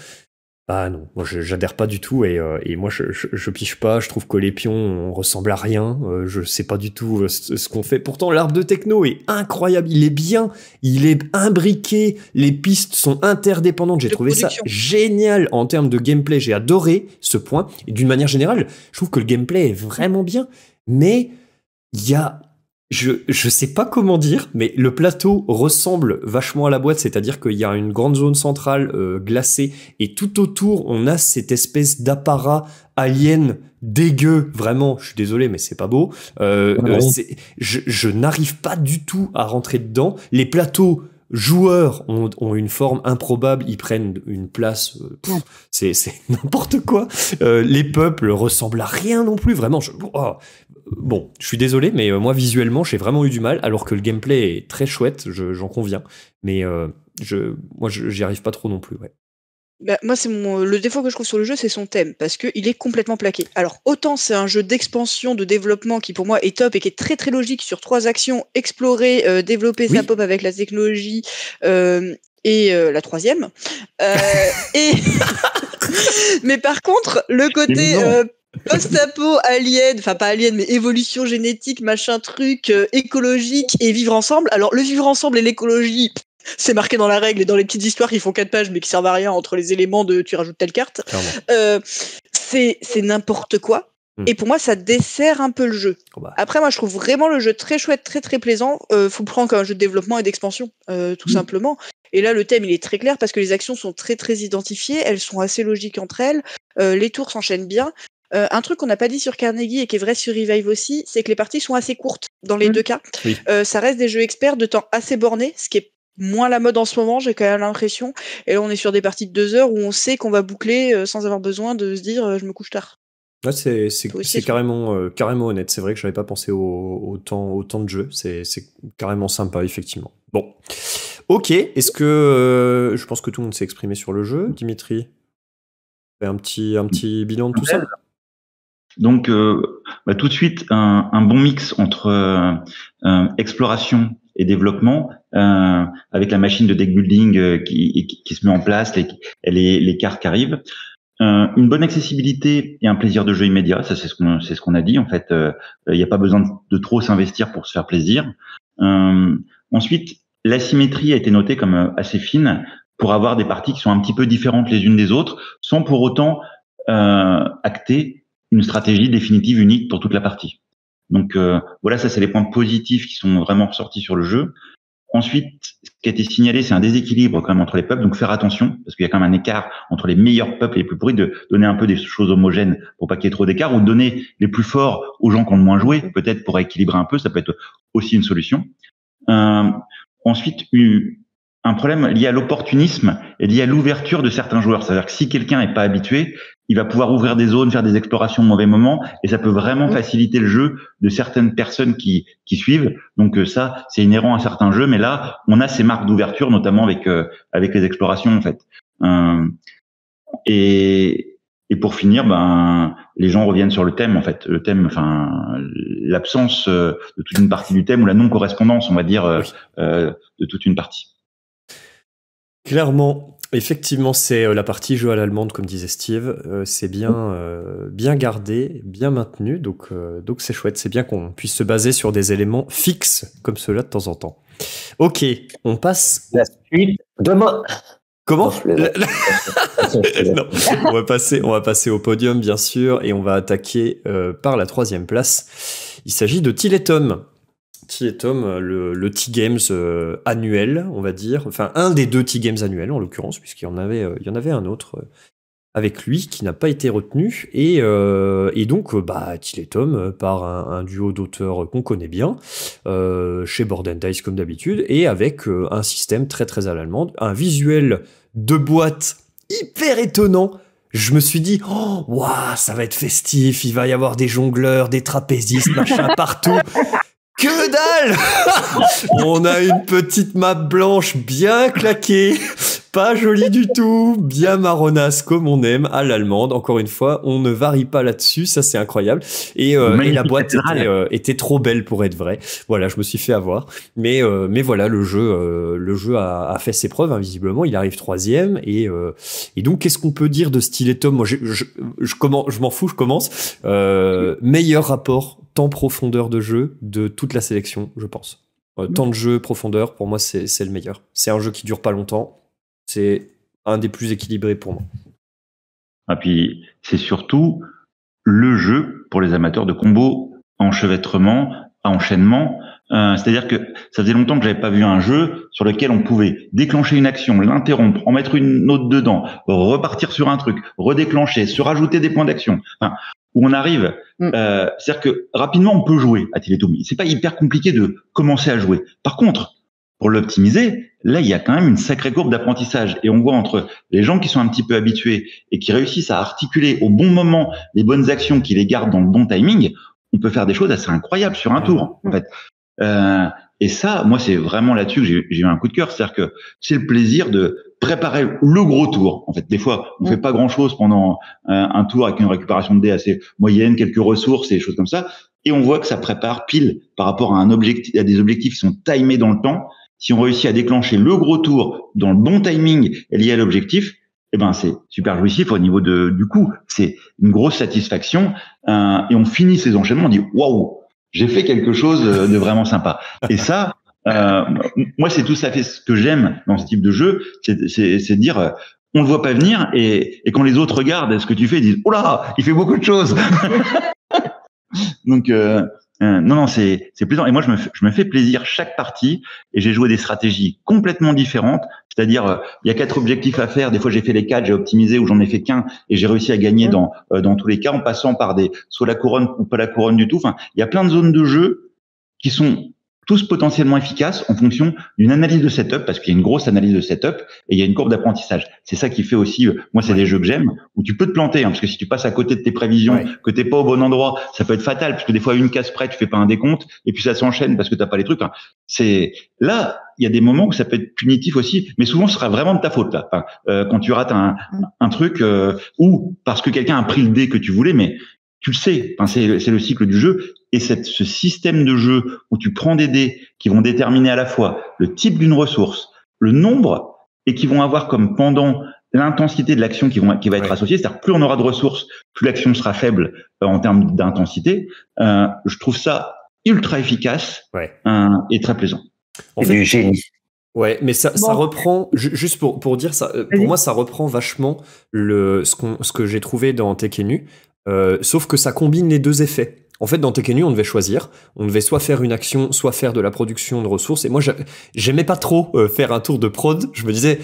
S1: ah non, moi j'adhère pas du tout et, euh, et moi je, je, je, piche pas, je trouve que les pions on ressemble à rien, euh, je sais pas du tout euh, ce, qu'on fait. Pourtant l'arbre de techno est incroyable, il est bien, il est imbriqué, les pistes sont interdépendantes, j'ai trouvé ça génial. En termes de gameplay, j'ai adoré ce point. Et d'une manière générale, je trouve que le gameplay est vraiment bien, mais il y a je, je sais pas comment dire, mais le plateau ressemble vachement à la boîte, c'est-à-dire qu'il y a une grande zone centrale euh, glacée et tout autour on a cette espèce d'apparat alien dégueu, vraiment, je suis désolé mais c'est pas beau. Euh, euh je, je n'arrive pas du tout à rentrer dedans. Les plateaux joueurs ont, ont, une forme improbable, ils prennent une place, euh, c'est [laughs] n'importe quoi. Euh, les peuples ressemblent à rien non plus, vraiment. Je, oh, bon, je suis désolé, mais euh, moi visuellement, j'ai vraiment eu du mal, alors que le gameplay est très chouette, j'en conviens. Mais euh, je, moi, j'y arrive pas trop non plus. Ouais.
S2: Bah, moi, c'est mon le défaut que je trouve sur le jeu, c'est son thème, parce qu'il est complètement plaqué. Alors, autant c'est un jeu d'expansion, de développement qui pour moi est top et qui est très très logique sur trois actions explorer, euh, développer sa pop avec la technologie et la troisième. et [laughs] mais par contre, le côté Post-apo, alien, enfin pas alien, mais évolution génétique, machin truc, euh, écologique et vivre ensemble. Alors le vivre ensemble et l'écologie, c'est marqué dans la règle et dans les petites histoires qui font quatre pages mais qui servent à rien entre les éléments de tu rajoutes telle carte. Euh, c'est n'importe quoi. Hmm. Et pour moi, ça dessert un peu le jeu. Oh bah. Après, moi, je trouve vraiment le jeu très chouette, très très plaisant. Euh, faut le prendre comme un jeu de développement et d'expansion, euh, tout hmm. simplement. Et là, le thème, il est très clair parce que les actions sont très très identifiées, elles sont assez logiques entre elles, les tours s'enchaînent bien. Euh, un truc qu'on n'a pas dit sur Carnegie et qui est vrai sur Revive aussi, c'est que les parties sont assez courtes dans les mmh. deux cas. Euh, ça reste des jeux experts de temps assez borné, ce qui est moins la mode en ce moment, j'ai quand même l'impression. Et là, on est sur des parties de deux heures où on sait qu'on va boucler euh, sans avoir besoin de se dire je me couche tard.
S1: c'est carrément, carrément honnête. C'est vrai que je n'avais pas pensé au, temps, au temps de jeu. C'est carrément sympa, effectivement. Bon. Ok. Est-ce que. je pense que tout le monde s'est exprimé sur le jeu. Dimitri un petit, un petit bilan de tout ça
S6: donc, euh, bah, tout de suite, un, un, bon mix entre euh, euh exploration et développement, euh, avec la machine de deck building euh, qui, qui, se met en place, les, les, les cartes qui arrivent. une bonne accessibilité et un plaisir de jeu immédiat, ça c'est ce qu'on c'est ce qu'on a dit. En fait, il n'y a pas besoin de, de trop s'investir pour se faire plaisir. ensuite, l'asymétrie a été notée comme assez fine pour avoir des parties qui sont un petit peu différentes les unes des autres, sans pour autant acter une stratégie définitive unique pour toute la partie. Donc euh, voilà, ça c'est les points positifs qui sont vraiment ressortis sur le jeu. Ensuite, ce qui a été signalé, c'est un déséquilibre quand même entre les peuples. Donc faire attention, parce qu'il y a quand même un écart entre les meilleurs peuples et les plus pourris, de donner un peu des choses homogènes pour pas qu'il y ait trop d'écart, ou de donner les plus forts aux gens qui ont le moins joué, peut-être pour équilibrer un peu, ça peut être aussi une solution. Euh, ensuite, un problème lié à l'opportunisme et lié à l'ouverture de certains joueurs. C'est-à-dire que si quelqu'un n'est pas habitué, il va pouvoir ouvrir des zones, faire des explorations au mauvais moment, et ça peut vraiment faciliter le jeu de certaines personnes qui, qui suivent. Donc euh, ça, c'est inhérent à certains jeux, mais là, on a ces marques d'ouverture, notamment avec euh, avec les explorations en fait. Euh, et, et pour finir, ben les gens reviennent sur le thème en fait, le thème, enfin l'absence de toute une partie du thème ou la non correspondance, on va dire, de toute une partie.
S1: Clairement, Effectivement, c'est euh, la partie jeu à l'allemande, comme disait Steve. Euh, c'est bien, euh, bien gardé, bien maintenu. Donc, donc c'est chouette. C'est bien qu'on puisse se baser sur des éléments fixes comme cela de temps en temps. Ok, on passe.
S4: La suite demain.
S1: Comment [laughs] on va passer, on va passer au podium bien sûr, et on va attaquer par la troisième place. Il s'agit de Tiletum. T et Tom, euh, le, T-Games euh, annuel, on va dire. Enfin, un des deux T-Games annuels, en l'occurrence, puisqu'il y, en avait, euh, y en avait un autre avec lui qui n'a pas été retenu. Et, donc, bah, et par un, duo d'auteurs qu'on connaît bien, chez Board Dice comme d'habitude, et avec un système très très à l'allemande, un visuel de boîte hyper étonnant. Je me suis dit, oh, waouh, ça va être festif, il va y avoir des jongleurs, des trapézistes, machin [laughs] partout. Que dalle [laughs] On a une petite map blanche bien claquée, pas jolie du tout, bien marronasse comme on aime à l'allemande. Encore une fois, on ne varie pas là-dessus, ça c'est incroyable. Et, euh, la boîte euh, était, trop belle pour être vraie. Voilà, je me suis fait avoir. Mais, euh, mais voilà, le jeu, le jeu a, fait ses preuves, invisiblement. Hein, il arrive troisième. Et, et donc, qu'est-ce qu'on peut dire de Tom? Moi, je, je, je, je m'en fous, je commence. meilleur rapport temps profondeur de jeu de toute la sélection, je pense. Euh, temps de jeu, profondeur, pour moi, c'est le meilleur. C'est un jeu qui dure pas longtemps. C'est un des plus équilibrés pour moi.
S6: Et ah, puis, c'est surtout le jeu pour les amateurs de combos, enchevêtrement, enchaînement. Euh, c'est-à-dire que ça faisait longtemps que j'avais pas vu un jeu sur lequel on pouvait déclencher une action, l'interrompre, en mettre une autre dedans, repartir sur un truc, redéclencher, se rajouter des points d'action. Enfin, où on arrive. Mm. Euh, C'est-à-dire que rapidement, on peut jouer à Télétomie. C'est pas hyper compliqué de commencer à jouer. Par contre, pour l'optimiser, là, il y a quand même une sacrée courbe d'apprentissage. Et on voit entre les gens qui sont un petit peu habitués et qui réussissent à articuler au bon moment les bonnes actions, qui les gardent dans le bon timing, on peut faire des choses assez incroyables sur un tour, en fait. Euh, et ça, moi, c'est vraiment là-dessus que j'ai eu un coup de cœur. C'est-à-dire que c'est le plaisir de préparer le gros tour. En fait, des fois, on fait pas grand-chose pendant un, tour avec une récupération de dés assez moyenne, quelques ressources et des choses comme ça, et on voit que ça prépare pile par rapport à un objectif, à des objectifs qui sont timés dans le temps. Si on réussit à déclencher le gros tour dans le bon timing lié à l'objectif, eh ben c'est super jouissif au niveau de du coup. C'est une grosse satisfaction euh, et on finit ces enchaînements, on dit waouh, j'ai fait quelque chose de vraiment sympa. Et ça, euh, moi, c'est tout ça fait ce que j'aime dans ce type de jeu, c'est dire euh, on le voit pas venir et, et, quand les autres regardent ce que tu fais, ils disent oh là, il fait beaucoup de choses. [laughs] Donc euh, euh, non, non, c'est c'est plaisant. Et moi, je me, je me fais plaisir chaque partie et j'ai joué des stratégies complètement différentes. C'est-à-dire, euh, il y a quatre objectifs à faire. Des fois, j'ai fait les quatre, j'ai optimisé ou j'en ai fait qu'un et j'ai réussi à gagner dans dans tous les cas en passant par des soit la couronne ou pas la couronne du tout. Enfin, il y a plein de zones de jeu qui sont tous potentiellement efficaces en fonction d'une analyse de setup, parce qu'il y a une grosse analyse de setup et il y a une courbe d'apprentissage. C'est ça qui fait aussi, euh, moi, c'est des jeux que j'aime, où tu peux te planter, hein, parce que si tu passes à côté de tes prévisions, que t'es pas au bon endroit, ça peut être fatal, parce que des fois, une case près, tu fais pas un décompte, et puis ça s'enchaîne parce que t'as pas les trucs. Hein. C'est là, il y a des moments où ça peut être punitif aussi, mais souvent, ce sera vraiment de ta faute là. euh, quand tu rates un, un truc, euh, ou parce que quelqu'un a pris le dé que tu voulais, mais tu le sais, enfin, c'est le cycle du jeu. Et cette, ce système de jeu où tu prends des dés qui vont déterminer à la fois le type d'une ressource, le nombre, et qui vont avoir comme pendant l'intensité de l'action qui, vont, qui va être associée. C'est-à-dire plus on aura de ressources, plus l'action sera faible euh, en termes d'intensité. Euh, je trouve ça ultra efficace euh, et très plaisant.
S4: En fait, du génie.
S1: Ouais, mais ça, ça reprend, juste pour, pour dire ça, pour moi, ça reprend vachement le, ce, qu'on ce que j'ai trouvé dans Tekenu, euh, sauf que ça combine les deux effets. En fait, dans Tekenu, on devait choisir. On devait soit faire une action, soit faire de la production de ressources. Et moi, j'aimais pas trop euh, faire un tour de prod. Je me disais,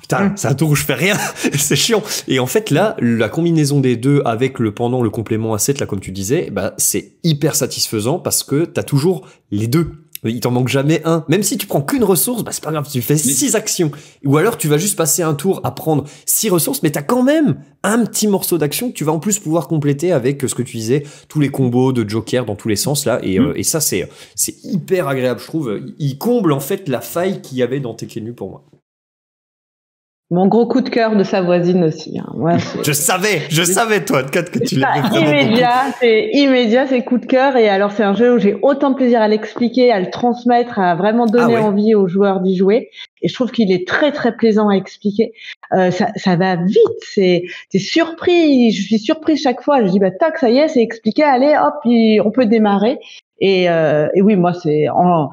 S1: putain, mm. c'est un tour où je fais rien. [laughs] c'est chiant. Et en fait, là, la combinaison des deux avec le pendant, le complément asset, là, comme tu disais, bah, c'est hyper satisfaisant parce que t'as toujours les deux. Il t'en manque jamais un. Même si tu prends qu'une ressource, bah c'est pas grave, tu fais six actions. Ou alors tu vas juste passer un tour à prendre six ressources, mais t'as quand même un petit morceau d'action que tu vas en plus pouvoir compléter avec ce que tu disais, tous les combos de Joker dans tous les sens là. Et, mm. et ça c'est c'est hyper agréable, je trouve. Il comble en fait la faille qu'il y avait dans Tekkenu pour moi.
S5: Mon gros coup de cœur de sa voisine aussi. Hein. [laughs]
S1: je savais, je savais toi, que tu l'avais
S5: immédiat, c'est immédiat, c'est coup de cœur. Et alors c'est un jeu où j'ai autant de plaisir à l'expliquer, à le transmettre, à vraiment donner ah envie aux joueurs d'y jouer. Et je trouve qu'il est très très plaisant à expliquer. Euh, ça, ça va vite, c'est surpris. Je suis surpris chaque fois. Je dis bah tac, ça y est, c'est expliqué. Allez, hop, on peut démarrer. Et, euh, et oui, moi c'est en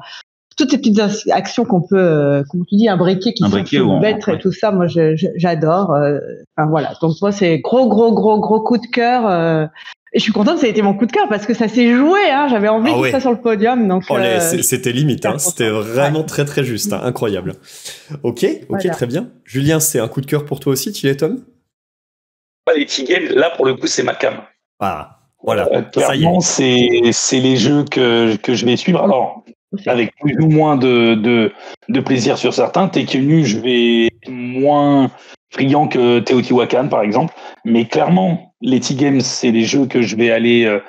S5: toutes ces petites actions qu'on peut, euh, comme tu dis, imbriquer, qui sont bêtes et tout ça, moi j'adore. Euh, enfin voilà, donc moi c'est gros, gros, gros, gros coup de cœur. Euh, et je suis contente, ça a été mon coup de cœur parce que ça s'est joué. Hein, J'avais envie ah de ça sur le podium. Donc
S1: oh, c'était limite. Hein, c'était vraiment très très juste, hein, incroyable. Ok, ok, très bien. Julien, c'est un coup de cœur pour toi aussi, tu es Tom?
S3: Les Tigel, là pour le coup, c'est ma cam.
S1: Ah, voilà.
S3: clairement, c'est les jeux que, que je vais suivre. Alors, avec plus ou moins de, de, de plaisir sur certains. Tekkenu, je vais moins friand que Teotihuacan, par exemple. Mais clairement, les T-Games, c'est les jeux que je vais aller euh,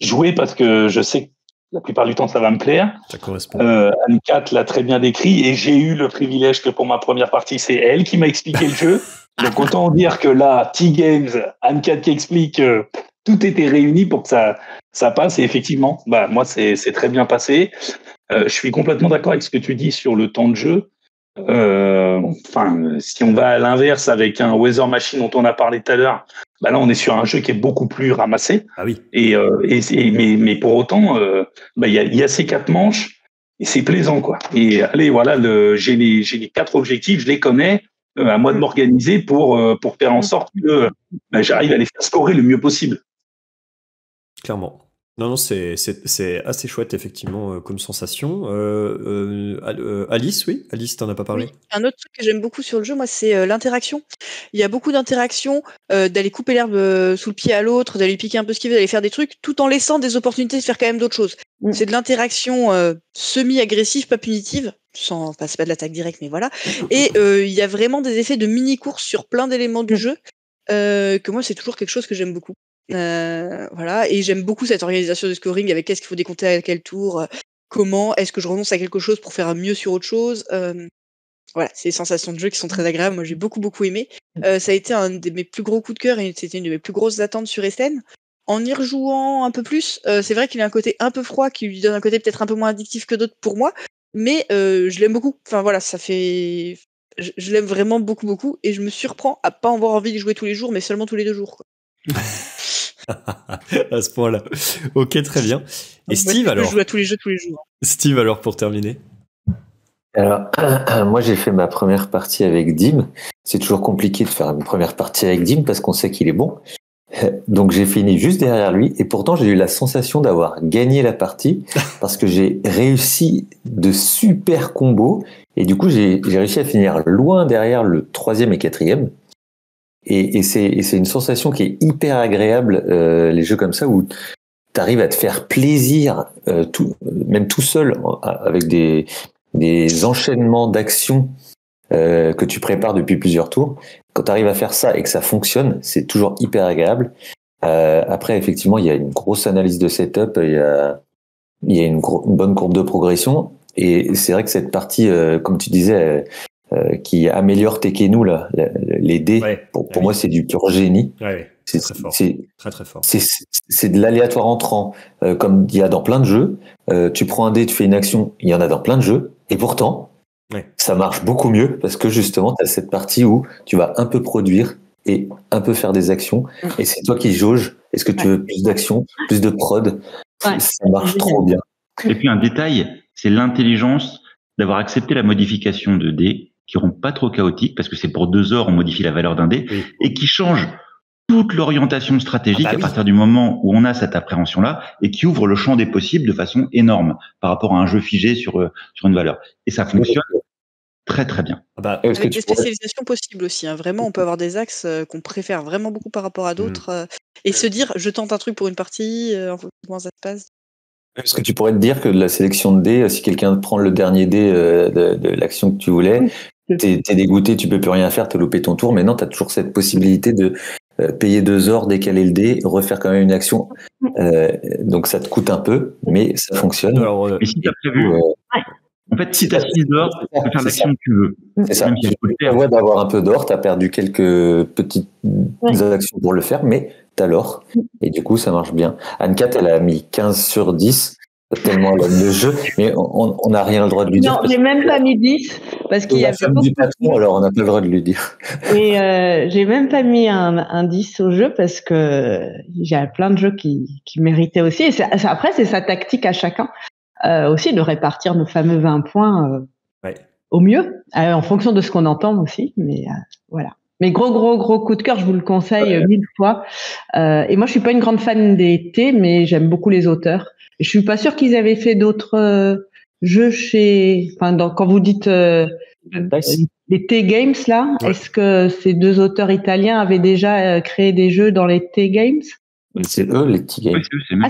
S3: jouer parce que je sais que la plupart du temps, ça va me plaire.
S1: Ça correspond.
S3: Euh, Anne-Cat l'a très bien décrit et j'ai eu le privilège que pour ma première partie, c'est elle qui m'a expliqué le jeu. [laughs] Donc autant dire que là, T-Games, Anne-Cat qui explique, euh, tout était réuni pour que ça, ça passe. Et effectivement, bah, moi, c'est très bien passé. Euh, je suis complètement d'accord avec ce que tu dis sur le temps de jeu. Euh, enfin, si on va à l'inverse avec un Weather Machine dont on a parlé tout à l'heure, bah là on est sur un jeu qui est beaucoup plus ramassé.
S1: Ah oui.
S3: Et, euh, et, mais, mais, pour autant, bah, il y, a, y, a, ces quatre manches et c'est plaisant quoi. Et allez voilà, j'ai les j'ai les quatre objectifs, je les connais. à moi de m'organiser pour pour faire en sorte que bah, j'arrive à les faire scorer le mieux possible.
S1: Clairement. Non, non, c'est assez chouette, effectivement, euh, comme sensation. Euh, euh, Alice, oui Alice, t'en as pas parlé?
S2: Un autre truc que j'aime beaucoup sur le jeu, moi, c'est l'interaction. Il y a beaucoup d'interactions, d'aller couper l'herbe sous le pied à l'autre, d'aller piquer un peu ce qu'il veut, d'aller faire des trucs, tout en laissant des opportunités de faire quand même d'autres choses. Mm. C'est de l'interaction semi-agressive, pas punitive, sans, c'est pas de l'attaque directe, mais voilà. Et il y a vraiment des effets de mini-course sur plein d'éléments du mm. jeu, que moi, c'est toujours quelque chose que j'aime beaucoup. Euh, voilà, et j'aime beaucoup cette organisation de scoring avec qu'est-ce qu'il faut décompter à quel tour, euh, comment est-ce que je renonce à quelque chose pour faire mieux sur autre chose. Euh, voilà, c'est des sensations de jeu qui sont très agréables. Moi, j'ai beaucoup beaucoup aimé. Mmh. ça a été un de mes plus gros coups de cœur et c'était une de mes plus grosses attentes sur SN. En y rejouant un peu plus, c'est vrai qu'il a un côté un peu froid qui lui donne un côté peut-être un peu moins addictif que d'autres pour moi, mais je l'aime beaucoup. Enfin voilà, ça fait, je, l'aime vraiment beaucoup beaucoup et je me surprends à pas avoir envie de jouer tous les jours, mais seulement tous les deux jours. [laughs]
S1: à ce point-là. Ok, très bien. Et Steve, alors
S2: Je joue à tous les jeux tous les jours.
S1: Steve, alors, pour terminer
S4: alors, [clears throat] moi j'ai fait ma première partie avec Dim. C'est toujours compliqué de faire une première partie avec Dim parce qu'on sait qu'il est bon. [laughs] Donc j'ai fini juste derrière lui et pourtant j'ai eu la sensation d'avoir gagné la partie [laughs] parce que j'ai réussi de super combos et du coup j'ai réussi à finir loin derrière le troisième et quatrième. Et, et c'est une sensation qui est hyper agréable, euh, les jeux comme ça, où tu arrives à te faire plaisir, euh, tout, même tout seul, avec des, des enchaînements d'actions euh, que tu prépares depuis plusieurs tours. Quand tu arrives à faire ça et que ça fonctionne, c'est toujours hyper agréable. Euh, après, effectivement, il y a une grosse analyse de setup, il y a, y a une, une bonne courbe de progression. Et c'est vrai que cette partie, euh, comme tu disais, euh, qui améliore Tekenu, là, les dés. pour, pour moi, c'est du pur génie.
S1: c'est très très fort.
S4: C'est de l'aléatoire entrant, euh, comme il y a dans plein de jeux. Euh, tu prends un dé, tu fais une action, il y en a dans plein de jeux. Et pourtant, ça marche beaucoup mieux parce que justement, tu as cette partie où tu vas un peu produire et un peu faire des actions. Et c'est toi qui jauge. Est-ce que tu veux plus d'actions, plus de prod? Ça marche trop bien.
S6: Et puis un détail, c'est l'intelligence d'avoir accepté la modification de dés qui seront pas trop chaotiques parce que c'est pour deux heures on modifie la valeur d'un dé et qui changent toute l'orientation stratégique ah bah à partir du moment où on a cette appréhension là et qui ouvre le champ des possibles de façon énorme par rapport à un jeu figé sur euh, sur une valeur et ça fonctionne très très bien.
S2: Ah bah, Avec des spécialisations possibles aussi. Hein. Vraiment, on peut avoir des axes euh, qu'on préfère vraiment beaucoup par rapport à d'autres mmh. euh, et se dire je tente un truc pour une partie, comment ça se passe.
S4: Parce que tu pourrais te dire que de la sélection de dés, si quelqu'un prend le dernier dé euh, de, l'action que tu voulais, t'es es dégoûté, tu peux plus rien faire, t'as loupé ton tour. Mais non, t'as toujours cette possibilité de euh, payer deux heures, décaler le dé, refaire quand même une action. Euh, donc ça te coûte un peu, mais ça fonctionne.
S6: Alors, et si t'as prévu, en fait, si t'as 6 heures, tu peux faire l'action que tu veux.
S4: C'est ça. Tu prévois d'avoir un peu d'or, t'as perdu quelques petites actions pour le faire, mais t'as l'or. Et du coup, ça marche bien. Anne-Cat, elle a mis 15 sur 10 tellement elle aime le jeu, mais on n'a rien le droit de lui dire.
S5: Non, j'ai même pas mis 10 parce qu'il y a
S4: femme du patron, alors on n'a pas le droit de lui dire.
S5: Et euh, j'ai même pas mis un, un, 10 au jeu parce que j'ai plein de jeux qui, qui méritaient aussi. Et après, c'est sa tactique à chacun euh, aussi de répartir nos fameux 20 points euh, au mieux, euh, en fonction de ce qu'on entend aussi. Mais euh, voilà. Mais gros, gros, gros coup de cœur, je vous le conseille mille fois. Euh, et moi, je suis pas une grande fan des T, mais j'aime beaucoup les auteurs. Et je suis pas sûre qu'ils avaient fait d'autres euh, jeux chez. Enfin, quand vous dites euh, les T Games là, est-ce que ces deux auteurs italiens avaient déjà créé des jeux dans les T Games?
S4: C'est eux les T Games.
S5: ah,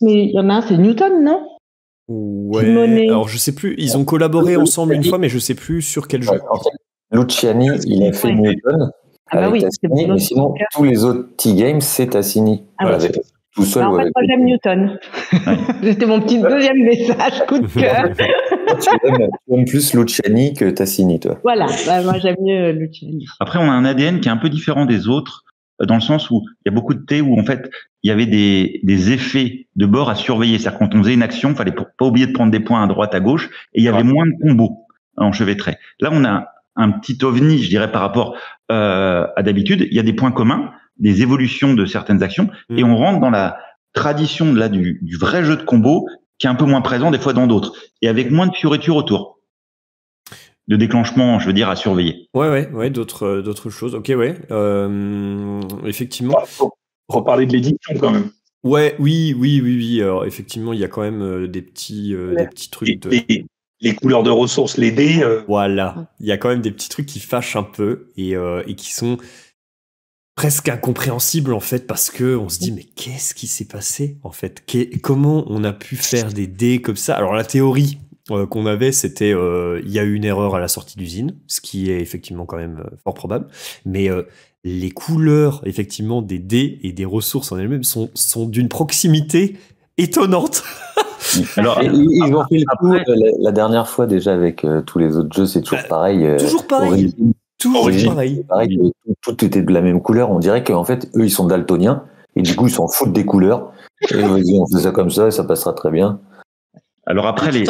S5: mais il y en a un, c'est Newton, non?
S1: Ouais. Alors je sais plus. Ils ont collaboré ensemble une fois, mais je sais plus sur quel jeu.
S4: Luciani, il a fait Newton. Ah bah oui, mais sinon, tous les autres T-Games, c'est Tassini.
S5: Ah voilà, tout seul. Bah, en fait, moi, j'aime Newton. [laughs] C'était mon petit deuxième message, coup de cœur. [laughs]
S4: tu, aimes, plus Luciani que Tassini, toi.
S5: Voilà, bah, moi, j'aime mieux Luciani.
S6: Après, on a un ADN qui est un peu différent des autres, euh, dans le sens où il y a beaucoup de thé où, en fait, il y avait des, des effets de bord à surveiller. C'est-à-dire, quand on faisait une action, il fallait pas oublier de prendre des points à droite, à gauche, et il y avait moins de combos enchevêtrés. Là, on a un petit ovni, je dirais, par rapport euh, à d'habitude. Il y a des points communs, des évolutions de certaines actions, mm. et on rentre dans la tradition là du, du, vrai jeu de combo qui est un peu moins présent des fois dans d'autres, et avec moins de fioritures autour de déclenchement, je veux dire, à surveiller.
S1: Ouais, ouais, ouais, d'autres, euh, d'autres choses. Ok, ouais, euh, effectivement.
S3: Faut reparler de l'édition quand même.
S1: Ouais, oui, oui, oui, oui. Alors effectivement, il y a quand même euh, des petits, euh, des petits trucs. De
S3: les couleurs de ressources, les dés. Euh.
S1: Voilà, il y a quand même des petits trucs qui fâchent un peu et, euh, et qui sont presque incompréhensibles en fait parce que on se dit mais qu'est-ce qui s'est passé en fait? Comment on a pu faire des dés comme ça? Alors la théorie euh, qu'on avait, c'était il y a eu une erreur à la sortie d'usine, ce qui est effectivement quand même fort probable, mais les couleurs effectivement des dés et des ressources en elles-mêmes sont, sont d'une proximité étonnante. [laughs]
S4: Alors, ils ont fait le coup euh, la, dernière fois déjà avec euh, tous les autres jeux, c'est toujours bah, pareil.
S1: Euh, toujours pareil. toujours pareil.
S4: tout, était de la même couleur. On dirait qu'en fait, eux, ils sont daltoniens et du coup, ils s'en foutent des couleurs. Et vas-y, on fait ça comme ça et ça passera très bien.
S6: Alors après, les,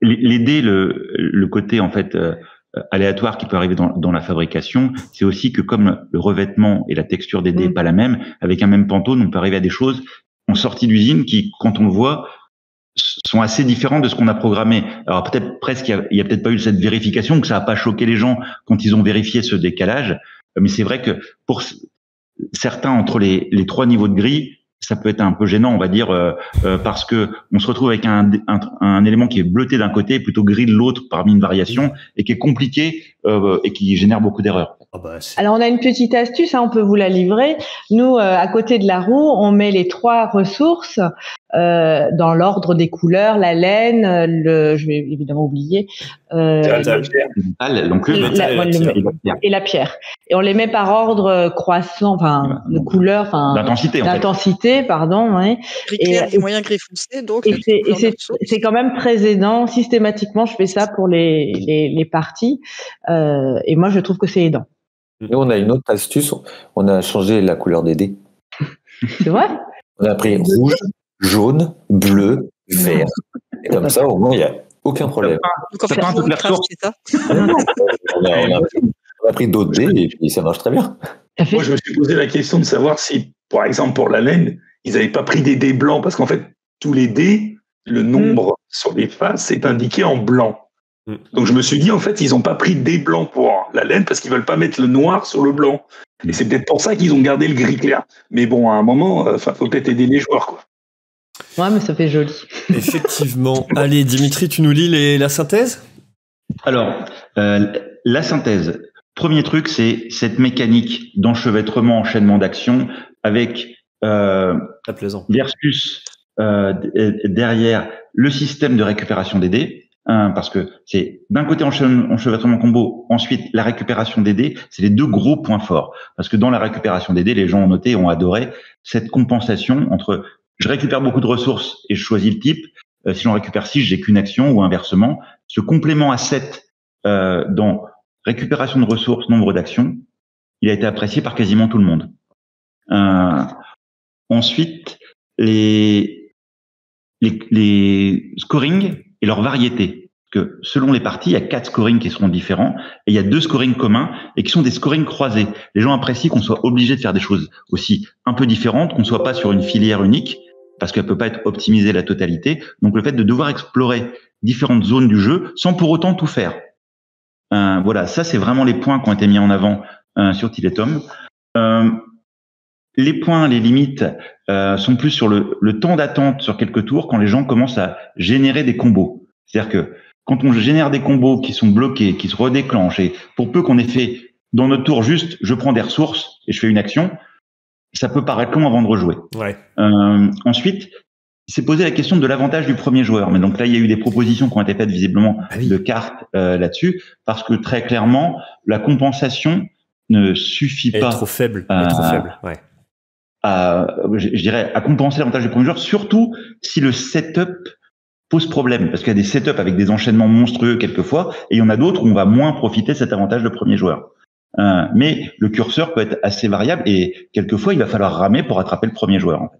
S6: les, les, dés, le, le côté en fait aléatoire qui peut arriver dans, dans la fabrication, c'est aussi que comme le revêtement et la texture des dés n'est mm. pas la même, avec un même pantone, on peut arriver à des choses en sortie d'usine qui, quand on le voit, sont assez différents de ce qu'on a programmé. Alors peut-être presque, il y a, peut-être pas eu cette vérification, que ça n'a pas choqué les gens quand ils ont vérifié ce décalage. Mais c'est vrai que pour certains, entre les, trois niveaux de gris, ça peut être un peu gênant, on va dire, euh, euh, parce que on se retrouve avec un, un, un élément qui est bleuté d'un côté, plutôt gris de l'autre parmi une variation, et qui est compliqué euh, et qui génère beaucoup d'erreurs.
S5: Ah bah, Alors on a une petite astuce, hein, on peut vous la livrer. Nous, à côté de la roue, on met les trois ressources euh, dans l'ordre des couleurs, la laine, le, je vais évidemment oublier, euh, et la pierre. Et on les met par ordre croissant, enfin de couleur, enfin
S6: d'intensité,
S5: d'intensité, pardon. Ouais.
S2: et, et moyen gris foncé, donc.
S5: Et c'est quand même très aidant. Systématiquement, je fais ça pour les les, les parties, euh, et moi je trouve que c'est aidant.
S4: Nous, on a une autre astuce. On a changé la couleur des dés.
S5: C'est vrai?
S4: On a pris rouge, jaune, bleu, vert. Et comme ça, au moins, il n'y a aucun problème.
S6: Ça prend toute la
S4: ça? On, a, pris d'autres dés et puis ça marche très bien.
S3: Moi, je me suis posé la question de savoir si, par exemple, pour la laine, ils n'avaient pas pris des dés blancs parce qu'en fait, tous les dés, le nombre sur les faces est indiqué en blanc. Mm. Donc je me suis dit, en fait, ils n'ont pas pris des blancs pour la laine parce qu'ils veulent pas mettre le noir sur le blanc. Et c'est peut-être pour ça qu'ils ont gardé le gris clair. Mais bon, à un moment, il euh, faut peut-être aider les joueurs. Quoi.
S5: Ouais, mais ça fait joli. [laughs]
S1: Effectivement. Allez, Dimitri, tu nous lis la synthèse?
S6: Alors, euh, la synthèse. Premier truc, c'est cette mécanique d'enchevêtrement, enchaînement d'action avec euh,
S1: plaisant.
S6: versus derrière le système de récupération des dés, parce que c'est d'un côté enchevêtrement combo, ensuite la récupération des dés, c'est les deux gros points forts. Parce que dans la récupération des dés, les gens ont noté, ont adoré cette compensation entre je récupère beaucoup de ressources et je choisis le type. Euh, si j'en récupère 6, j'ai qu'une action ou inversement. Ce complément à 7 euh, dans récupération de ressources, nombre d'actions, il a été apprécié par quasiment tout le monde. Euh, ensuite, les, les, les scoring et leur variété. Que selon les parties, il y a quatre scorings qui seront différents et il y a deux scorings communs et qui sont des scorings croisés. Les gens apprécient qu'on soit obligé de faire des choses aussi un peu différentes, qu'on soit pas sur une filière unique parce qu'elle peut pas être optimisée la totalité. Donc le fait de devoir explorer différentes zones du jeu sans pour autant tout faire. Euh, voilà, ça c'est vraiment les points qui ont été mis en avant euh, sur Tiletum. Euh, les points, les limites euh, sont plus sur le, le temps d'attente sur quelques tours quand les gens commencent à générer des combos. C'est-à-dire que quand on génère des combos qui sont bloqués, qui se redéclenchent, et pour peu qu'on ait fait dans notre tour juste, je prends des ressources et je fais une action, ça peut paraître long avant de rejouer.
S1: Ouais.
S6: Euh, ensuite, il s'est posé la question de l'avantage du premier joueur. Mais donc là, il y a eu des propositions qui ont été faites visiblement
S1: Ah oui.
S6: de cartes euh, là-dessus, parce que très clairement, la compensation ne suffit
S1: Elle est
S6: pas
S1: trop faible. Elle est trop faible. Ouais.
S6: À, je, dirais, à compenser l'avantage du premier joueur, surtout si le setup pose problème, parce qu'il y a des setups avec des enchaînements monstrueux quelquefois, et il y en a d'autres où on va moins profiter de cet avantage de premier joueur. Euh, mais le curseur peut être assez variable et quelquefois il va falloir ramer pour attraper le premier joueur.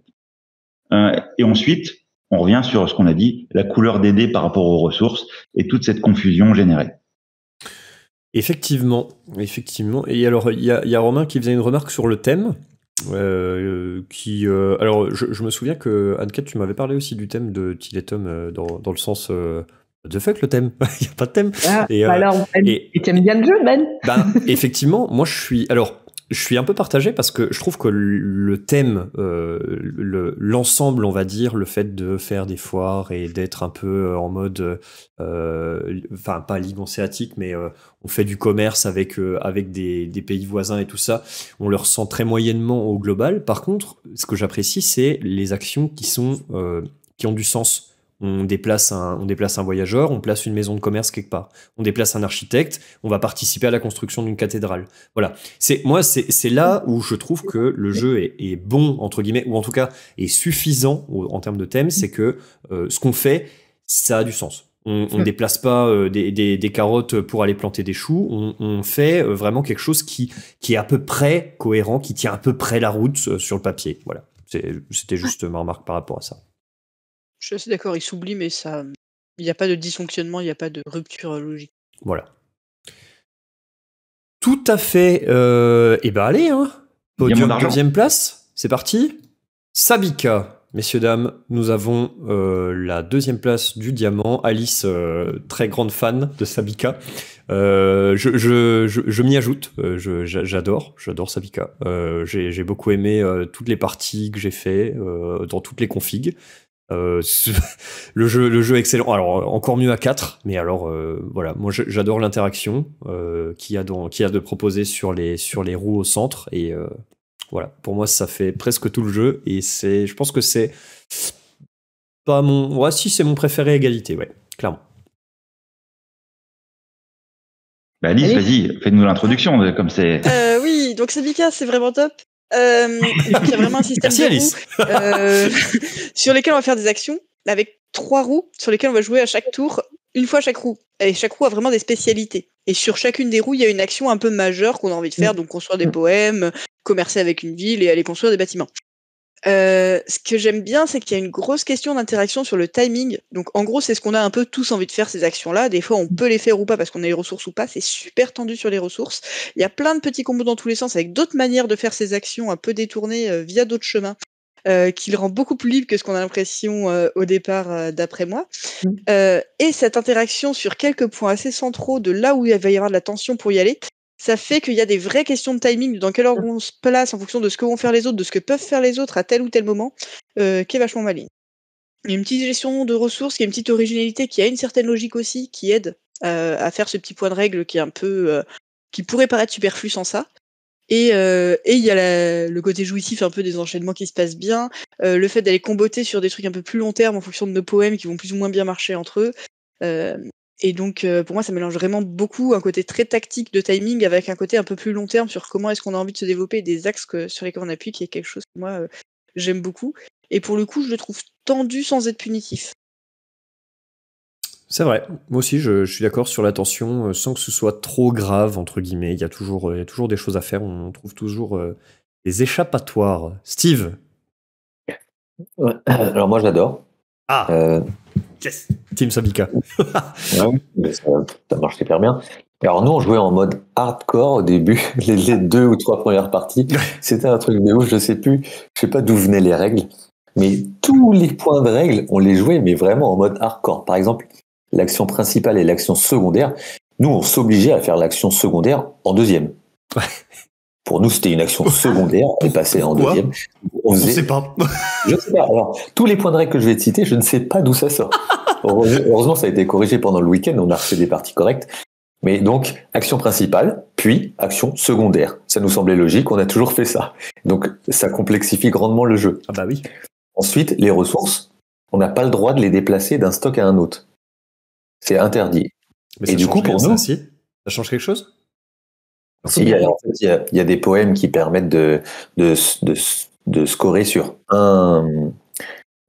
S6: Euh, et ensuite, on revient sur ce qu'on a dit, la couleur des dés par rapport aux ressources et toute cette confusion générée.
S1: Effectivement, effectivement. Et alors, il y y a Romain qui faisait une remarque sur le thème. Euh, qui, euh, alors, je, je me souviens que Anne tu m'avais parlé aussi du thème de Tiletum euh, dans, dans le sens euh, the fuck le thème? [laughs] Il n'y a pas de thème.
S5: Ah,
S1: Et,
S5: bah alors, Ben,
S1: et-
S5: et t'aimes bien le jeu, Ben?
S1: Ben, effectivement, moi je suis. Alors, je suis un peu partagé parce que je trouve que le thème, euh, le- l'ensemble, on va dire, le fait de faire des foires et d'être un peu euh, en mode, euh, enfin pas ligue hanséatique, mais on fait du commerce avec avec des, des pays voisins et tout ça, on le ressent très moyennement au global. Par contre, ce que j'apprécie, c'est les actions qui sont qui ont du sens. On déplace, un, on déplace un voyageur, on place une maison de commerce quelque part. On déplace un architecte, on va participer à la construction d'une cathédrale. Voilà. C'est moi, c'est là où je trouve que le jeu est, est bon entre guillemets, ou en tout cas est suffisant en termes de thème, c'est que euh, ce qu'on fait, ça a du sens. On,
S5: Mm.
S1: déplace pas euh, des, des, des carottes pour aller planter des choux. On, on fait euh, vraiment quelque chose qui qui est à peu près cohérent, qui tient à peu près la route sur le papier. Voilà. C'était juste ma remarque par rapport à ça.
S2: Je suis assez d'accord, il s'oublie, mais ça. Il n'y a pas de dysfonctionnement, il n'y a pas de rupture logique.
S1: Voilà. Tout à fait. Euh, et ben allez, hein. Podium deuxième place. C'est parti. Sabika, messieurs dames, nous avons euh, la deuxième place du diamant. Alice, euh, très grande fan de Sabika. Euh, je je, je, je m'y ajoute. Euh, j'adore, j'adore Sabika. Euh, j'ai j'ai beaucoup aimé euh, toutes les parties que j'ai fait euh, dans toutes les configs. Euh, [laughs] le jeu, le jeu est excellent. Alors encore mieux à 4, mais alors euh, voilà, moi j'adore l'interaction euh, qu'il y a dans, qu'il y a de proposer sur les sur les roues au centre et euh, voilà. Pour moi, ça fait presque tout le jeu et c'est, je pense que c'est pas mon, ouais, si c'est mon préféré égalité, ouais, clairement.
S6: Bah, Alice, vas-y, fais-nous l'introduction, comme c'est.
S2: Euh, oui, donc Sabika, c'est vraiment top. Euh, donc il y a vraiment un système
S1: Merci
S2: de
S1: Alice.
S2: roues, euh, [laughs] sur lesquels on va faire des actions avec trois roues sur lesquelles on va jouer à chaque tour une fois chaque roue. Et chaque roue a vraiment des spécialités. Et sur chacune des roues, il y a une action un peu majeure qu'on a envie de faire, donc construire des
S5: Mm.
S2: poèmes, commercer avec une ville et aller construire des bâtiments. Euh, ce que j'aime bien, c'est qu'il y a une grosse question d'interaction sur le timing. Donc, en gros, c'est ce qu'on a un peu tous envie de faire, ces actions-là. Des fois, on peut les faire ou pas parce qu'on a les ressources ou pas. C'est super tendu sur les ressources. Il y a plein de petits combos dans tous les sens avec d'autres manières de faire ces actions un peu détournées euh, via d'autres chemins. Euh, qui le rend beaucoup plus libre que ce qu'on a l'impression euh, au départ, euh, d'après moi.
S5: Mm.
S2: Euh, et cette interaction sur quelques points assez centraux de là où il va y avoir de la tension pour y aller, ça fait qu'il y a des vraies questions de timing, dans quel ordre on se place en fonction de ce que vont faire les autres, de ce que peuvent faire les autres à tel ou tel moment, euh, qui est vachement maligne. Il y a une petite gestion de ressources, il y a une petite originalité qui a une certaine logique aussi, qui aide euh, à faire ce petit point de règle qui est un peu, euh, qui pourrait paraître superflu sans ça. Et et il y a le côté jouissif un peu des enchaînements qui se passent bien, le fait d'aller comboter sur des trucs un peu plus long terme en fonction de nos poèmes qui vont plus ou moins bien marcher entre eux. Euh, et donc euh, pour moi ça mélange vraiment beaucoup un côté très tactique de timing avec un côté un peu plus long terme sur comment est-ce qu'on a envie de se développer des axes que, sur lesquels on appuie qui est quelque chose que moi j'aime beaucoup. Et pour le coup je le trouve tendu sans être punitif.
S1: C'est vrai. Moi aussi, je, suis d'accord sur l'attention, euh, sans que ce soit trop grave, entre guillemets. Il y a toujours, euh, il y a toujours des choses à faire. On trouve toujours euh, des échappatoires. Steve? [coughs]
S4: Alors, moi, j'adore.
S1: Ah Yes Team Sabika. [laughs]
S4: ouais, ça, marche super bien. Alors, nous, on jouait en mode hardcore au début, [laughs] les, deux ou trois premières parties. C'était un truc de ouf, je sais plus. Je sais pas d'où venaient les règles. Mais tous les points de règles, on les jouait, mais vraiment en mode hardcore. Par exemple, l'action principale et l'action secondaire, nous, on s'obligeait à faire l'action secondaire en deuxième. Pour nous, c'était une action [laughs] secondaire et passer en deuxième.
S1: On ne sait pas.
S4: je sais pas. Alors, tous les points de règle que je vais te citer, je ne sais pas d'où ça sort. Heureusement, ça a été corrigé pendant le week-end. On a refait des parties correctes. Mais donc, action principale, puis action secondaire. Ça nous semblait logique. On a toujours fait ça. Donc, ça complexifie grandement le jeu.
S1: Ah bah oui.
S4: Ensuite, les ressources. On n'a pas le droit de les déplacer d'un stock à un autre. C'est interdit.
S1: et du coup, pour nous. Ça, ça change quelque chose?
S4: Il, y a, des poèmes qui permettent de, de, de, scorer sur un,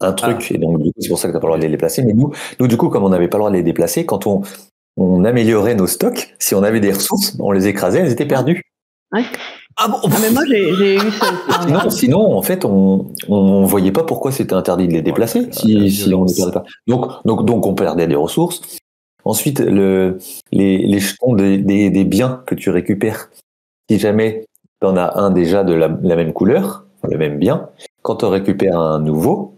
S4: un truc. Ah. Et donc, c'est pour ça que tu n'as pas le droit de les déplacer. Mais nous, nous, du coup, comme on n'avait pas le droit de les déplacer, quand on, on améliorait nos stocks, si on avait des ressources, on les écrasait, elles étaient perdues.
S5: Ah bon? Ah, mais moi j'ai eu ça. [laughs]
S4: Sinon, sinon, en fait, on on voyait pas pourquoi c'était interdit de les déplacer si, si on ne perdait pas. Donc, donc, donc on perdait des ressources. Ensuite, le, les, les jetons des, des, des biens que tu récupères, si jamais tu en as un déjà de la, la même couleur, le même bien, quand tu récupères un nouveau,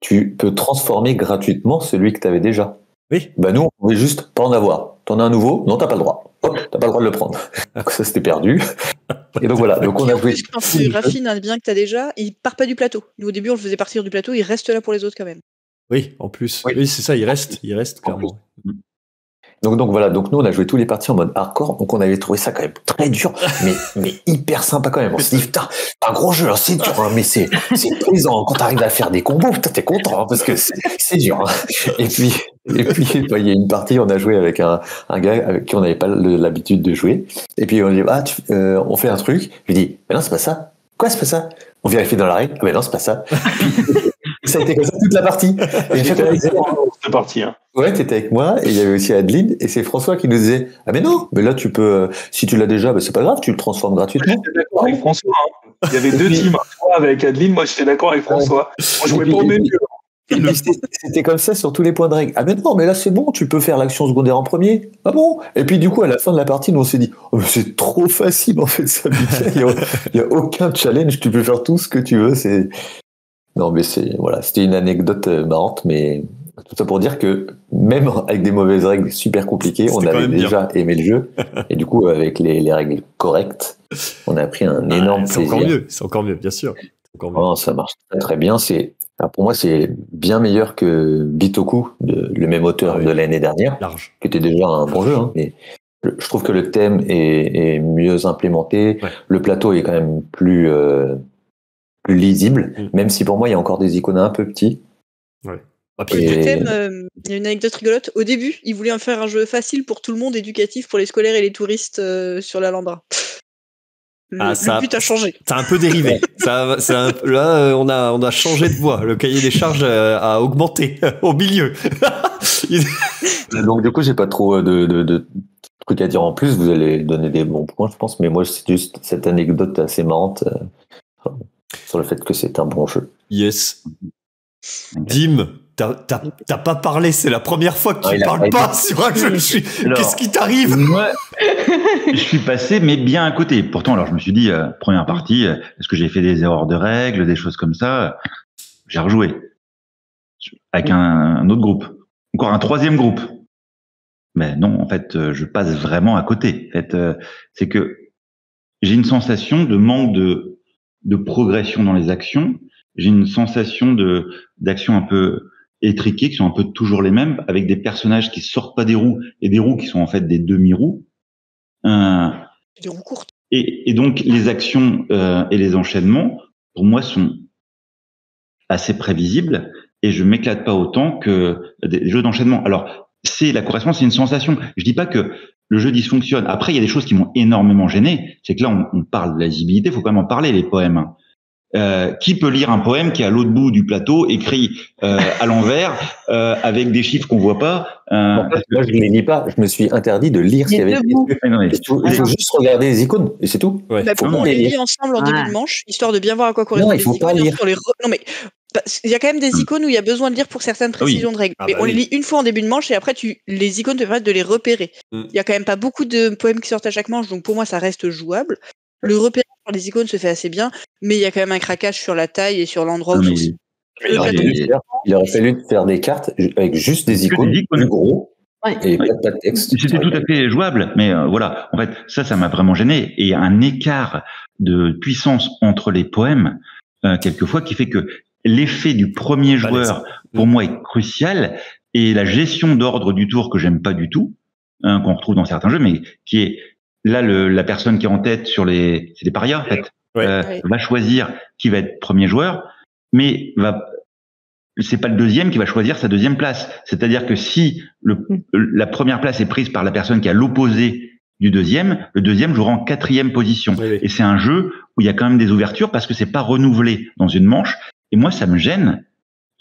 S4: tu peux transformer gratuitement celui que tu avais déjà.
S1: Oui.
S4: Bah nous, on pouvait juste pas en avoir. T'en as un nouveau? Non, t'as pas le droit. Hop, t'as pas le droit de le prendre. [laughs] Donc ça, c'était perdu. Et donc voilà. Donc on a joué.
S2: quand tu raffines un bien que t'as déjà, il part pas du plateau. Nous, au début, on le faisait partir du plateau, il reste là pour les autres quand même.
S1: Oui, en plus. Oui, c'est ça, il reste, il reste clairement.
S4: Donc, donc voilà, donc nous on a joué tous les parties en mode hardcore, donc on avait trouvé ça quand même très dur, [laughs] mais, mais hyper sympa quand même. On s'est dit, putain, un gros jeu, hein, c'est dur, hein, mais c'est, c'est plaisant. Quand t'arrives à faire des combos, putain, t'es content, hein, parce que c'est, dur. Et puis, et puis, bah, il y a une partie, on a joué avec un, un gars avec qui on n'avait pas l'habitude de jouer. Et puis on dit, ah, euh, on fait un truc. Je lui dis, mais non, c'est pas ça. Quoi, c'est pas ça? On vérifie dans la règle. Ah, mais non, c'est pas ça. [laughs] ça a été comme ça toute la partie. [laughs]
S3: Et toute partie. Hein.
S4: Ouais, t'étais avec moi et il y avait aussi Adeline et c'est François qui nous disait ah mais non, mais là tu peux, euh, si tu l'as déjà, bah, c'est pas grave, tu le transformes gratuitement.
S3: J'étais d'accord avec François. Hein. Il y avait deux teams, avec Adeline, moi j'étais d'accord avec François. Moi je jouais pas au même
S4: C'était comme ça sur tous les points de règle. Ah mais non, mais là c'est bon, tu peux faire l'action secondaire en premier. Ah bon Et puis du coup, à la fin de la partie, nous on s'est dit, oh, c'est trop facile en fait ça. Il n'y a, a, aucun challenge, tu peux faire tout ce que tu veux. C'est non, mais c'est voilà, c'était une anecdote euh, marrante, mais tout ça pour dire que même avec des mauvaises règles super compliquées, on avait déjà aimé le jeu. et du coup, avec les, règles correctes, on a pris un ah, énorme plaisir.
S1: C'est encore mieux, c'est encore mieux, bien sûr.
S4: Oh, ça marche très, bien. C'est pour moi, c'est bien meilleur que Bitoku, le même auteur ah de l'année dernière,
S1: Large.
S4: qui était déjà un bon jeu. Hein, mais je trouve que le thème est, mieux implémenté. Le plateau est quand même plus euh, lisible, mm. même si pour moi il y a encore des icônes un peu petits.
S1: Ouais.
S2: Euh, il y a une anecdote rigolote. Au début, ils voulaient en faire un jeu facile pour tout le monde, éducatif pour les scolaires et les touristes euh, sur la Landra. Le, ah, ça, but a changé.
S1: Ça a un peu dérivé. [laughs] ça, là, euh, on a, on a changé de voie. Le cahier des charges a augmenté [laughs] au milieu. [laughs]
S4: Donc du coup, j'ai pas trop de, de, de, trucs à dire en plus. Vous allez donner des bons points, je pense. Mais moi, c'est juste cette anecdote assez marrante sur le fait que c'est un bon jeu.
S1: Yes. Dim, t'as pas parlé, c'est la première fois que tu parles pas sur un jeu. Qu'est-ce qui t'arrive?
S6: Moi, je suis passé, mais bien à côté. Pourtant, alors je me suis dit, euh, première partie, euh, est-ce que j'ai fait des erreurs de règles, des choses comme ça? J'ai rejoué avec un, autre groupe, encore un troisième groupe. Mais non, en fait, euh, je passe vraiment à côté. En fait, c'est que j'ai une sensation de manque de de progression dans les actions. J'ai une sensation de d'actions un peu étriquées qui sont un peu toujours les mêmes, avec des personnages qui sortent pas des roues et des roues qui sont en fait des demi-roues.
S2: Euh, des roues courtes.
S6: Et, donc les actions euh, et les enchaînements, pour moi, sont assez prévisibles et je m'éclate pas autant que des jeux d'enchaînement. Alors c'est la correspondance, c'est une sensation. Je dis pas que le jeu dysfonctionne. Après, il y a des choses qui m'ont énormément gêné. C'est que là, on, on parle de la lisibilité, il faut quand même en parler, les poèmes. Euh, qui peut lire un poème qui est à l'autre bout du plateau, écrit euh, à l'envers, [laughs] euh, avec des chiffres qu'on voit pas
S4: euh, Moi, je ne les lis pas. Je me suis interdit de lire ce qu'il y avait. Il faut juste regarder les icônes et c'est tout.
S2: Ouais. Bah, on les lit ensemble en début de manche, histoire de bien voir à quoi correspondent
S4: non, il faut
S2: les
S4: pas lire.
S2: Les... Non mais il y a quand même des
S6: Hmm.
S2: icônes où il y a besoin de lire pour certaines
S6: Ah oui.
S2: précisions de règles.
S1: Ah
S2: mais
S1: bah
S2: on les lit une fois en début de manche et après tu les icônes te permettent de les repérer.
S1: Mm.
S2: Il y a quand même pas beaucoup de poèmes qui sortent à chaque manche, donc pour moi ça reste jouable. Le repérage par les icônes se fait assez bien, mais il y a quand même un craquage sur la taille et sur l'endroit où
S6: mais-.
S4: Il aurait, faire, il aurait fallu faire des cartes avec juste des icônes,
S6: des icônes.
S4: plus gros
S5: Ouais.
S4: et
S6: Ouais.
S4: pas, pas de texte.
S6: C'était tout à fait jouable, mais euh, voilà. En fait, ça, ça m'a vraiment gêné. Et un écart de puissance entre les poèmes, euh, quelquefois, qui fait que l'effet du premier
S1: Pas
S6: joueur, pour moi, est crucial. Et la gestion d'ordre du tour que j'aime pas du tout, hein, qu'on retrouve dans certains jeux, mais qui est là le, la personne qui est en tête sur les, c'est des parias en fait,
S1: Ouais.
S6: euh,
S2: Ouais.
S6: va choisir qui va être premier joueur, mais va c'est pas le deuxième qui va choisir sa deuxième place. C'est-à-dire que si le, la première place est prise par la personne qui à l'opposé du deuxième, le deuxième jouera en quatrième position.
S1: Oui, oui.
S6: Et c'est un jeu où il y a quand même des ouvertures parce que c'est pas renouvelé dans une manche. Et moi, ça me gêne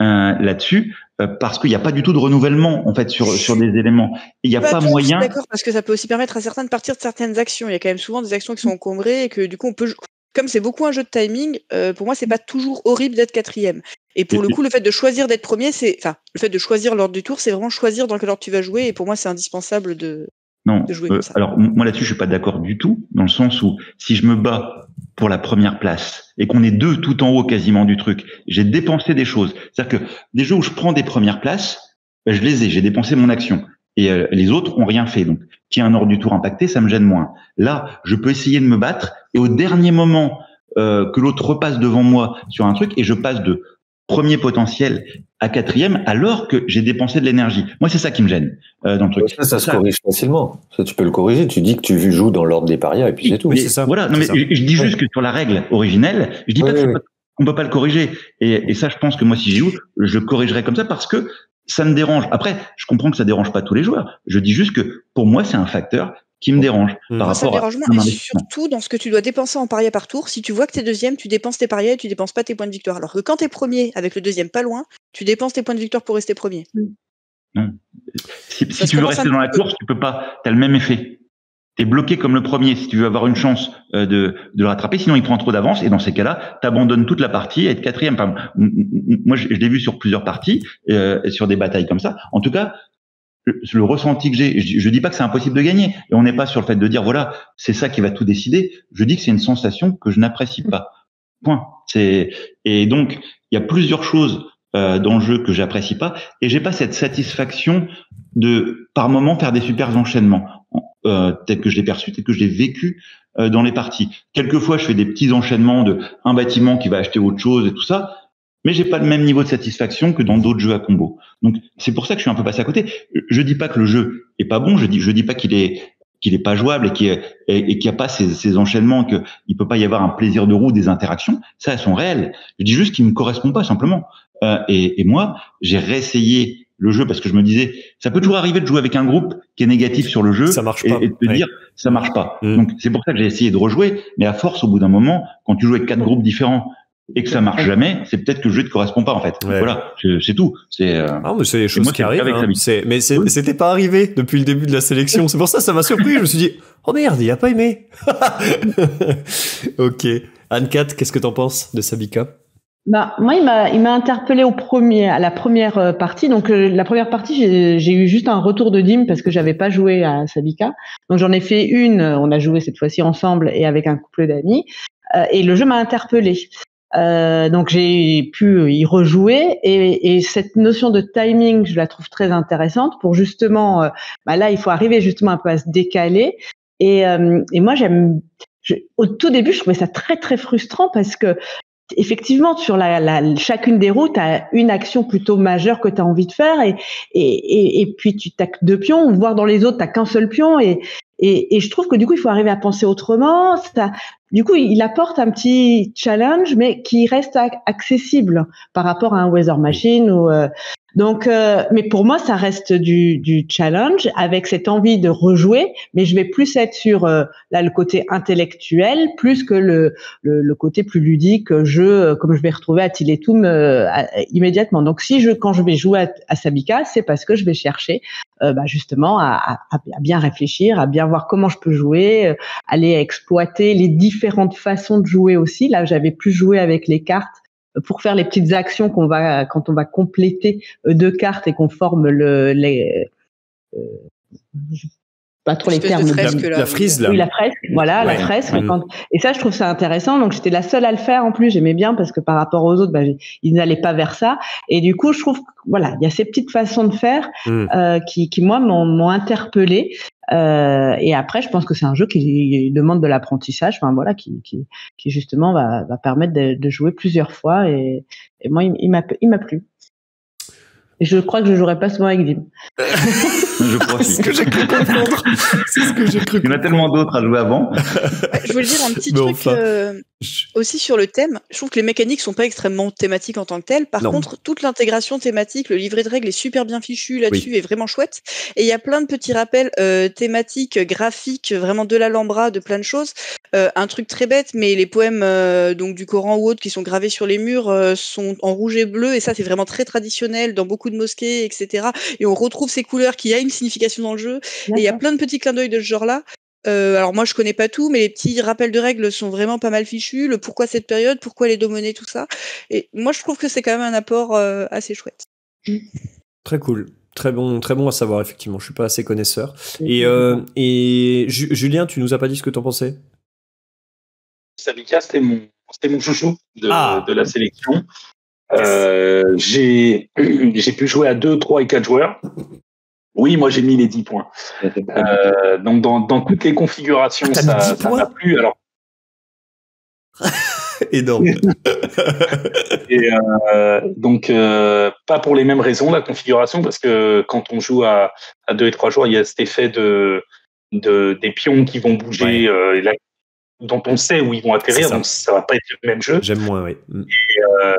S6: euh, là-dessus euh, parce qu'il n'y a pas du tout de renouvellement en fait sur sur des éléments. Il n'y a
S2: Pas
S6: pas
S2: tous,
S6: moyen.
S2: D'accord, parce que ça peut aussi permettre à certains de partir de certaines actions. Il y a quand même souvent des actions qui sont encombrées et que du coup on peut. Comme c'est beaucoup un jeu de timing, euh, pour moi c'est pas toujours horrible d'être quatrième. Et pour le coup, le fait de choisir d'être premier, c'est, enfin, le fait de choisir l'ordre du tour, c'est vraiment choisir dans quel ordre tu vas jouer. Et pour moi, c'est indispensable de.
S6: Non.
S2: de jouer
S6: euh,
S2: comme ça.
S6: alors moi là-dessus, je suis pas d'accord du tout, dans le sens où si je me bats pour la première place et qu'on est deux tout en haut quasiment du truc, j'ai dépensé des choses. C'est-à-dire que des jeux où je prends des premières places, ben, je les ai, j'ai dépensé mon action. Et euh, les autres ont rien fait. Donc, qu'il y ait un ordre du tour impacté, ça me gêne moins. Là, je peux essayer de me battre et au dernier moment euh, que l'autre repasse devant moi sur un truc et je passe de premier potentiel à quatrième alors que j'ai dépensé de l'énergie. Moi, c'est ça qui me gêne euh, dans le truc.
S4: Ça, ça se corrige facilement. Ça, tu peux le corriger. Tu dis que tu joues dans l'ordre des parias et puis c'est tout.
S6: Mais
S1: c'est ça,
S6: Voilà, non, mais
S1: ça.
S6: je, je dis
S4: Ouais.
S6: juste que sur la règle originelle, je dis pas
S4: Ouais,
S6: que c'est
S4: ouais.
S6: pas- qu'on peut pas le corriger. Et, et ça, je pense que moi, si j'y joue, je corrigerai comme ça parce que ça me dérange. Après, je comprends que ça dérange pas tous les joueurs. Je dis juste que pour moi, c'est un facteur qui me dérange par
S2: me
S6: rapport à un
S2: Et
S6: investissement.
S2: surtout dans ce que tu dois dépenser en paria par tour. Si tu vois que t'es deuxième, tu dépenses tes paria et tu dépenses pas tes points de victoire. Alors que quand t'es premier avec le deuxième pas loin, tu dépenses tes points de victoire pour rester premier.
S6: Si,
S2: Ça
S6: si
S2: se
S6: tu veux rester dans la course, tu peux pas. T'as le même effet. T'es bloqué comme le premier si tu veux avoir une chance euh, de, de le rattraper. Sinon, il prend trop d'avance et dans ces cas-là, t'abandonnes toute la partie et être quatrième. Enfin, moi, je, je l'ai vu sur plusieurs parties euh, et sur des batailles comme ça. En tout cas, le, ressenti que j'ai, je, je dis pas que c'est impossible de gagner et on n'est pas sur le fait de dire voilà, c'est ça qui va tout décider. Je dis que c'est une sensation que je n'apprécie pas. Point. C'est et donc il y a plusieurs choses euh, dans le jeu que j'apprécie pas et j'ai pas cette satisfaction de par moment faire des super enchaînements euh, que je l'ai perçu, tel que je l'ai vécu euh, dans les parties. Quelquefois, je fais des petits enchaînements de un bâtiment qui va acheter autre chose et tout ça, mais j'ai pas le même niveau de satisfaction que dans d'autres jeux à combo. Donc c'est pour ça que je suis un peu passé à côté. Je dis pas que le jeu est pas bon, je dis je dis pas qu'il est qu'il est pas jouable et qu'il et, et qu'il n'y a pas ces, ces enchaînements, que il peut pas y avoir un plaisir de roue, des interactions. Ça, elles sont réelles. Je dis juste qu'il me correspond pas simplement. Euh, et, et moi, j'ai réessayé le jeu parce que je me disais, ça peut toujours arriver de jouer avec un groupe qui est négatif sur le jeu
S1: Ça marche
S6: et,
S1: pas.
S6: et de te
S1: Ouais.
S6: dire ça marche pas.
S1: Mm.
S6: Donc c'est pour ça que j'ai essayé de rejouer, mais à force au bout d'un moment, quand tu joues avec quatre groupes différents et que ça marche jamais, c'est peut-être que le jeu te correspond pas en fait.
S1: Ouais.
S6: Voilà, c'est tout. C'est euh,
S1: Ah, mais c'est des choses
S6: moi,
S1: qui arrivent.
S6: avec
S1: hein. Mais c'était pas arrivé depuis le début de la sélection. C'est pour ça que ça m'a surpris. Je me suis dit, oh merde, il a pas aimé. [laughs] ok. Anne-Cat, qu'est-ce que t'en penses de Sabika?
S5: Bah, moi, il m'a, il m'a interpellé au premier, à la première euh, partie. Donc, euh, la première partie, j'ai, eu juste un retour de Dim parce que j'avais pas joué à Sabika. Donc, j'en ai fait une. euh, On a joué cette fois-ci ensemble et avec un couple d'amis. Euh, et le jeu m'a interpellé. Euh, donc, j'ai pu y rejouer et, et cette notion de timing, je la trouve très intéressante pour justement. euh, bah là, il faut arriver justement un peu à se décaler. Et, euh, et moi, j'aime. au tout début, je trouvais ça très très frustrant parce que effectivement, sur la, la, chacune des routes, tu as une action plutôt majeure que tu as envie de faire et, et, et, puis tu t'as deux pions, voire dans les autres, tu qu'un seul pion et, Et, et, je trouve que du coup, il faut arriver à penser autrement. Du coup, il apporte un petit challenge, mais qui reste accessible par rapport à un Weather Machine ou euh, donc, euh, mais pour moi, ça reste du, challenge avec cette envie de rejouer, mais je vais plus être sur euh, là le côté intellectuel plus que le, le, côté plus ludique, jeu comme je vais retrouver à Tiletum immédiatement. Donc, si je quand je vais jouer à, Sabika, c'est parce que je vais chercher bah, justement à, à, à, bien réfléchir, à bien voir comment je peux jouer, aller exploiter les différentes façons de jouer aussi. Là, j'avais plus joué avec les cartes pour faire les petites actions qu'on va quand on va compléter euh, deux cartes et qu'on forme le les euh, pas trop les termes.
S1: la, frise là.
S5: Oui, la fresque. Voilà, la fresque. Et ça, je trouve ça intéressant. Donc, j'étais la seule à le faire. En plus, j'aimais bien parce que par rapport aux autres, bah, ils n'allaient pas vers ça. Et du coup, je trouve, voilà, il y a ces petites façons de faire hmm. euh, qui, qui moi m'ont interpellé. Euh, et après, je pense que c'est un jeu qui demande de l'apprentissage, enfin voilà, qui, qui, qui justement va, va permettre de, de, jouer plusieurs fois. Et, et moi, il, il m'a plu. Et je crois que je jouerai pas souvent avec Dim. [laughs]
S6: je crois
S1: C'est ce que j'ai cru comprendre. [laughs] C'est ce que j'ai cru.
S6: Il y en a tellement d'autres à jouer avant.
S2: je voulais dire un petit truc euh, aussi sur le thème. Je trouve que les mécaniques sont pas extrêmement thématiques en tant que telles. Par contre, toute l'intégration thématique, le livret de règles est super bien fichu là-dessus, est vraiment chouette. Et il y a plein de petits rappels euh, thématiques, graphiques, vraiment de l'Alhambra, de plein de choses. Euh, un truc très bête, mais les poèmes euh, donc du Coran ou autres qui sont gravés sur les murs euh, sont en rouge et bleu, et ça c'est vraiment très traditionnel dans beaucoup de mosquées, etc. Et on retrouve ces couleurs qui a une signification dans le jeu. Et il y a plein de petits clins d'œil de ce genre-là. Euh, alors moi je connais pas tout, mais les petits rappels de règles sont vraiment pas mal fichus. Le pourquoi cette période, pourquoi les deux monnaies, tout ça. Et moi je trouve que c'est quand même un apport assez chouette.
S1: Très cool. Très bon, très bon à savoir, effectivement. Je suis pas assez connaisseur. Et, et Julien, tu nous as pas dit ce que tu en pensais?
S3: Sabika, c'était mon, c'était mon chouchou de, ah. de la sélection. Euh, j'ai, j'ai pu jouer à 2, 3 et 4 joueurs. Oui, moi j'ai mis les 10 points. Euh, donc dans, dans, toutes les configurations, ah, ça, ça m'a plu. Alors. [laughs]
S1: Énorme. [laughs]
S3: et euh, donc euh, pas pour les mêmes raisons la configuration parce que quand on joue à, à 2 et 3 joueurs, il y a cet effet de, de des pions qui vont bouger, euh, et dont on sait où ils vont atterrir, ça. donc ça va pas être le même jeu.
S1: J'aime moins, oui.
S3: Mm. Et, euh,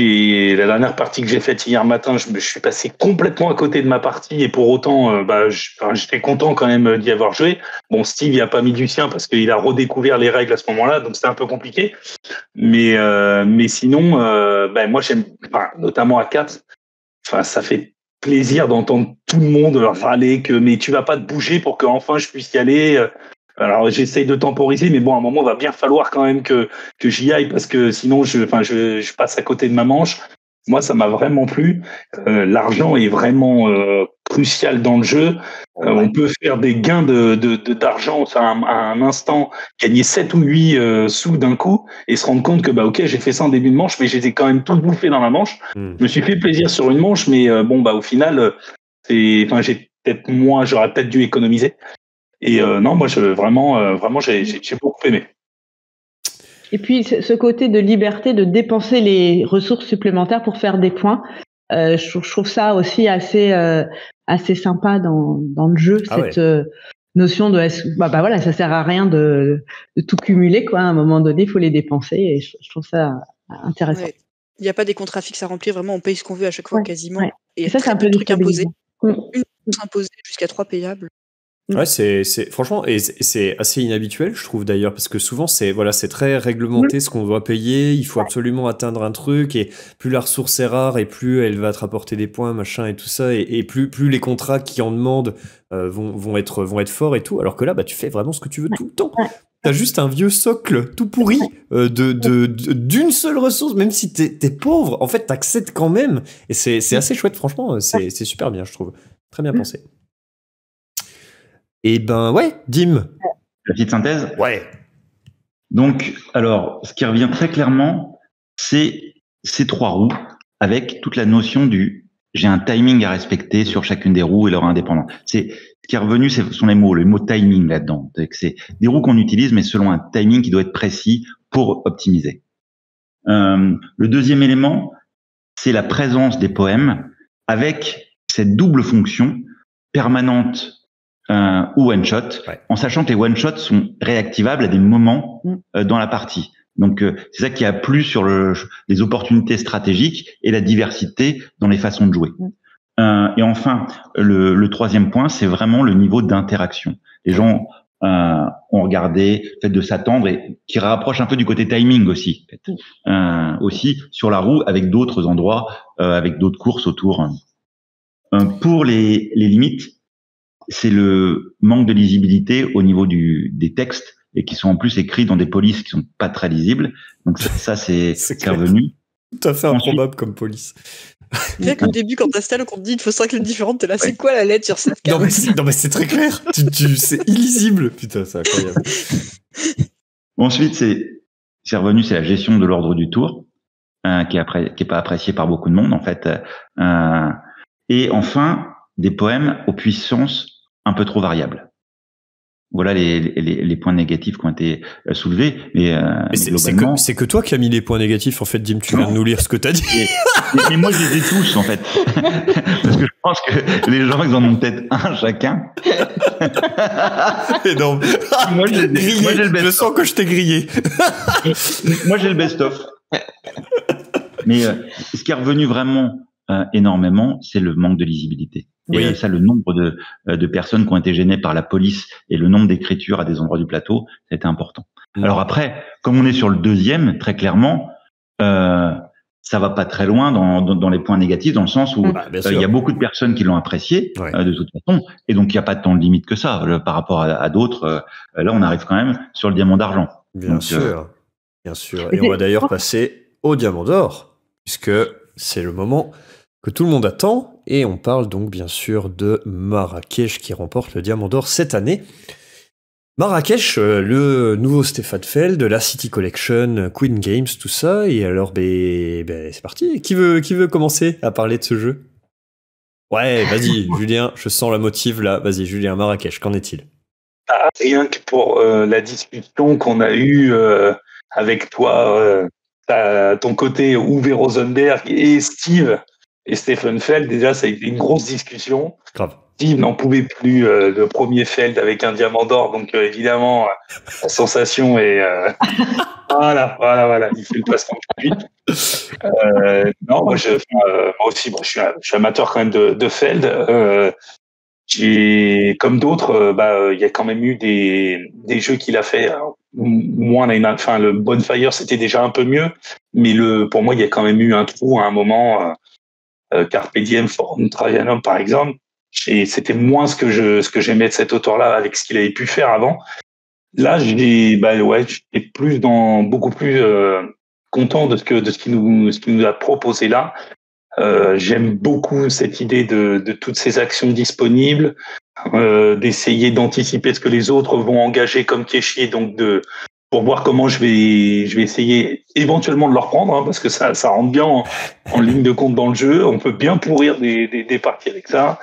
S3: la dernière partie que j'ai faite hier matin, je me suis passé complètement à côté de ma partie et pour autant, euh, bah, j'étais content quand même d'y avoir joué. Bon, Steve, il a pas mis du sien parce qu'il a redécouvert les règles à ce moment-là, donc c'était un peu compliqué. Mais euh, mais sinon, euh, bah, moi j'aime, notamment à 4 Enfin, ça fait plaisir d'entendre tout le monde râler que mais tu vas pas te bouger pour que enfin je puisse y aller. Alors j'essaye de temporiser, mais bon, à un moment, il va bien falloir quand même que, que j'y aille parce que sinon, je, enfin, je, je passe à côté de ma manche. Moi, ça m'a vraiment plu. Euh, L'argent est vraiment euh, crucial dans le jeu. Euh, on peut faire des gains de d'argent de, à, un, à, un, instant, gagner 7 ou 8 euh, sous d'un coup et se rendre compte que bah ok, j'ai fait ça en début de manche, mais j'étais quand même tout bouffé dans la manche. Hmm. Je me suis fait plaisir sur une manche, mais euh, bon bah au final, c'est, enfin j'ai peut-être moins, j'aurais peut-être dû économiser. Et euh, non, moi, je, vraiment, euh, vraiment, j'ai beaucoup aimé.
S5: Et puis, ce côté de liberté de dépenser les ressources supplémentaires pour faire des points, euh, je, je, trouve ça aussi assez, euh, assez sympa dans, dans le jeu, ah cette ouais. notion de bah, bah, voilà, ça sert à rien de, de, tout cumuler, quoi. À un moment donné, il faut les dépenser et je, je trouve ça intéressant. Ouais.
S2: Il n'y a pas des contrats fixes à remplir, vraiment, on paye ce qu'on veut à chaque fois ouais. quasiment.
S5: Et, et ça, c'est un peu
S2: truc imposé. Mmh. Une imposée jusqu'à trois payables.
S1: Mm. Ouais, c'est, c'est, franchement, et c'est assez inhabituel, je trouve d'ailleurs, parce que souvent, c'est, voilà, c'est très réglementé ce qu'on doit payer, il faut absolument atteindre un truc, et plus la ressource est rare, et plus elle va te rapporter des points, machin, et tout ça, et, et plus, plus les contrats qui en demandent euh, vont, vont, être, vont être forts et tout, alors que là, bah, tu fais vraiment ce que tu veux tout le temps. T'as juste un vieux socle tout pourri euh, de, de, d'une seule ressource, même si t'es, t'es pauvre, en fait, t'accèdes quand même, et c'est, c'est assez chouette, franchement, c'est, c'est super bien, je trouve. Très bien pensé. Et ben ouais, Dim.
S6: La petite synthèse
S1: Ouais.
S6: Donc, alors, ce qui revient très clairement, c'est ces trois roues avec toute la notion du j'ai un timing à respecter sur chacune des roues et leur indépendance. C'est ce qui est revenu, ce sont les mots, le mot timing là-dedans. C'est des roues qu'on utilise, mais selon un timing qui doit être précis pour optimiser. Euh, le deuxième élément, c'est la présence des poèmes avec cette double fonction permanente ou one shot, en sachant que les one shots sont réactivables à des moments mm. dans la partie. Donc c'est ça qui a plu sur le, les opportunités stratégiques et la diversité dans les façons de jouer. Mm. et enfin, le, le troisième point, c'est vraiment le niveau d'interaction. Les gens euh, ont regardé, fait de s'attendre et qui rapproche un peu du côté timing aussi, euh, aussi sur la roue avec d'autres endroits, euh, avec d'autres courses autour. Euh, pour les, les limites, c'est le manque de lisibilité au niveau du, des textes et qui sont en plus écrits dans des polices qui sont pas très lisibles. Donc ça, ça c'est [laughs] revenu.
S1: Tout à fait improbable comme police.
S2: C'est qu'au début, quand t'installes, qu'on te dit il faut cinq lettres différentes, t'es là, c'est quoi la lettre sur cette carte
S1: Non, mais c'est très clair. tu, tu, c'est illisible. Putain, c'est incroyable. [laughs]
S6: Ensuite, c'est c'est revenu, c'est la gestion de l'ordre du tour, euh, qui, est après, qui est pas apprécié par beaucoup de monde, en fait. Euh, et enfin, des poèmes aux puissances un peu trop variables voilà les, les, les, points négatifs qui ont été euh, soulevés. Mais, euh,
S1: c'est que, que, toi qui as mis les points négatifs, en fait, Dim, tu viens de nous lire ce que tu as dit.
S6: mais, moi, je les ai tous, en fait. [laughs] Parce que je pense que les gens, ils en ont peut-être un chacun. [laughs]
S1: Et non. moi, j'ai le best Je sens que je t'ai grillé. [laughs]
S6: moi, j'ai le best-of. Mais euh, ce qui est revenu vraiment euh, énormément, c'est le manque de lisibilité. Et oui. ça, le nombre de, euh, de personnes qui ont été gênées par la police et le nombre d'écritures à des endroits du plateau, ça a été important. Alors après, comme on est sur le deuxième, très clairement, euh, ça va pas très loin dans, dans, dans, les points négatifs, dans le sens où bah, euh, il y a beaucoup de personnes qui l'ont apprécié euh, de toute façon, et donc il n'y a pas de temps de limite que ça par rapport à, à d'autres. là, on arrive quand même sur le diamant d'argent.
S1: Bien sûr, bien sûr. Et on va d'ailleurs passer au diamant d'or, puisque c'est le moment que tout le monde attend, et on parle donc bien sûr de Marrakech qui remporte le Diamant d'Or cette année. Marrakech, euh, le nouveau Stéphane Feld, la City Collection, Queen Games, tout ça, et alors ben, ben, c'est parti. Qui veut, qui veut commencer à parler de ce jeu? Ouais, vas-y, [laughs] Julien, je sens la motive là. Vas-y, Julien, Marrakech, qu'en est-il?
S3: Ah, Rien que pour euh, la discussion qu'on a eue euh, avec toi, ton côté Uwe Rosenberg et Steve, et Stephen Feld, déjà, ça a été une grosse discussion.
S1: Grave.
S3: Steve n'en pouvait plus euh, le premier Feld avec un diamant d'or, donc euh, évidemment, la sensation est. Euh, [laughs] voilà, voilà, voilà, il fait le de euh, non, moi, je, moi aussi, moi, je, suis, je, suis, amateur quand même de, de Feld. j'ai, comme d'autres, bah, il y a quand même eu des, des jeux qu'il a fait. Moi, on a une, enfin, le Bonfire, c'était déjà un peu mieux, mais le, pour moi, il y a quand même eu un trou à un moment euh, Carpe Diem, Forum Trajanum, par exemple. Et c'était moins ce que je, ce que j'aimais de cet auteur-là avec ce qu'il avait pu faire avant. Là, j'ai, bah ouais, j'étais plus dans, beaucoup plus euh, content de ce que, de ce qu'il nous, ce qu'il nous a proposé là. Euh, j'aime beaucoup cette idée de, de toutes ces actions disponibles, euh, d'essayer d'anticiper ce que les autres vont engager comme Keshi, donc de, pour voir comment je vais, je vais essayer éventuellement de leur prendre, hein, parce que ça, ça rentre bien en, ligne de compte dans le jeu. On peut bien pourrir des, des, parties avec ça.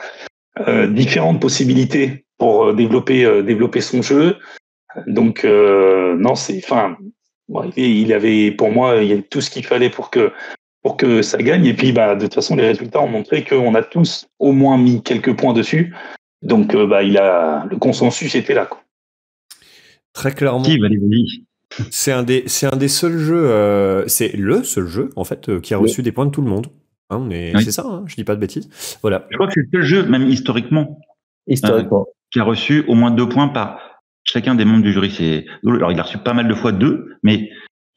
S3: Euh, différentes possibilités pour euh, développer, euh, développer son jeu. Donc, non, c'est, enfin, il avait, pour moi, il y a tout ce qu'il fallait pour que, pour que ça gagne. Et puis, bah, de toute façon, les résultats ont montré qu'on a tous au moins mis quelques points dessus. Donc, bah, il a, le consensus était là. Quoi.
S1: Très clairement. C'est un des, c'est un des seuls jeux, euh, c'est le seul jeu en fait euh, qui a reçu des points de tout le monde. Hein, C'est ça, hein, je dis pas de bêtises. Voilà.
S6: Je crois que c'est le seul jeu, même historiquement,
S4: historiquement.
S6: Euh, qui a reçu au moins deux points par chacun des membres du jury. C'est alors il a reçu pas mal de fois deux, mais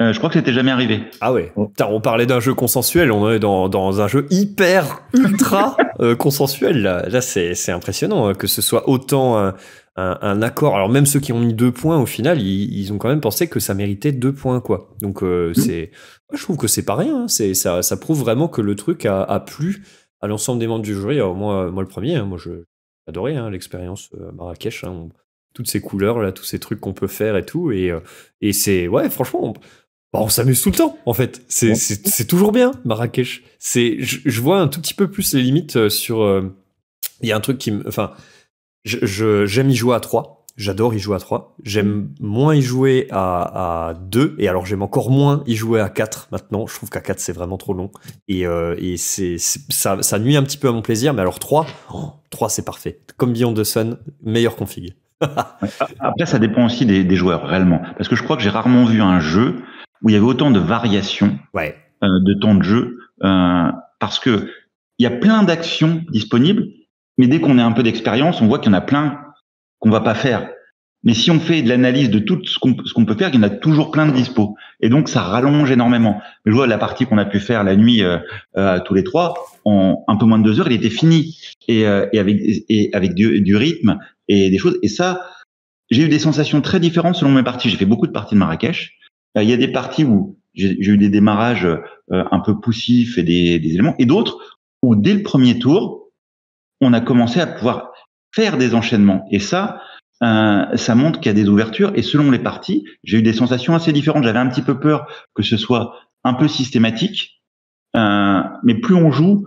S6: euh, je crois que c'était jamais arrivé.
S1: Ah ouais. on parlait d'un jeu consensuel, on est dans, dans un jeu hyper ultra [laughs] euh, consensuel. Là, là c'est, c'est impressionnant hein, que ce soit autant un, accord. Alors même ceux qui ont mis deux points au final, ils, ont quand même pensé que ça méritait deux points quoi. Donc euh, mmh. c'est, je trouve que c'est pas rien. Hein. C'est ça, ça prouve vraiment que le truc a, a plu à l'ensemble des membres du jury. Alors moi, moi le premier, hein, moi je adoré hein, l'expérience euh, Marrakech. Hein, toutes ces couleurs là, tous ces trucs qu'on peut faire et tout. Et, euh, et c'est ouais, franchement. On, bah, on s'amuse tout le temps, en fait. C'est, c'est, toujours bien, Marrakech. C'est, je, je, vois un tout petit peu plus les limites sur. Il y a un truc qui me, enfin, je, j'aime y jouer à trois. J'adore y jouer à 3. J'aime moins y jouer à, à 2. Et alors, j'aime encore moins y jouer à 4 maintenant. Je trouve qu'à 4, c'est vraiment trop long. Et, euh, et c'est, ça, ça, nuit un petit peu à mon plaisir. Mais alors, 3, 3 c'est parfait. Comme Beyond the Sun, meilleure config.
S6: Après, ça dépend aussi des, des, joueurs, réellement. Parce que je crois que j'ai rarement vu un jeu où il y avait autant de variations
S1: ouais.
S6: euh, de temps de jeu. Euh, parce que il y a plein d'actions disponibles. Mais dès qu'on a un peu d'expérience, on voit qu'il y en a plein qu'on va pas faire. Mais si on fait de l'analyse de tout ce qu'on peut faire, il y en a toujours plein de dispo. Et donc ça rallonge énormément. Je vois la partie qu'on a pu faire la nuit euh, euh, tous les trois, en un peu moins de deux heures, il était fini et, euh, et avec et avec du, du, rythme et des choses. Et ça, j'ai eu des sensations très différentes selon mes parties. J'ai fait beaucoup de parties de Marrakech. Euh, il y a des parties où j'ai eu des démarrages euh, un peu poussifs et des, des éléments, et d'autres où dès le premier tour, on a commencé à pouvoir faire des enchaînements. Et ça, euh, ça montre qu'il y a des ouvertures. Et selon les parties, j'ai eu des sensations assez différentes. J'avais un petit peu peur que ce soit un peu systématique, euh, mais plus on joue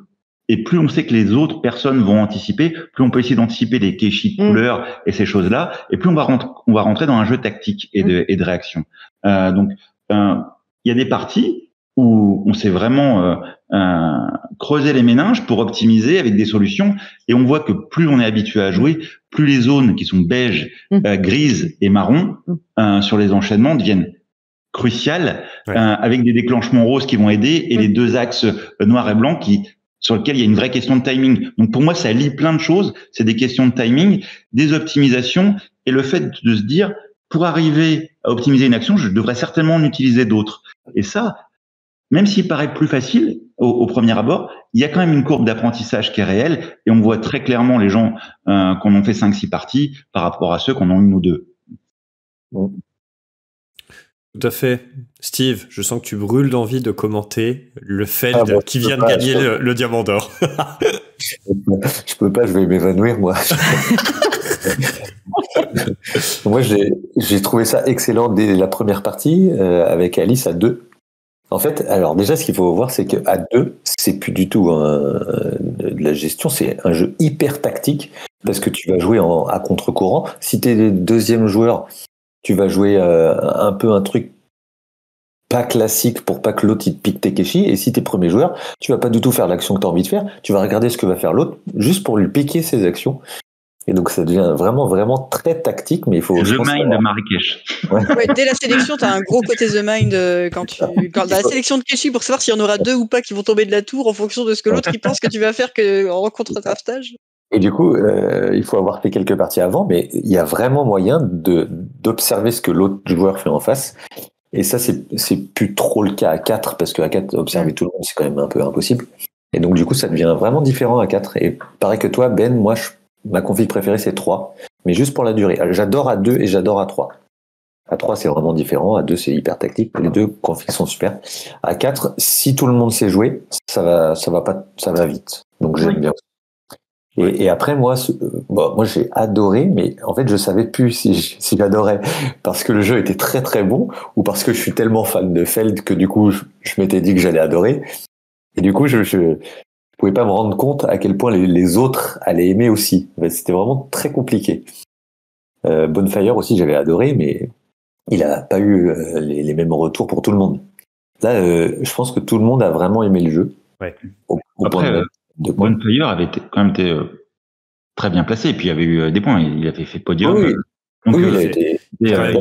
S6: et plus on sait que les autres personnes vont anticiper, plus on peut essayer d'anticiper les kéchis de mm. couleurs et ces choses-là, et plus on va rentrer, on va rentrer dans un jeu tactique et de, mm. et de réaction. Euh, donc, euh, il y a des parties où on s'est vraiment euh, creusé les méninges pour optimiser avec des solutions. Et on voit que plus on est habitué à jouer, plus les zones qui sont beige, mmh. euh, grises et marron euh, sur les enchaînements deviennent cruciales, euh, avec des déclenchements roses qui vont aider et mmh. les deux axes noir et blanc qui sur lesquels il y a une vraie question de timing. Donc pour moi, ça lie plein de choses. C'est des questions de timing, des optimisations et le fait de se dire pour arriver à optimiser une action, je devrais certainement en utiliser d'autres. Et ça, même s'il paraît plus facile au, premier abord, il y a quand même une courbe d'apprentissage qui est réelle et on voit très clairement les gens euh, qu'on en fait 5-6 parties par rapport à ceux qu'on en une ou deux.
S1: Tout à fait. Steve, je sens que tu brûles d'envie de commenter le fait ah, qui vient de gagner le, diamant d'or. [laughs]
S4: je peux pas, je vais m'évanouir moi. [laughs] moi j'ai trouvé ça excellent dès la première partie euh, avec Alice à deux. En fait, alors déjà, ce qu'il faut voir, c'est qu'à deux, c'est plus du tout de la gestion, c'est un jeu hyper tactique parce que tu vas jouer à contre-courant. Si tu es deuxième joueur, tu vas jouer euh, un peu un truc pas classique pour pas que l'autre te pique tes kéchis. Et si tu premier joueur, tu vas pas du tout faire l'action que tu as envie de faire. Tu vas regarder ce que va faire l'autre juste pour lui piquer ses actions. Et donc ça devient vraiment vraiment très tactique, mais il faut.
S6: The Mind de Marrakech.
S2: Ouais. dès la sélection, tu as un gros côté The Mind euh, quand tu quand la sélection de Keshi pour savoir s'il y en aura deux ou pas qui vont tomber de la tour en fonction de ce que l'autre il pense que tu vas faire que en rencontre draftage.
S4: Et du coup, euh, il faut avoir fait quelques parties avant, mais il y a vraiment moyen de d'observer ce que l'autre joueur fait en face. Et ça, c'est c'est plus trop le cas à 4 parce qu'à 4 observer tout le monde, c'est quand même un peu impossible. Et donc du coup, ça devient vraiment différent à 4 Et pareil que toi, Ben, moi, je Ma config préférée, c'est 3, mais juste pour la durée. J'adore à 2 et j'adore à 3. À 3, c'est vraiment différent. À 2, c'est hyper tactique. Les deux configs sont super. À 4, si tout le monde sait jouer, ça va, ça va pas, ça va vite. Donc j'aime bien. Et, et, après, moi, bon, moi j'ai adoré, mais en fait, je savais plus si, si j'adorais parce que le jeu était très très bon ou parce que je suis tellement fan de Feld que du coup, je, je m'étais dit que j'allais adorer. Et du coup, je, je pouvais pas me rendre compte à quel point les, autres allaient aimer aussi. C'était vraiment très compliqué. Euh, Bonfire aussi, j'avais adoré, mais il a pas eu euh, les, mêmes retours pour tout le monde. Là, euh, je pense que tout le monde a vraiment aimé le jeu.
S6: Ouais. Après, Bonfire avait quand même été très bien placé, et puis il y avait eu des points. Il avait fait podium.
S1: Oui, il a été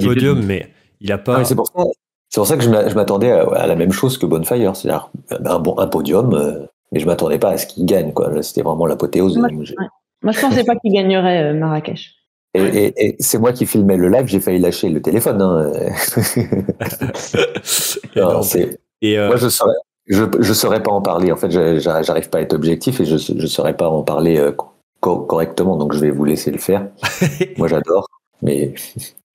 S1: podium, mais il a pas.
S4: c'est pour ça. C'est pour ça que je m'attendais à, la même chose que Bonfire, c'est-à-dire un, bon, un podium, mais je m'attendais pas à ce qu'il gagne. Quoi. C'était vraiment l'apothéose.
S5: Moi, moi, je pensais pas qu'il gagnerait euh, Marrakech.
S4: Et, c'est moi qui filmais le live, j'ai failli lâcher le téléphone. Hein. [laughs] et euh, Moi, je saurais, je, saurais pas en parler. En fait, j'arrive pas à être objectif et je, je saurais pas en parler euh, correctement. Donc, je vais vous laisser le faire. [laughs] moi, j'adore. Mais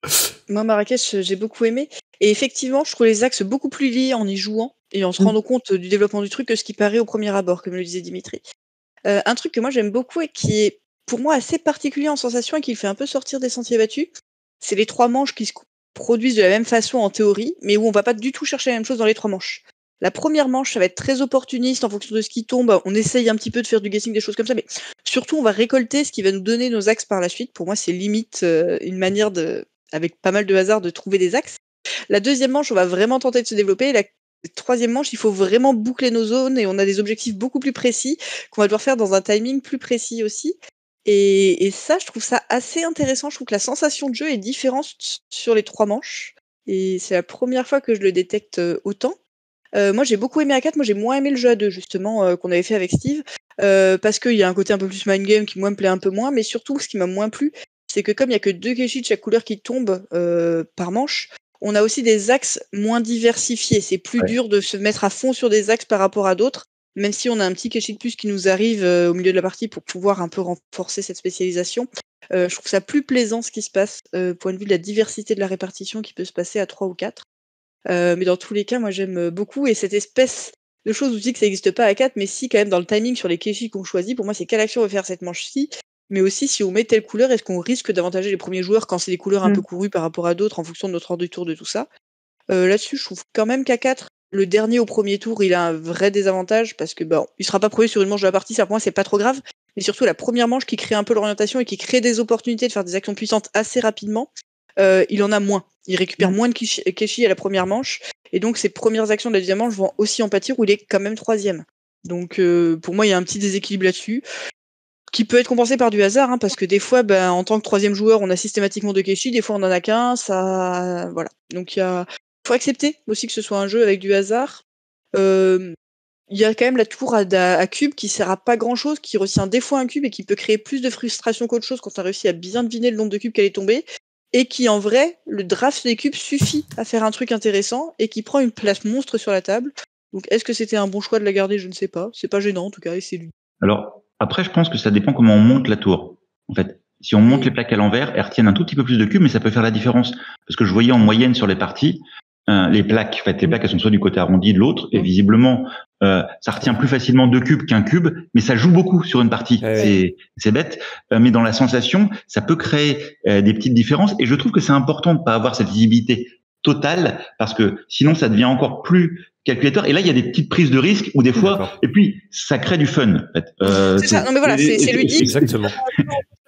S4: [laughs]
S2: moi, Marrakech, j'ai beaucoup aimé. Et effectivement, je trouve les axes beaucoup plus liés en y jouant et en se mmh. rendant compte du développement du truc que ce qui paraît au premier abord, comme le disait Dimitri. Euh, un truc que moi j'aime beaucoup et qui est pour moi assez particulier en sensation et qui le fait un peu sortir des sentiers battus, c'est les trois manches qui se produisent de la même façon en théorie, mais où on va pas du tout chercher la même chose dans les trois manches. La première manche, ça va être très opportuniste en fonction de ce qui tombe. On essaye un petit peu de faire du guessing, des choses comme ça, mais surtout, on va récolter ce qui va nous donner nos axes par la suite. Pour moi, c'est limite euh, une manière de, avec pas mal de hasard, de trouver des axes. La deuxième manche, on va vraiment tenter de se développer. La troisième manche, il faut vraiment boucler nos zones et on a des objectifs beaucoup plus précis qu'on va devoir faire dans un timing plus précis aussi. Et, ça, je trouve ça assez intéressant. Je trouve que la sensation de jeu est différente sur les trois manches. Et c'est la première fois que je le détecte euh, autant. Euh, moi, j'ai beaucoup aimé A4. Moi, j'ai moins aimé le jeu à 2, justement, euh, qu'on avait fait avec Steve. Parce qu'il y a un côté un peu plus mind game qui, moi, me plaît un peu moins. Mais surtout, ce qui m'a moins plu, c'est que comme il y a que deux Keshi de chaque couleur qui tombent par manche, on a aussi des axes moins diversifiés. C'est plus dur de se mettre à fond sur des axes par rapport à d'autres. Même si on a un petit Keshi de plus qui nous arrive au milieu de la partie pour pouvoir un peu renforcer cette spécialisation, je trouve ça plus plaisant ce qui se passe, point de vue de la diversité de la répartition qui peut se passer à 3 ou 4. Euh, mais dans tous les cas, moi j'aime beaucoup. Et cette espèce de chose où je dis que ça n'existe pas à 4, mais si quand même dans le timing sur les Keshi qu'on choisit, pour moi c'est quelle action on veut faire cette manche-ci. Mais aussi si on met telle couleur, est-ce qu'on risque d'avantager les premiers joueurs quand c'est des couleurs un mmh. peu courues par rapport à d'autres en fonction de notre ordre du tour de tout ça? Euh, Là-dessus, je trouve quand même qu'à 4, le dernier au premier tour, il a un vrai désavantage parce que bon, il sera pas premier sur une manche de la partie, ça pour moi c'est pas trop grave. Mais surtout la première manche qui crée un peu l'orientation et qui crée des opportunités de faire des actions puissantes assez rapidement, euh, il en a moins. Il récupère mmh. moins de Keshi à la première manche. Et donc, ses premières actions de la deuxième manche vont aussi en pâtir où il est quand même troisième. Donc, euh, pour moi, il y a un petit déséquilibre là-dessus qui peut être compensé par du hasard, hein, parce que des fois, ben, en tant que troisième joueur, on a systématiquement deux Keshi, des fois on en a qu'un, ça, voilà. Donc il y a, faut accepter aussi que ce soit un jeu avec du hasard. Il y a quand même la tour à, cube qui sert à pas grand chose, qui retient des fois un cube et qui peut créer plus de frustration qu'autre chose quand on a réussi à bien deviner le nombre de cubes qu'elle est tombée et qui en vrai, le draft des cubes suffit à faire un truc intéressant et qui prend une place monstre sur la table. Donc est-ce que c'était un bon choix de la garder? Je ne sais pas. C'est pas gênant en tout cas et c'est lui.
S6: Alors après, je pense que ça dépend comment on monte la tour. En fait, si on monte les plaques à l'envers, elles retiennent un tout petit peu plus de cubes, mais ça peut faire la différence. Parce que je voyais en moyenne sur les parties, euh, les plaques, en fait, les plaques, elles sont soit du côté arrondi de l'autre, et visiblement, euh, ça retient plus facilement deux cubes qu'un cube, mais ça joue beaucoup sur une partie. c'est, c'est bête, euh, mais dans la sensation, ça peut créer des petites différences, et je trouve que c'est important de pas avoir cette visibilité totale, parce que sinon, ça devient encore plus calculateur. Et là, il y a des petites prises de risque ou des fois, et puis ça crée du fun. En fait.
S2: Euh, c'est ça. Non mais voilà, c'est ludique.
S1: Exactement.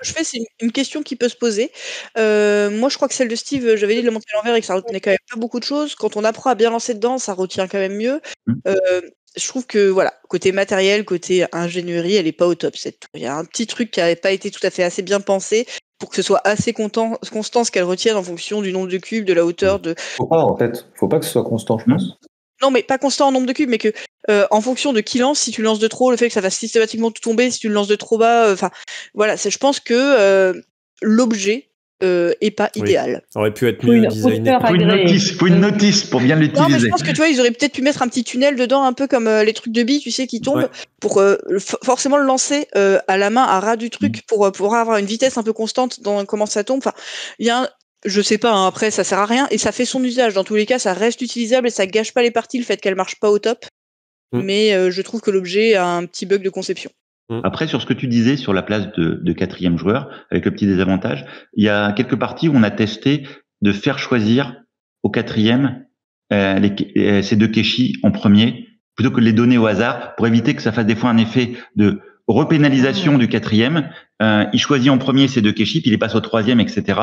S2: je fais, c'est une, question qui peut se poser. Euh, moi, je crois que celle de Steve, j'avais dit de le monter à l'envers et que ça retenait quand même pas beaucoup de choses. Quand on apprend à bien lancer dedans, ça retient quand même mieux. Euh, je trouve que voilà, côté matériel, côté ingénierie, elle est pas au top cette tour. Il y a un petit truc qui n'avait pas été tout à fait assez bien pensé pour que ce soit assez constant, constant ce qu'elle retienne en fonction du nombre de cubes, de la hauteur, de.
S4: Faut pas en fait, faut pas que ce soit constant, je pense.
S2: Non, mais pas constant en nombre de cubes, mais que euh, en fonction de qui lance, si tu lances de trop, le fait que ça va systématiquement tout tomber, si tu le lances de trop bas, euh, enfin, voilà, je pense que euh, l'objet est pas idéal.
S1: Ça aurait pu être mieux designé.
S6: Faut une notice, faut une notice pour bien l'utiliser. Non, mais
S2: je pense que tu vois, ils auraient peut-être pu mettre un petit tunnel dedans, un peu comme les trucs de billes, tu sais, qui tombent, pour forcément le lancer à la main, à ras du truc, mm. pour pouvoir avoir une vitesse un peu constante dans comment ça tombe. Enfin, il y a un, je sais pas, hein, après ça sert à rien et ça fait son usage. Dans tous les cas, ça reste utilisable et ça gâche pas les parties le fait qu'elles marchent pas au top. Mm. Mais euh, je trouve que l'objet a un petit bug de conception.
S6: Mm. Après, sur ce que tu disais sur la place de, quatrième joueur, avec le petit désavantage, il y a quelques parties où on a testé de faire choisir au quatrième euh, les, euh, ces deux Keshi en premier, plutôt que de les donner au hasard, pour éviter que ça fasse des fois un effet de repénalisation mm. du quatrième. il choisit en premier ces deux Keshi, puis il les passe au troisième, etc.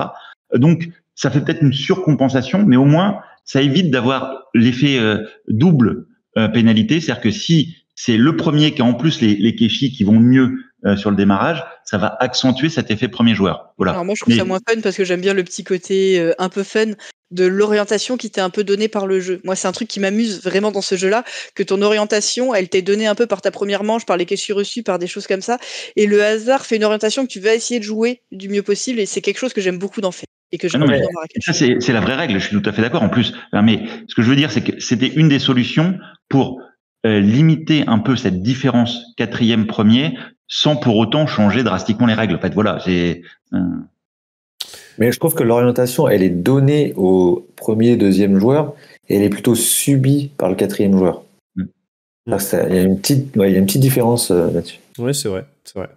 S6: Donc, ça fait peut-être une surcompensation, mais au moins, ça évite d'avoir l'effet euh, double euh, pénalité. C'est-à-dire que si c'est le premier qui a en plus les, les qui vont mieux euh, sur le démarrage, ça va accentuer cet effet premier joueur. Voilà.
S2: Alors moi, je trouve ça moins fun parce que j'aime bien le petit côté un peu fun de l'orientation qui t'est un peu donnée par le jeu. Moi, c'est un truc qui m'amuse vraiment dans ce jeu-là, que ton orientation, elle t'est donnée un peu par ta première manche, par les questions reçues, par des choses comme ça. Et le hasard fait une orientation que tu vas essayer de jouer du mieux possible, et c'est quelque chose que j'aime beaucoup d'en faire. Et que je
S6: ah ça, c'est la vraie règle, je suis tout à fait d'accord. En plus, mais ce que je veux dire, c'est que c'était une des solutions pour euh, limiter un peu cette différence quatrième premier sans pour autant changer drastiquement les règles. En fait, voilà, c'est. Euh,
S4: mais je trouve que l'orientation, elle est donnée au premier, deuxième joueur, et elle est plutôt subie par le quatrième joueur. Mm. il, y a une petite, il y a une petite différence euh, là-dessus.
S1: Oui, c'est vrai, c'est vrai.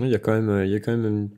S1: Il y a quand même, il y a quand même une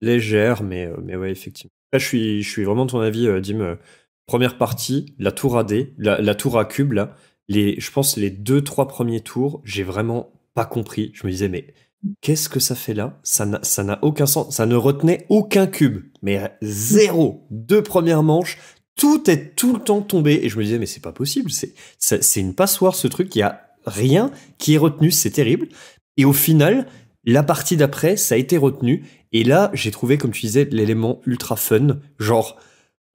S1: légère, mais, euh, mais ouais, effectivement. Là, je suis, je suis vraiment de ton avis, euh, Dim. Première partie, la tour AD, la, la tour à cube, là, les, je pense les deux, trois premiers tours, j'ai vraiment pas compris. Je me disais, mais qu'est-ce que ça fait là? Ça n'a aucun sens. Ça ne retenait aucun cube. Mais zéro. Deux premières manches, tout est tout le temps tombé. Et je me disais, mais c'est pas possible. C'est une passoire, ce truc. Il y a rien qui est retenu. C'est terrible. Et au final, la partie d'après, ça a été retenu. Et là, j'ai trouvé, comme tu disais, l'élément ultra fun. Genre,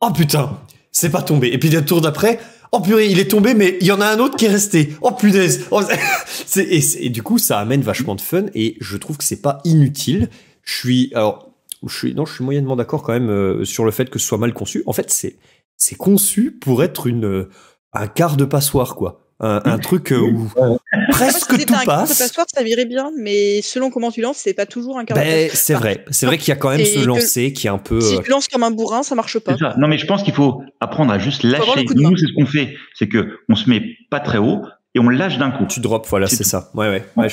S1: oh putain, c'est pas tombé. Et puis le tour d'après, oh purée, il est tombé, mais il y en a un autre qui est resté. Oh punaise. Oh, [laughs] et, du coup, ça amène vachement de fun. Et je trouve que c'est pas inutile. Je suis, alors, je suis, non, je suis moyennement d'accord quand même euh, sur le fait que ce soit mal conçu. En fait, c'est, c'est conçu pour être une, euh, un quart de passoire, quoi un, truc euh, où presque tout passe. Un
S2: password, ça virait bien, mais selon comment tu lances, c'est pas toujours un quart
S1: ben, C'est vrai, c'est vrai qu'il y a quand même ce lancer qui est un peu.
S2: Si tu lances comme un bourrin, ça marche pas.
S6: Non, mais je pense qu'il faut apprendre à juste lâcher. Nous, c'est ce qu'on fait, c'est que on se met pas très haut, et on lâche d'un coup.
S1: Tu drops, voilà, c'est ça. Ouais, ouais. ouais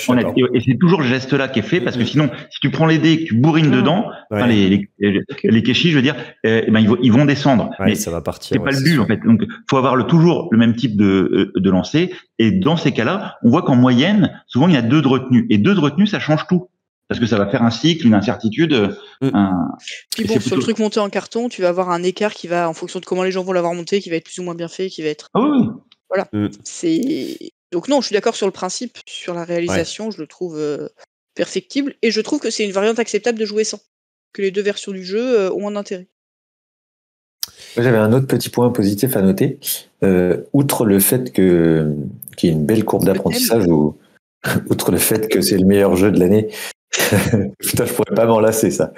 S6: et c'est toujours le geste-là qui est fait parce que sinon, si tu prends les dés, que tu bourrines dedans, les, les, les, je veux dire, eh, eh ben, ils, vont, ils vont descendre.
S1: mais ça va partir.
S6: C'est pas le but, en fait. Donc, faut avoir le, toujours le même type de, euh, de lancer. Et dans ces cas-là, on voit qu'en moyenne, souvent, il y a deux de retenue. Et deux de retenue, ça change tout parce que ça va faire un cycle, une incertitude. Mm. Un...
S2: Puis bon, sur le truc monté en carton, tu vas avoir un écart qui va, en fonction de comment les gens vont l'avoir monté, qui va être plus ou moins bien fait, qui va être.
S6: Ah oui.
S2: Voilà. Mm. C'est donc non, je suis d'accord sur le principe, sur la réalisation, je le trouve euh, perfectible et je trouve que c'est une variante acceptable de jouer sans. Que les deux versions du jeu euh, ont un intérêt.
S4: J'avais un autre petit point positif à noter. Euh, outre le fait que qu'il y ait une belle courbe d'apprentissage, ou [laughs] outre le fait que c'est le meilleur jeu de l'année, [laughs] putain, je pourrais pas m'en lasser ça.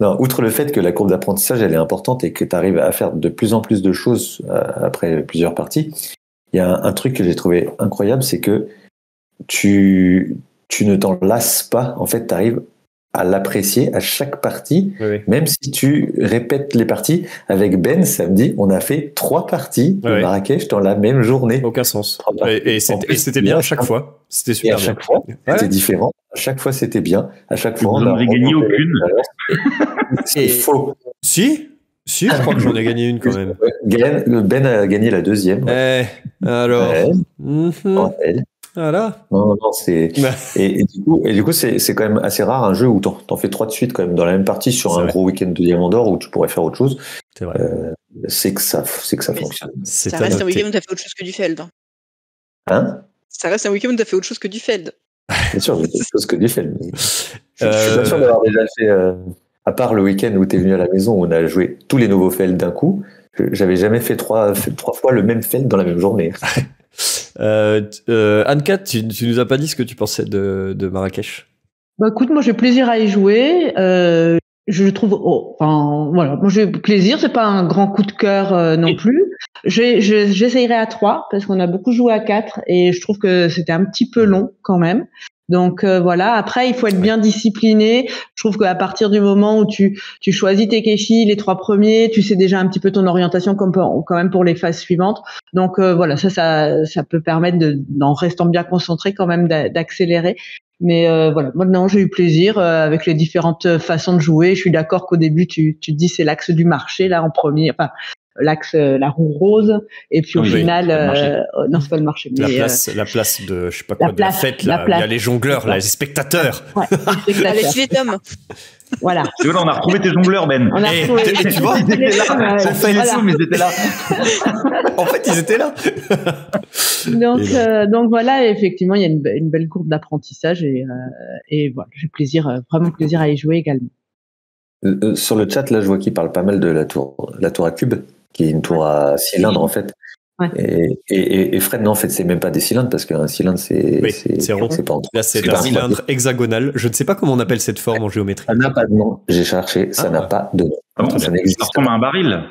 S4: Non, outre le fait que la courbe d'apprentissage elle est importante et que tu arrives à faire de plus en plus de choses après plusieurs parties, il y a un, truc que j'ai trouvé incroyable, c'est que tu, tu ne t'en lasses pas. En fait, tu arrives à l'apprécier à chaque partie, même si tu répètes les parties. Avec Ben, samedi, on a fait trois parties de Marrakech dans la même journée.
S1: Aucun sens. Et, c'était bien à chaque fois. C'était super.
S4: à chaque fois, c'était différent. À chaque fois, c'était bien. À chaque fois,
S6: on a gagné aucune. [laughs]
S4: C'est faux.
S1: Si? Si, je crois que j'en ai gagné une quand même. [laughs]
S4: Ben a gagné la deuxième.
S1: Eh, alors. Mhm. Voilà.
S4: Non, non, c'est. [laughs] et, du coup, et du coup, c'est, c'est quand même assez rare un jeu où t'en, t'en fais trois de suite quand même dans la même partie sur un gros week-end de Diamant d'Or où tu pourrais faire autre chose.
S1: C'est vrai.
S4: Euh, c'est que ça, c'est que ça fonctionne.
S2: ça reste un week-end où t'as fait autre chose que du Feld.
S4: Hein?
S2: Ça reste un week-end où t'as fait autre chose que du Feld.
S4: Bien sûr, j'ai fait autre chose que du Feld. [laughs] Je, suis pas sûr d'avoir déjà fait. Euh, à part le week-end où tu es venu à la maison, où on a joué tous les nouveaux Feld d'un coup, j'avais jamais fait trois, trois fois le même Feld dans la même journée. [laughs]
S1: euh, euh, Anne-Cat, tu, tu, nous as pas dit ce que tu pensais de, de Marrakech?
S5: Bah écoute, moi j'ai plaisir à y jouer. Euh, je trouve, oh, enfin voilà, moi j'ai plaisir. C'est pas un grand coup de cœur euh, non plus. J'essayerai à trois parce qu'on a beaucoup joué à quatre et je trouve que c'était un petit peu long quand même. Donc euh, voilà. Après, il faut être bien discipliné. Je trouve qu'à partir du moment où tu, tu choisis tes kéchis, les trois premiers, tu sais déjà un petit peu ton orientation comme quand même pour les phases suivantes. Donc euh, voilà, ça, ça, ça peut permettre de, en restant bien concentré quand même d'accélérer. Mais euh, voilà, maintenant j'ai eu plaisir avec les différentes façons de jouer. Je suis d'accord qu'au début tu, tu dis c'est l'axe du marché là en premier. Enfin, l'axe euh, la roue rose. Et puis au final euh, oh, non c'est pas le marché
S1: mais, la euh, place la place de je sais pas quoi de la fête là il y a les jongleurs là les spectateurs. Ouais,
S2: les [laughs] spectateurs. [laughs]
S5: voilà.
S6: Tu vois, on a retrouvé tes jongleurs Ben.
S1: On a
S6: et,
S1: retrouvé et, tu [laughs] vois ils étaient là.
S6: on fait voilà. mais ils étaient là.
S1: En fait ils étaient là.
S5: Donc euh, donc voilà effectivement il y a une, une belle courbe d'apprentissage et, euh, et voilà j'ai plaisir vraiment plaisir à y jouer également.
S4: Euh, euh, sur le chat, là, je vois qu'il parle pas mal de la tour, la tour à cube, qui est une tour à cylindre, en fait. Et, et, et, Fred, non, en fait, c'est même pas des cylindres parce qu'un cylindre, c'est
S1: oui, c'est rond. Pas Là, c'est un cylindre hexagonal. Je ne sais pas comment on appelle cette forme en géométrie.
S4: Ça n'a pas de nom. J'ai cherché, ça ah. n'a pas de nom.
S6: Ah ça n'existe pas. ressemble à un baril.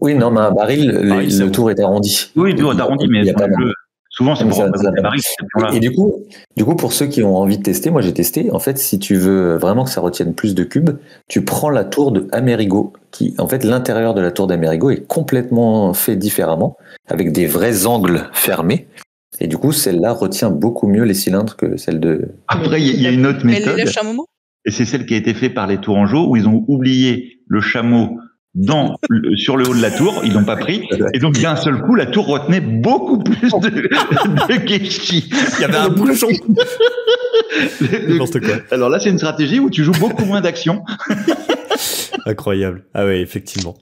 S4: Oui, non, mais un baril, le, tour est arrondi.
S6: Oui, le tour est arrondi, mais il y a pas de Souvent, c'est pour ça,
S4: Et, du coup, du coup, pour ceux qui ont envie de tester, moi j'ai testé. En fait, si tu veux vraiment que ça retienne plus de cubes, tu prends la tour de Amerigo, qui, en fait, l'intérieur de la tour d'Amerigo est complètement fait différemment, avec des vrais angles fermés. Et du coup, celle-là retient beaucoup mieux les cylindres que celle de.
S6: Après, il y, a une autre méthode. Et c'est celle qui a été faite par les Tourangeaux, où ils ont oublié le chameau dans, sur le haut de la tour, ils l'ont pas pris, et donc d'un seul coup, la tour retenait beaucoup plus de, de Keshi.
S1: Il y avait un bouchon.
S6: Alors là, c'est une stratégie où tu joues beaucoup moins d'actions. [laughs]
S1: Incroyable. Ah oui, effectivement.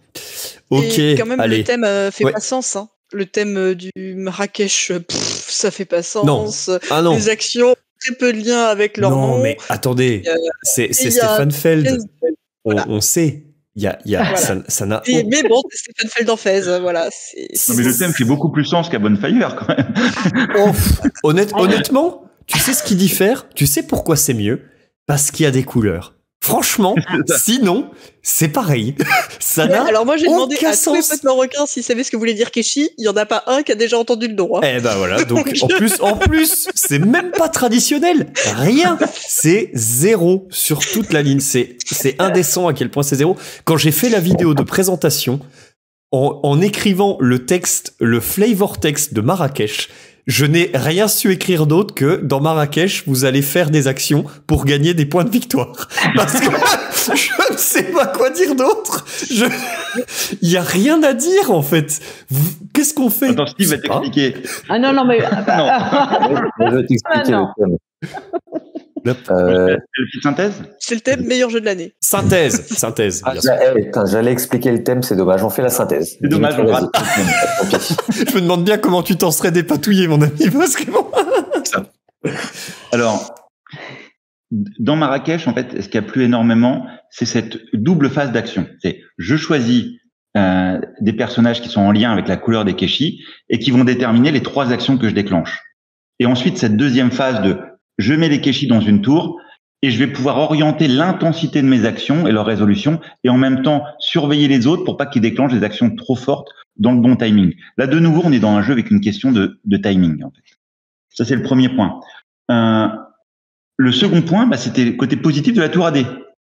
S1: Ok,
S2: Et quand même,
S1: allez.
S2: le thème euh, fait
S1: Ouais.
S2: pas sens. Hein. Le thème euh, du Marrakech, euh, pff, ça fait pas sens.
S1: Ah non.
S2: Les actions, très peu de lien avec leur
S1: non,
S2: nom.
S1: mais attendez,
S2: a-
S1: c'est Stéphane Feld.
S2: 15
S1: On,
S2: voilà.
S1: on sait. Il y a, il y a,
S2: Voilà.
S1: ça ça n'a
S2: Et- mais bon, c'est Stéphane Feld en Fez, euh, voilà. c'est-
S6: Non, mais le thème fait beaucoup plus sens qu'à Bonfire, quand même.
S1: Oh, pff, honnête- honnêtement, tu sais ce qui diffère? Tu sais pourquoi c'est mieux? Parce qu'il y a des couleurs. Franchement, [laughs] sinon, c'est pareil. [laughs] Ça n'a
S2: Alors moi j'ai demandé à tous mes
S1: sens.
S2: potes marocains s'ils savaient ce que voulait dire Keshi. Il y en a pas un qui a déjà entendu le nom. hein.
S1: Eh ben voilà, [laughs] donc en plus, en plus, c'est même pas traditionnel. Rien. C'est zéro sur toute la ligne. C'est, c'est indécent à quel point c'est zéro. Quand j'ai fait la vidéo de présentation, en, en écrivant le texte, le flavor text de Marrakech, je n'ai rien su écrire d'autre que dans Marrakech, vous allez faire des actions pour gagner des points de victoire. [laughs] Parce que je ne sais pas quoi dire d'autre. Je, il y a rien à dire en fait. Vous- Qu'est-ce qu'on fait?
S6: Attends, Steve
S1: Je
S6: va t'expliquer.
S5: Ah non, non, mais. bah, [laughs]
S4: Je vais t'expliquer
S5: Ah, non.
S4: Euh,
S6: synthèse
S2: C'est le thème meilleur jeu de l'année.
S1: Synthèse, synthèse.
S4: ah, eh, putain, J'allais expliquer le thème, c'est dommage. On fait la synthèse.
S6: C'est dommage, on rate. [laughs]
S1: Je me demande bien comment tu t'en serais dépatouillé, mon ami, parce que bon.
S6: Alors, dans Marrakech, en fait, ce qui a plu énormément, c'est cette double phase d'action. C'est je choisis euh, des personnages qui sont en lien avec la couleur des kéchis et qui vont déterminer les trois actions que je déclenche. Et ensuite, cette deuxième phase de je mets les kéchis dans une tour et je vais pouvoir orienter l'intensité de mes actions et leur résolution et en même temps surveiller les autres pour pas qu'ils déclenchent des actions trop fortes dans le bon timing. Là, de nouveau, on est dans un jeu avec une question de, timing. Ça, c'est le premier point. Euh, le second point, bah, c'était le côté positif de la tour AD.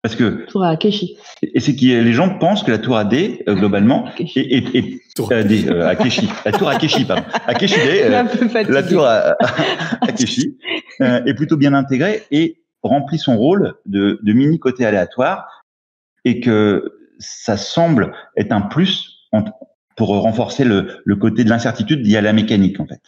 S6: Parce que,
S5: Tour à Keshi.
S6: et c'est que les gens pensent que la tour AD, euh, globalement,
S5: Keshi.
S6: est, est, est
S1: Tour.
S6: Euh, Akeshi. La tour Akeshi, pardon. Akeshi, [laughs] euh,
S5: peu fatigué.
S6: la tour [laughs] à, Akeshi euh, est plutôt bien intégrée et remplit son rôle de, de mini côté aléatoire et que ça semble être un plus en- pour renforcer le, le côté de l'incertitude lié à la mécanique en fait.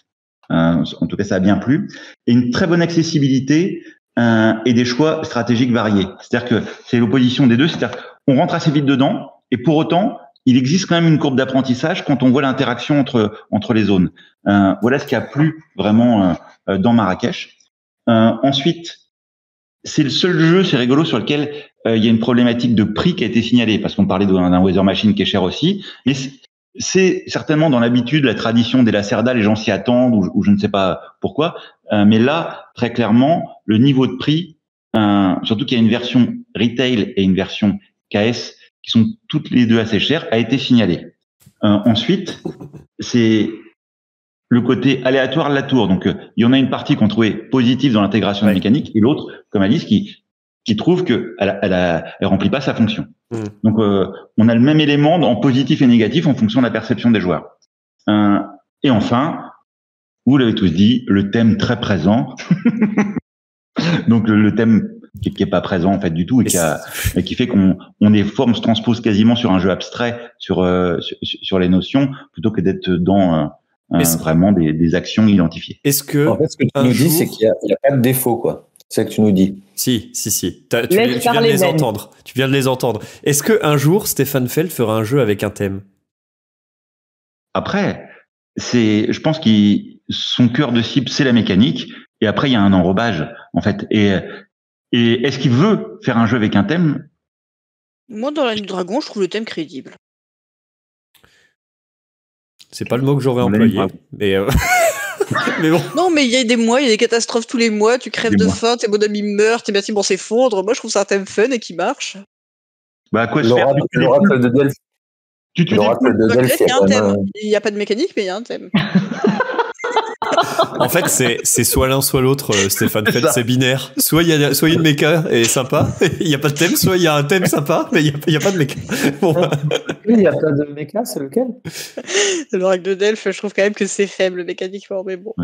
S6: Euh, en tout cas, ça a bien plu et une très bonne accessibilité euh, et des choix stratégiques variés. C'est-à-dire que c'est l'opposition des deux. C'est-à-dire qu'on rentre assez vite dedans et pour autant, il existe quand même une courbe d'apprentissage quand on voit l'interaction entre entre les zones. Euh, voilà ce qui a plu vraiment euh, euh, dans Marrakech. Euh, ensuite, c'est le seul jeu, c'est rigolo, sur lequel euh, il y a une problématique de prix qui a été signalée, parce qu'on parlait d'un Weather Machine qui est cher aussi, mais c'est- certainement dans l'habitude, la tradition des Lacerda, les gens s'y attendent, ou je ne sais pas pourquoi, Euh, mais là, très clairement, le niveau de prix, euh, surtout qu'il y a une version retail et une version KS qui sont toutes les deux assez chères, a été signalé. Euh, ensuite, c'est le côté aléatoire de la tour. Donc, euh, il y en a une partie qu'on trouvait positive dans l'intégration
S1: Ouais.
S6: mécanique et l'autre, comme Alice, qui qui trouve que elle, elle, a- elle remplit pas sa fonction.
S1: Mm.
S6: Donc, euh, on a le même élément en positif et négatif en fonction de la perception des joueurs. Euh, et enfin, vous l'avez tous dit, le thème très présent. [laughs] Donc, le, le thème qui, qui est pas présent en fait du tout et qui, a, et qui fait qu'on on est forme se transpose quasiment sur un jeu abstrait sur euh, sur, sur les notions plutôt que d'être dans euh, euh, vraiment des, des actions identifiées.
S1: Est-ce que.
S4: En fait, ce que tu nous dis, c'est qu'il n'y a, a pas de défaut, quoi. C'est ce que tu nous dis.
S1: Si, si, si. Tu,
S5: Laisse
S1: viens- tu viens de les
S5: Ben.
S1: entendre. Tu viens de les entendre. Est-ce que un jour Stéphane Feld fera un jeu avec un thème?
S6: Après, c'est, je pense qu'il son cœur de cible c'est la mécanique et après il y a un enrobage en fait. Et et est-ce qu'il veut faire un jeu avec un thème?
S2: Moi, dans la nuit du dragon, je trouve le thème crédible.
S1: C'est pas le mot que j'aurais employé. Mais, euh, [laughs] mais bon.
S2: Non, mais il y a des mois, il y a des catastrophes tous les mois, tu crèves
S6: Des
S2: de
S6: mois.
S2: faim, tes bonhommes meurent, tes bâtiments s'effondrent. Moi, je trouve ça un thème fun et qui marche.
S6: Bah à quoi se faire
S4: de Delphes.
S6: Tu
S4: Delphes,
S2: il y a un
S4: quand
S2: thème.
S4: même
S2: Il n'y a pas de mécanique, mais il y a un thème.
S1: En fait, c'est, c'est soit l'un, soit l'autre, euh, Stéphane
S6: C'est
S1: Feld. C'est binaire. Soit il y a, soit [laughs] il y a une méca et sympa, il n'y a pas de thème, soit il y a un thème sympa, mais il n'y a, il y a pas de méca. [laughs] Bon,
S4: Oui, il n'y a pas de méca, c'est lequel? [laughs]
S2: L'oracle de Delphes, je trouve quand même que c'est faible mécaniquement, mais bon.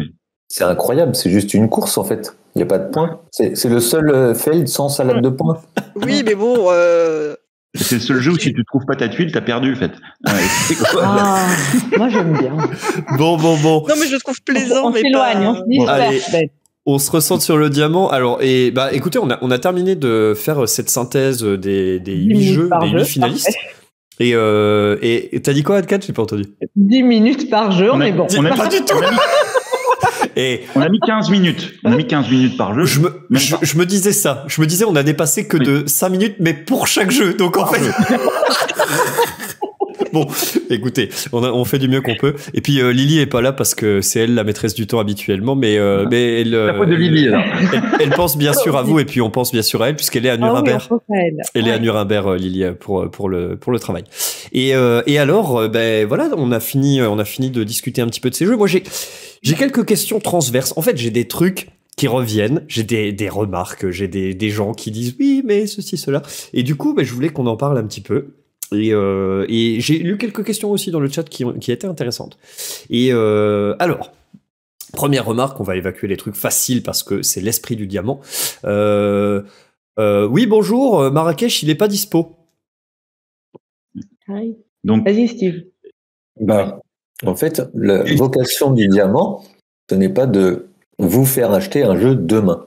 S4: C'est incroyable, c'est juste une course en fait. Il n'y a pas de points. C'est c'est le seul euh, Feld sans salade de points.
S2: Oui, mais bon, euh,
S6: C'est le seul jeu où si tu trouves pas ta tuile, t'as perdu, en fait.
S5: Ah, moi, j'aime bien.
S1: Bon, bon, bon.
S2: Non, mais je trouve plaisant.
S5: On s'éloigne, on se disperse.
S1: On se ressent sur le diamant. Alors, et bah, écoutez, on a, on a terminé de faire cette synthèse des, des 8 jeux, des 8 finalistes. Et euh, et t'as dit quoi, Adkat J'ai pas entendu.
S5: 10 minutes par jeu, on, est bon.
S1: On a pas du tout. [laughs]
S6: Et on a mis 15 minutes. On a mis 15 minutes par jeu.
S1: Je me, je, me disais ça. Je me disais, on a dépassé que de 5 minutes, mais pour chaque jeu. Donc, en fait. [laughs] bon, écoutez, on, on, fait du mieux qu'on peut. Et puis euh, Lily est pas là parce que c'est elle la maîtresse du temps habituellement, mais euh, mais elle,
S6: la de Lily, là.
S1: Elle, pense bien [laughs] sûr à vous et puis on pense bien sûr à elle puisqu'elle est à Nuremberg. Ah oui, elle. est à Nuremberg, Lily, pour pour le pour le travail. Et et alors, ben voilà, on a fini on a fini de discuter un petit peu de ces jeux. Moi, j'ai j'ai quelques questions transverses. En fait, j'ai des trucs qui reviennent, j'ai des, des remarques, j'ai des, des gens qui disent oui, mais ceci, cela. Et du coup, ben, je voulais qu'on en parle un petit peu. Et, euh, et j'ai lu quelques questions aussi dans le chat qui, qui étaient intéressantes. Et euh, alors, première remarque, on va évacuer les trucs faciles parce que c'est l'esprit du diamant. Euh, euh oui, bonjour, Marrakech, il est pas dispo.
S5: Hi. Donc, vas-y, Steve.
S4: Bah, en fait, la vocation du diamant, ce n'est pas de vous faire acheter un jeu demain.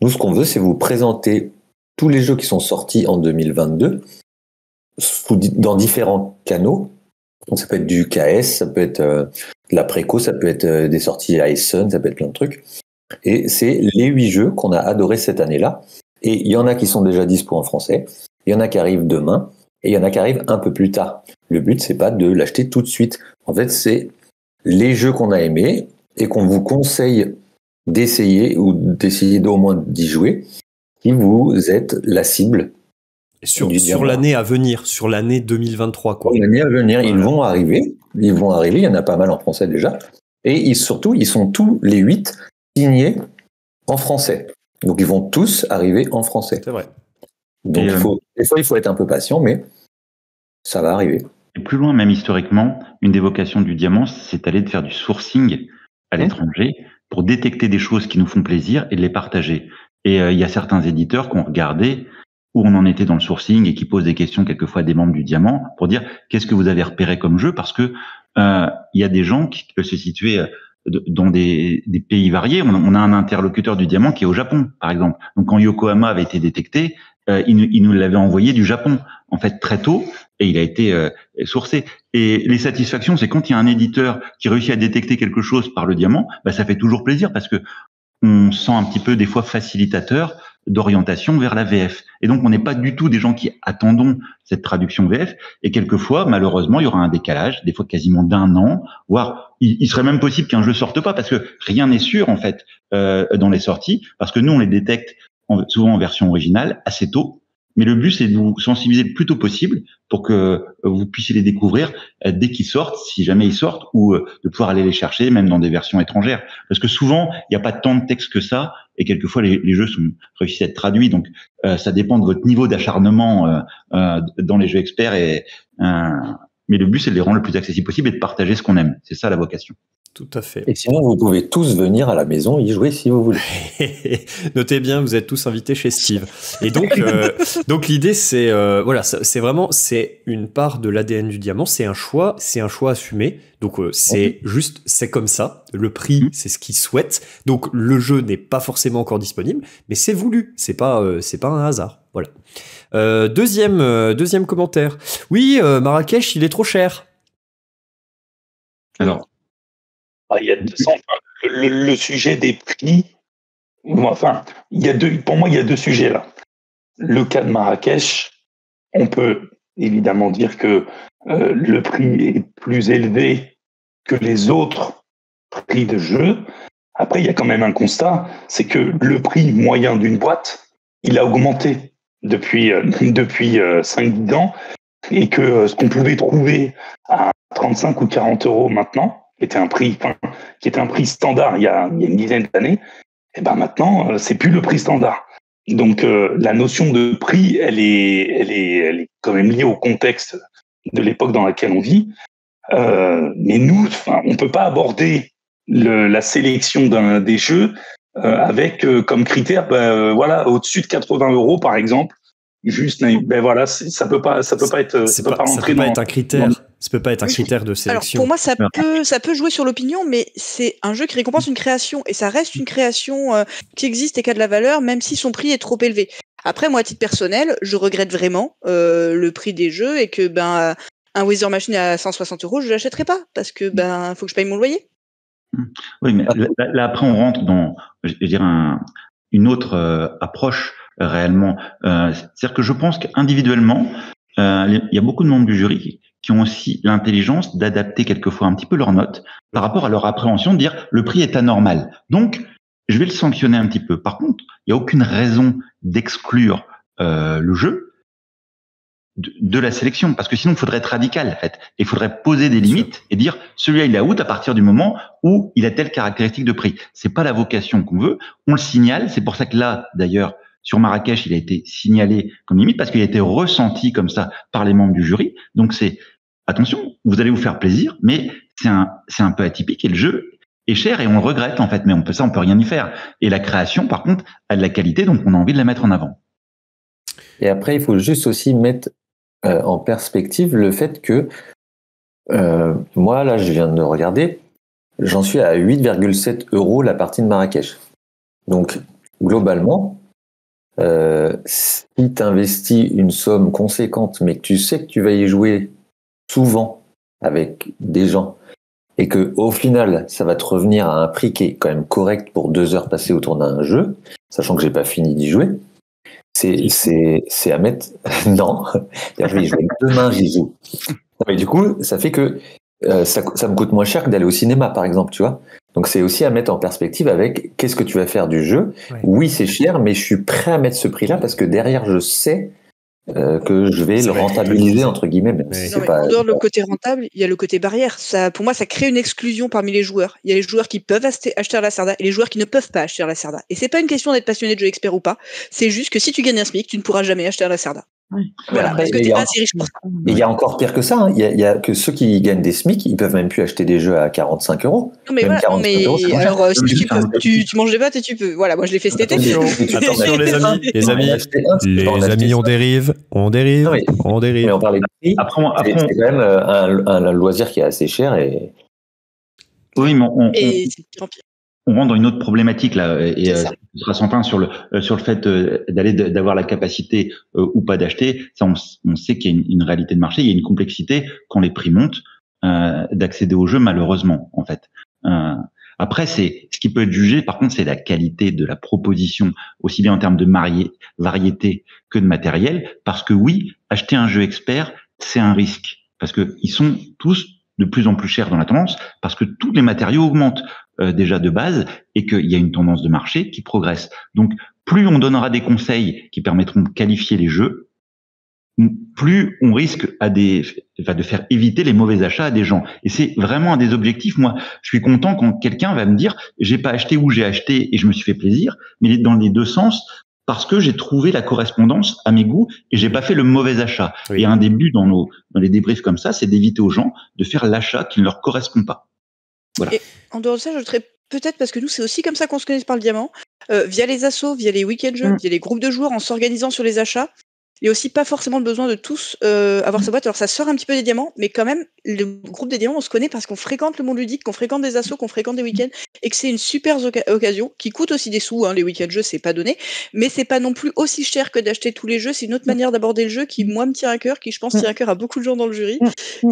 S4: Nous, ce qu'on veut, c'est vous présenter tous les jeux qui sont sortis en 2022 dans différents canaux. Ça peut être du KS, ça peut être euh, de la préco, ça peut être euh, des sorties iSun, ça peut être plein de trucs. Et c'est les huit jeux qu'on a adorés cette année-là. Et il y en a qui sont déjà dispo en français, il y en a qui arrivent demain, et il y en a qui arrivent un peu plus tard. Le but, c'est pas de l'acheter tout de suite. En fait, c'est les jeux qu'on a aimés et qu'on vous conseille d'essayer ou d'essayer d'au moins d'y jouer, qui vous êtes la cible.
S1: Sur, sur l'année à venir, sur l'année 2023, quoi.
S4: L'année à venir, ils vont arriver. Ils vont arriver. Il y en a pas mal en français déjà. Et ils, surtout, ils sont tous les huit signés en français. Donc, ils vont tous arriver en français.
S1: C'est vrai.
S4: Donc, il faut, des fois, il faut être un peu patient, mais ça va arriver.
S6: Et plus loin, même historiquement, une des vocations du diamant, c'est d'aller de faire du sourcing à mmh. l'étranger pour détecter des choses qui nous font plaisir et de les partager. Et euh, il y a certains éditeurs qui ont regardé où on en était dans le sourcing et qui posent des questions quelquefois à des membres du diamant pour dire qu'est-ce que vous avez repéré comme jeu? Parce que euh, il y a des gens qui peuvent se situer euh, dans des, des pays variés. On, on, a un interlocuteur du diamant qui est au Japon, par exemple. Donc quand Yokohama avait été détecté, euh, il, il, nous l'avait envoyé du Japon, en fait, très tôt, et il a été euh, sourcé. Et les satisfactions, c'est quand il y a un éditeur qui réussit à détecter quelque chose par le diamant, bah, ça fait toujours plaisir parce que on sent un petit peu des fois facilitateur d'orientation vers la VF. Et donc, on n'est pas du tout des gens qui attendons cette traduction VF. Et quelquefois, malheureusement, il y aura un décalage, des fois quasiment d'un an, voire il, serait même possible qu'un jeu sorte pas parce que rien n'est sûr en fait euh, dans les sorties, parce que nous on les détecte souvent en version originale, assez tôt. Mais le but, c'est de vous sensibiliser le plus tôt possible pour que euh, vous puissiez les découvrir euh, dès qu'ils sortent, si jamais ils sortent, ou euh, de pouvoir aller les chercher, même dans des versions étrangères. Parce que souvent, il n'y a pas tant de texte que ça, et quelquefois, les, jeux sont réussis à être traduits. Donc, ça dépend de votre niveau d'acharnement dans les jeux experts. Mais le but, c'est de les rendre le plus accessible possible et de partager ce qu'on aime. C'est ça la vocation.
S1: Tout à fait.
S4: Et sinon, vous pouvez tous venir à la maison y jouer si vous voulez. [laughs]
S1: Notez bien, vous êtes tous invités chez Steve. Et donc, euh, [laughs] donc l'idée, c'est euh, voilà, c'est vraiment c'est une part de l'ADN du diamant. C'est un choix, c'est un choix assumé. Donc euh, c'est juste, c'est comme ça. Le prix, mm. c'est ce qu'il souhaite. Donc le jeu n'est pas forcément encore disponible, mais c'est voulu. C'est pas, c'est pas un hasard. Voilà. deuxième, deuxième commentaire. Oui, Marrakech, il est trop cher.
S3: Alors, ah, il y a le, sujet des prix, enfin, il y a deux, pour moi, il y a deux sujets là. Le cas de Marrakech, on peut évidemment dire que euh, le prix est plus élevé que les autres prix de jeu. Après, il y a quand même un constat, c'est que le prix moyen d'une boîte, il a augmenté depuis euh, [laughs] depuis euh, 5 ans et que euh, ce qu'on pouvait trouver à 35 ou 40 euros maintenant, qui était un prix, qui était un prix standard il y a, une dizaine d'années, et eh ben maintenant euh, c'est plus le prix standard. Donc euh, la notion de prix, elle est, elle est, elle est quand même liée au contexte de l'époque dans laquelle on vit. Euh, mais nous, enfin, on peut pas aborder la sélection d'un des jeux avec comme critère, ben, voilà, au-dessus de 80 euros par exemple, juste ben voilà ça peut pas ça peut pas être
S1: ça peut pas, être un critère. ça peut pas être un critère de sélection
S2: alors pour moi ça peut ça peut jouer sur l'opinion mais c'est un jeu qui récompense une création et ça reste une création euh, qui existe et qui a de la valeur même si son prix est trop élevé. Après moi à titre personnel je regrette vraiment euh, le prix des jeux et que ben un Wither Machine à 160 euros je l'achèterai pas parce que ben faut que je paye mon loyer.
S6: Oui mais là, après on rentre dans je veux dire un, une autre euh, approche réellement. Euh, c'est-à-dire que je pense qu'individuellement, euh, il y a beaucoup de membres du jury qui ont aussi l'intelligence d'adapter quelquefois un petit peu leurs notes par rapport à leur appréhension, de dire le prix est anormal. Donc, je vais le sanctionner un petit peu. Par contre, il n'y a aucune raison d'exclure euh, le jeu de, de, la sélection, parce que sinon, il faudrait être radical, en fait. Il faudrait poser des limites et dire celui-là, il est out à partir du moment où il a telle caractéristique de prix. C'est pas la vocation qu'on veut. On le signale. C'est pour ça que là, d'ailleurs, sur Marrakech, il a été signalé comme limite parce qu'il a été ressenti comme ça par les membres du jury. Donc c'est attention, vous allez vous faire plaisir, mais c'est un peu atypique et le jeu est cher et on le regrette en fait, mais on peut ça on peut rien y faire. Et la création par contre a de la qualité, donc on a envie de la mettre en avant.
S4: Et après, il faut juste aussi mettre euh, en perspective le fait que euh, moi là, je viens de regarder, j'en suis à 8,7 euros la partie de Marrakech. Donc globalement, euh, si tu investis une somme conséquente, mais que tu sais que tu vas y jouer souvent avec des gens, et que au final, ça va te revenir à un prix qui est quand même correct pour deux heures passées autour d'un jeu, sachant que j'ai pas fini d'y jouer, c'est à mettre. [laughs] non, je vais y jouer demain, j'y joue. Mais du coup, ça fait que euh, ça, ça me coûte moins cher que d'aller au cinéma, par exemple, tu vois. Donc c'est aussi à mettre en perspective avec qu'est-ce que tu vas faire du jeu. Oui, c'est cher, mais je suis prêt à mettre ce prix-là parce que derrière, je sais euh, que je vais le rentabiliser entre guillemets. Même
S2: pas... En dehors de le côté rentable, il y a le côté barrière. Ça, pour moi, ça crée une exclusion parmi les joueurs. Il y a les joueurs qui peuvent acheter, acheter la Cerda et les joueurs qui ne peuvent pas acheter la Cerda. Et c'est pas une question d'être passionné de jeu expert ou pas. C'est juste que si tu gagnes un SMIC, tu ne pourras jamais acheter la Cerda.
S4: Voilà, parce que t'es pas assez riche pour ça. Il y a encore pire que ça. Hein. Il, y a, que ceux qui gagnent des SMIC, ils peuvent même plus acheter des jeux à 45 euros.
S2: Non, mais voilà, mais alors, euh, si tu, peux, tu, tu, manges des pâtes et tu peux. Voilà, moi je l'ai fait cet été.
S1: Attention, les amis. Les amis, les amis on dérive, on dérive, on dérive.
S4: Mais on parlait de prix. Après, c'est quand même euh, un, un, loisir qui est assez cher et.
S6: Oui, mais on, et c'est pire on rentre dans une autre problématique là, et euh, ce sera sans fin sur le euh, sur le fait euh, d'aller d'avoir la capacité ou pas d'acheter. Ça, on, sait qu'il y a une, réalité de marché, il y a une complexité quand les prix montent d'accéder au jeu, malheureusement, en fait. après, c'est ce qui peut être jugé. Par contre, c'est la qualité de la proposition, aussi bien en termes de marié, variété que de matériel, parce que oui, acheter un jeu expert, c'est un risque, parce que ils sont tous de plus en plus chers dans la tendance, parce que tous les matériaux augmentent. Euh, déjà de base et qu'il y a une tendance de marché qui progresse. Donc, plus on donnera des conseils qui permettront de qualifier les jeux, plus on risque à des, enfin, de faire éviter les mauvais achats à des gens. Et c'est vraiment un des objectifs. Moi, je suis content quand quelqu'un va me dire j'ai pas acheté ou j'ai acheté et je me suis fait plaisir, mais dans les deux sens parce que j'ai trouvé la correspondance à mes goûts et j'ai pas fait le mauvais achat. Et un des buts dans nos dans les débriefs comme ça, c'est d'éviter aux gens de faire l'achat qui ne leur correspond pas.
S2: Et en dehors de ça, j'ajouterais peut-être parce que nous, c'est aussi comme ça qu'on se connaît par le diamant, euh, via les assos, via les week-end jeux, mmh. via les groupes de joueurs, en s'organisant sur les achats. Il n'y a aussi pas forcément besoin de tous euh, avoir sa boîte. Alors ça sort un petit peu des diamants, mais quand même, le groupe des diamants, on se connaît parce qu'on fréquente le monde ludique, qu'on fréquente des assos, qu'on fréquente des week-ends, et que c'est une super occasion qui coûte aussi des sous. Hein, les week-end jeux, c'est pas donné, mais c'est pas non plus aussi cher que d'acheter tous les jeux. C'est une autre manière d'aborder le jeu qui, moi, me tient à cœur, qui, je pense, tient à cœur à beaucoup de gens dans le jury.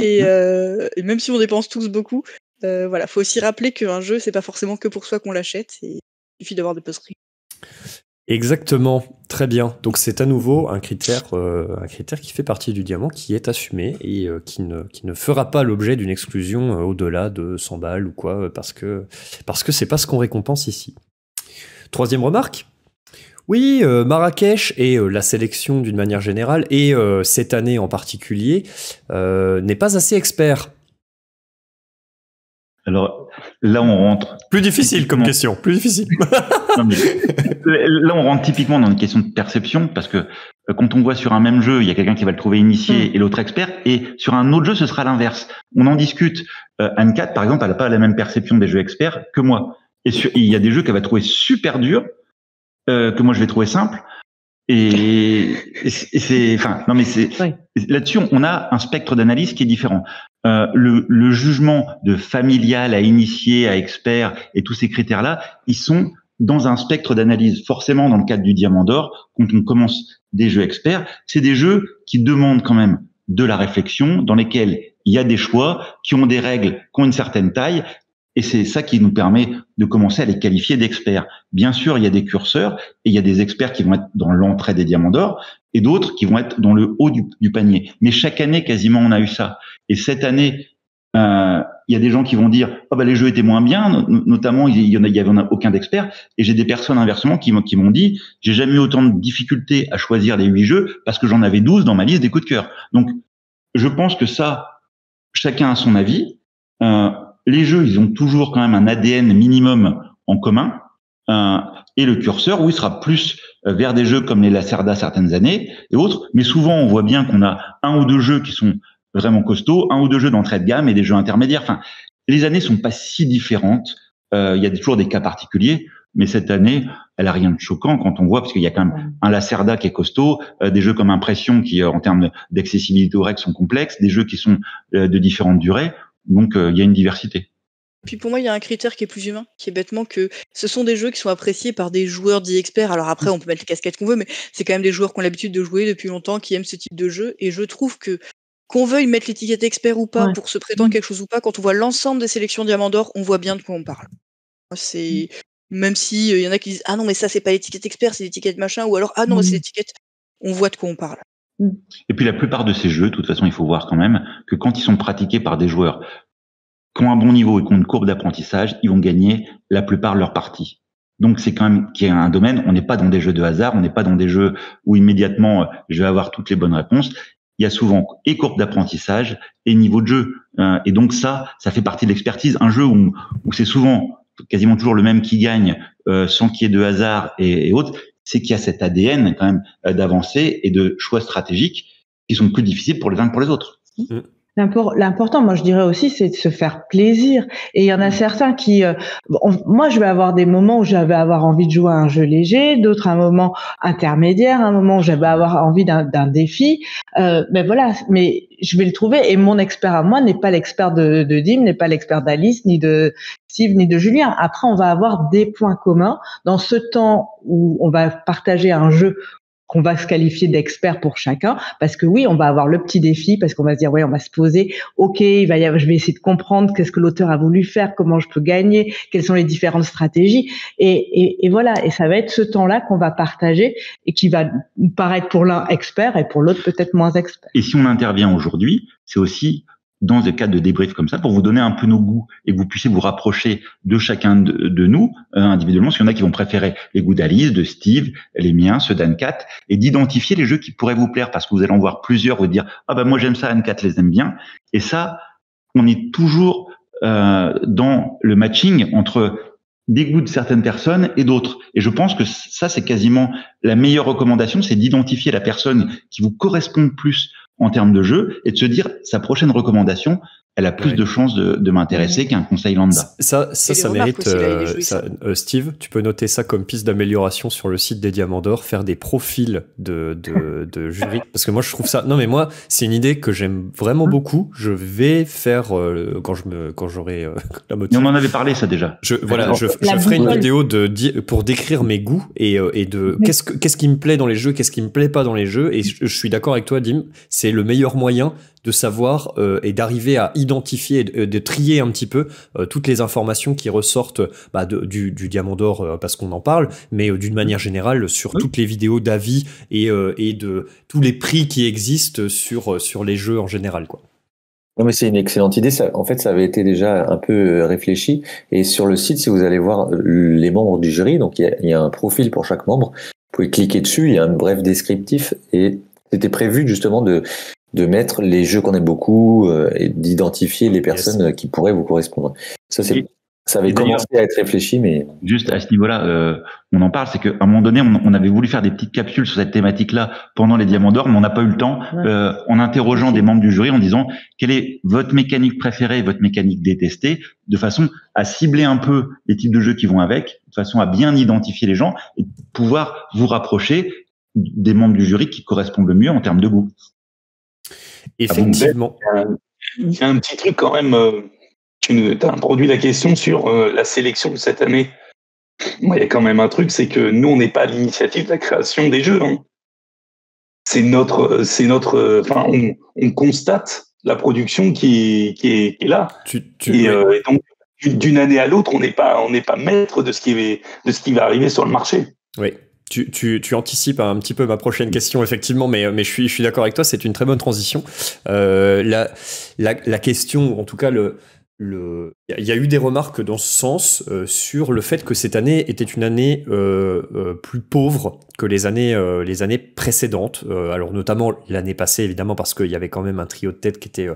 S2: Et, euh, et même si on dépense tous beaucoup, euh, voilà, faut aussi rappeler qu'un jeu, c'est pas forcément que pour soi qu'on l'achète, il suffit d'avoir des.
S1: Exactement, très bien. Donc c'est à nouveau un critère, euh, un critère qui fait partie du diamant, qui est assumé et euh, qui, ne, qui ne fera pas l'objet d'une exclusion au-delà de 100 balles ou quoi, parce que parce que c'est pas ce qu'on récompense ici. Troisième remarque. Oui, Marrakech et la sélection d'une manière générale, et cette année en particulier, n'est pas assez expert
S6: alors là, on rentre.
S1: Plus difficile comme question, plus difficile. [laughs] [laughs]
S6: là, on rentre typiquement dans une question de perception parce que euh, quand on voit sur un même jeu, il y a quelqu'un qui va le trouver initié mm. et l'autre expert, et sur un autre jeu, ce sera l'inverse. On en discute. Euh, Anne 4, par exemple, elle n'a pas la même perception des jeux experts que moi. Et, il y a des jeux qu'elle va trouver super durs, euh, que moi je vais trouver simples. Et, c'est, enfin, non mais c'est là-dessus, on a un spectre d'analyse qui est différent. Euh, le, le, jugement de familial à initié, à expert et tous ces critères-là, ils sont dans un spectre d'analyse. Forcément, dans le cadre du Diamant d'Or, quand on commence des jeux experts, c'est des jeux qui demandent quand même de la réflexion, dans lesquels il y a des choix, qui ont des règles, qui ont une certaine taille, et c'est ça qui nous permet de commencer à les qualifier d'experts. Bien sûr, il y a des curseurs et il y a des experts qui vont être dans l'entrée des diamants d'or et d'autres qui vont être dans le haut du, panier. Mais chaque année, quasiment, on a eu ça. Et cette année, euh, il y a des gens qui vont dire oh, bah, les jeux étaient moins bien, notamment il y en a, aucun d'experts. Et j'ai des personnes inversement qui, m'ont dit j'ai jamais eu autant de difficultés à choisir les huit jeux parce que j'en avais 12 dans ma liste des coups de cœur. Donc, je pense que ça, chacun a son avis. Euh, les jeux, ils ont toujours quand même un ADN minimum en commun. Euh, et le curseur, oui, sera plus vers des jeux comme les Lacerda certaines années et autres. Mais souvent, on voit bien qu'on a un ou deux jeux qui sont vraiment costauds, un ou deux jeux d'entrée de gamme et des jeux intermédiaires. Enfin, les années sont pas si différentes. Euh, il y a toujours des cas particuliers, mais cette année, elle a rien de choquant quand on voit, parce qu'il y a quand même un Lacerda qui est costaud, des jeux comme Impression qui, en termes d'accessibilité aux règles, sont complexes, des jeux qui sont de différentes durées. Donc euh, il y a une diversité.
S2: Puis pour moi, il y a un critère qui est plus humain, qui est bêtement que ce sont des jeux qui sont appréciés par des joueurs dits experts. Alors après, on peut mettre les casquettes qu'on veut, mais c'est quand même des joueurs qui ont l'habitude de jouer depuis longtemps, qui aiment ce type de jeu. Et je trouve que qu'on veuille mettre l'étiquette expert ou pas pour se prétendre quelque chose ou pas, quand on voit l'ensemble des sélections Diamant d'Or, on voit bien de quoi on parle. C'est même si il y en a qui disent ah non mais ça c'est pas l'étiquette expert, c'est l'étiquette machin, ou alors ah non c'est l'étiquette, on voit de quoi on parle.
S6: Et puis la plupart de ces jeux, de toute façon, il faut voir quand même que quand ils sont pratiqués par des joueurs qui ont un bon niveau et qui ont une courbe d'apprentissage, ils vont gagner la plupart de leurs parties. Donc c'est quand même qui est un domaine. On n'est pas dans des jeux de hasard, on n'est pas dans des jeux où immédiatement euh, je vais avoir toutes les bonnes réponses. Il y a souvent et courbe d'apprentissage et niveau de jeu. Euh, et donc ça, ça fait partie de l'expertise. Un jeu où, où c'est souvent quasiment toujours le même qui gagne, euh, sans qu'il y ait de hasard et, et autres, c'est qu'il y a cet ADN quand même d'avancer et de choix stratégiques qui sont plus difficiles pour les uns que pour les autres.
S5: Mmh. L'important, moi je dirais aussi, c'est de se faire plaisir. Et il y en a certains qui, euh, moi je vais avoir des moments où j'avais avoir envie de jouer à un jeu léger, d'autres un moment intermédiaire, un moment où j'avais avoir envie d'un défi. Euh, ben voilà, mais je vais le trouver. Et mon expert à moi n'est pas l'expert de, de Dim, n'est pas l'expert d'Alice, ni de Steve, ni de Julien. Après, on va avoir des points communs dans ce temps où on va partager un jeu qu'on va se qualifier d'expert pour chacun, parce que oui, on va avoir le petit défi, parce qu'on va se dire, ouais, on va se poser, ok, il va y avoir, je vais essayer de comprendre qu'est-ce que l'auteur a voulu faire, comment je peux gagner, quelles sont les différentes stratégies, et, et, et voilà, et ça va être ce temps-là qu'on va partager et qui va paraître pour l'un expert et pour l'autre peut-être moins expert.
S6: Et si on intervient aujourd'hui, c'est aussi dans des cas de débrief comme ça pour vous donner un peu nos goûts et que vous puissiez vous rapprocher de chacun de, nous euh, individuellement. S'il y en a qui vont préférer les goûts d'Alice, de Steve, les miens, ceux d'Anne-Cat, et d'identifier les jeux qui pourraient vous plaire parce que vous allez en voir plusieurs, vous dire ah ben moi j'aime ça, Anne-Cat les aime bien. Et ça, on est toujours euh, dans le matching entre des goûts de certaines personnes et d'autres. Et je pense que ça, c'est quasiment la meilleure recommandation, c'est d'identifier la personne qui vous correspond plus en termes de jeu et de se dire sa prochaine recommandation, elle a plus de chances de, de m'intéresser qu'un conseil lambda.
S1: Ça, ça, ça mérite. Euh, euh, Steve, tu peux noter ça comme piste d'amélioration sur le site des Diamants d'Or, faire des profils de, de, [laughs] de jury. Parce que moi, je trouve ça. Non, mais moi, c'est une idée que j'aime vraiment beaucoup. Je vais faire euh, quand je me quand j'aurai [laughs]
S6: la motivation. on en avait parlé ça déjà.
S1: Je, voilà, je, je ferai une vidéo de pour décrire mes goûts et, et de qu'est-ce qu'est-ce qui me plaît dans les jeux, qu'est-ce qui me plaît pas dans les jeux. Et je, je suis d'accord avec toi, Dim. C'est le meilleur moyen de savoir euh, et d'arriver à identifier, de, de, trier un petit peu euh, toutes les informations qui ressortent bah, du, diamant d'or euh, parce qu'on en parle, mais d'une manière générale sur toutes les vidéos d'avis et, et de tous les prix qui existent sur, sur les jeux en général. Quoi.
S4: Non, mais c'est une excellente idée. Ça, en fait, ça avait été déjà un peu réfléchi. Et sur le site, si vous allez voir les membres du jury, donc il y, y, a un profil pour chaque membre. Vous pouvez cliquer dessus. Il y a un bref descriptif et c'était prévu justement de de mettre les jeux qu'on aime beaucoup euh, et d'identifier les personnes qui pourraient vous correspondre. Ça, c'est ça avait commencé à être réfléchi, mais
S6: juste à ce niveau-là, euh, on en parle, c'est qu'à un moment donné, on, avait voulu faire des petites capsules sur cette thématique-là pendant les Diamants d'Or, mais on n'a pas eu le temps. Euh, en interrogeant des membres du jury, en disant quelle est votre mécanique préférée, votre mécanique détestée, de façon à cibler un peu les types de jeux qui vont avec, de façon à bien identifier les gens et pouvoir vous rapprocher des membres du jury qui correspondent le mieux en termes de goût.
S1: Effectivement.
S3: il y a un petit truc quand même. Euh, tu as introduit la question sur euh, la sélection de cette année. il y a quand même un truc, c'est que nous, on n'est pas à l'initiative de la création des jeux. Hein. C'est notre, c'est notre, enfin, on, constate la production qui, qui, est, là. et, et, donc, d'une année à l'autre, on n'est pas, on n'est pas maître de ce qui est, de ce qui va arriver sur le marché.
S1: Oui. Tu, tu, tu, anticipes un petit peu ma prochaine question, effectivement, mais, mais je suis, je suis d'accord avec toi, c'est une très bonne transition. Euh, la, la, la, question, en tout cas, le, il y a eu des remarques dans ce sens euh, sur le fait que cette année était une année euh, euh plus pauvre que les années, euh, les années précédentes. alors notamment l'année passée, évidemment, parce qu'il y avait quand même un trio de tête qui était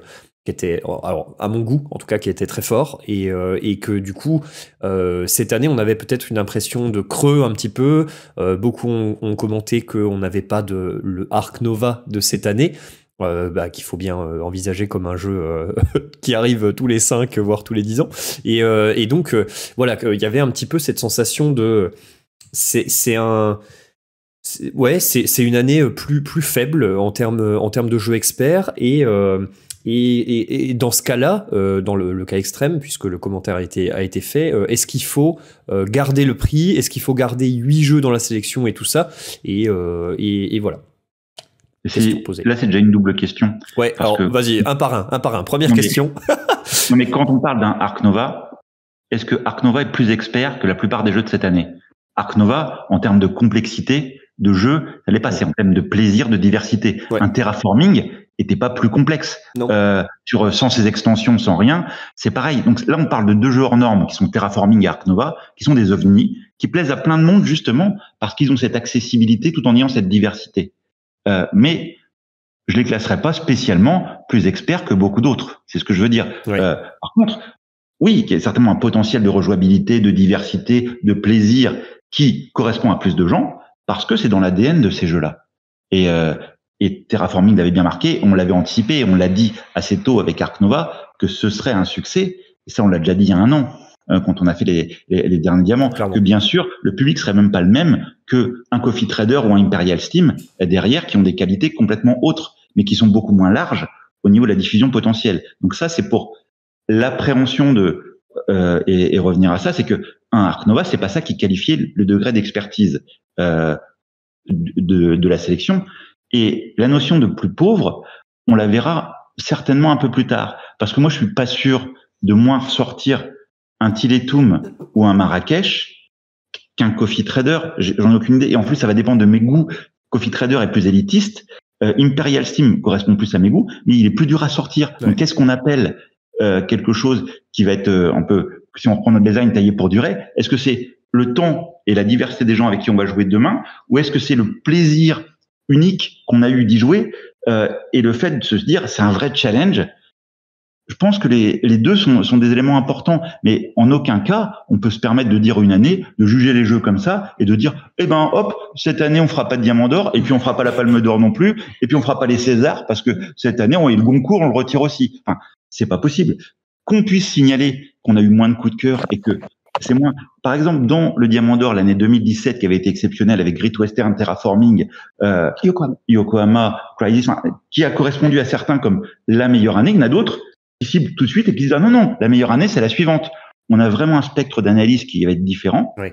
S1: qui était, alors à mon goût en tout cas, qui était très fort et, euh, et que du coup euh, cette année on avait peut-être une impression de creux un petit peu. Euh, beaucoup ont, ont commenté qu'on n'avait pas de le Arc Nova de cette année. Bah, qu'il faut bien envisager comme un jeu [laughs] qui arrive tous les 5 voire tous les 10 ans et, et donc voilà il y avait un petit peu cette sensation de c'est un ouais c'est une année plus plus faible en termes en termes de jeux experts et et, dans ce cas-là, euh, dans le, cas extrême, puisque le commentaire a été, a été fait, euh, est-ce qu'il faut euh, garder le prix? Est-ce qu'il faut garder 8 jeux dans la sélection et tout ça? Et, et, voilà.
S6: là, c'est déjà une double question.
S1: Ouais, alors vas-y, un par un, un par un. Première question. [laughs]
S6: non, mais quand on parle d'un Arc Nova, est-ce que Arc Nova est plus expert que la plupart des jeux de cette année? Arc Nova, en termes de complexité de jeu, elle est passée en termes de plaisir, de diversité. Un terraforming, était pas plus complexe. Euh, sur sans ces extensions, sans rien, c'est pareil. Donc là, on parle de deux jeux hors normes qui sont Terraforming et Ark Nova, qui sont des ovnis, qui plaisent à plein de monde justement parce qu'ils ont cette accessibilité tout en ayant cette diversité. Euh, mais je les classerai pas spécialement plus experts que beaucoup d'autres. C'est ce que je veux dire. Euh, par contre, oui, il y a certainement un potentiel de rejouabilité, de diversité, de plaisir qui correspond à plus de gens parce que c'est dans l'ADN de ces jeux-là. Et, euh, et Terraforming l'avait bien marqué, on l'avait anticipé, on l'a dit assez tôt avec Arc Nova que ce serait un succès. Et ça, on l'a déjà dit il y a un an euh, quand on a fait les, les, derniers diamants. Que bien sûr, le public serait même pas le même que un Coffee Trader ou un Imperial Steam derrière qui ont des qualités complètement autres, mais qui sont beaucoup moins larges au niveau de la diffusion potentielle. Donc ça, c'est pour l'appréhension de euh, et, et, revenir à ça, c'est que un Arc Nova, c'est pas ça qui qualifiait le degré d'expertise euh, de, de, la sélection. Et la notion de plus pauvre, on la verra certainement un peu plus tard. Parce que moi, je suis pas sûr de moins sortir un Tiletum ou un Marrakech qu'un Coffee Trader. J'en ai aucune idée. Et en plus, ça va dépendre de mes goûts. Coffee Trader est plus élitiste. Euh, Imperial Steam correspond plus à mes goûts, mais il est plus dur à sortir. Donc, qu'est-ce qu'on appelle euh, quelque chose qui va être euh, un peu, si on reprend notre design taillé pour durer, est-ce que c'est le temps et la diversité des gens avec qui on va jouer demain, ou est-ce que c'est le plaisir unique qu'on a eu d'y jouer euh, et le fait de se dire c'est un vrai challenge. Je pense que les, les deux sont, sont, des éléments importants, mais en aucun cas on peut se permettre de dire une année, de juger les jeux comme ça et de dire eh ben hop cette année on fera pas de diamant d'or et puis on fera pas la palme d'or non plus et puis on fera pas les Césars parce que cette année on a eu le Goncourt on le retire aussi. Enfin c'est pas possible. Qu'on puisse signaler qu'on a eu moins de coups de cœur et que c'est moins. Par exemple, dans le Diamant d'Or, l'année 2017, qui avait été exceptionnelle avec Great Western Terraforming, euh, Yokohama, Yokohama Crisis, qui a correspondu à certains comme la meilleure année, il y en a d'autres qui ciblent tout de suite et qui disent ah non non, la meilleure année c'est la suivante. On a vraiment un spectre d'analyse qui va être différent. Oui.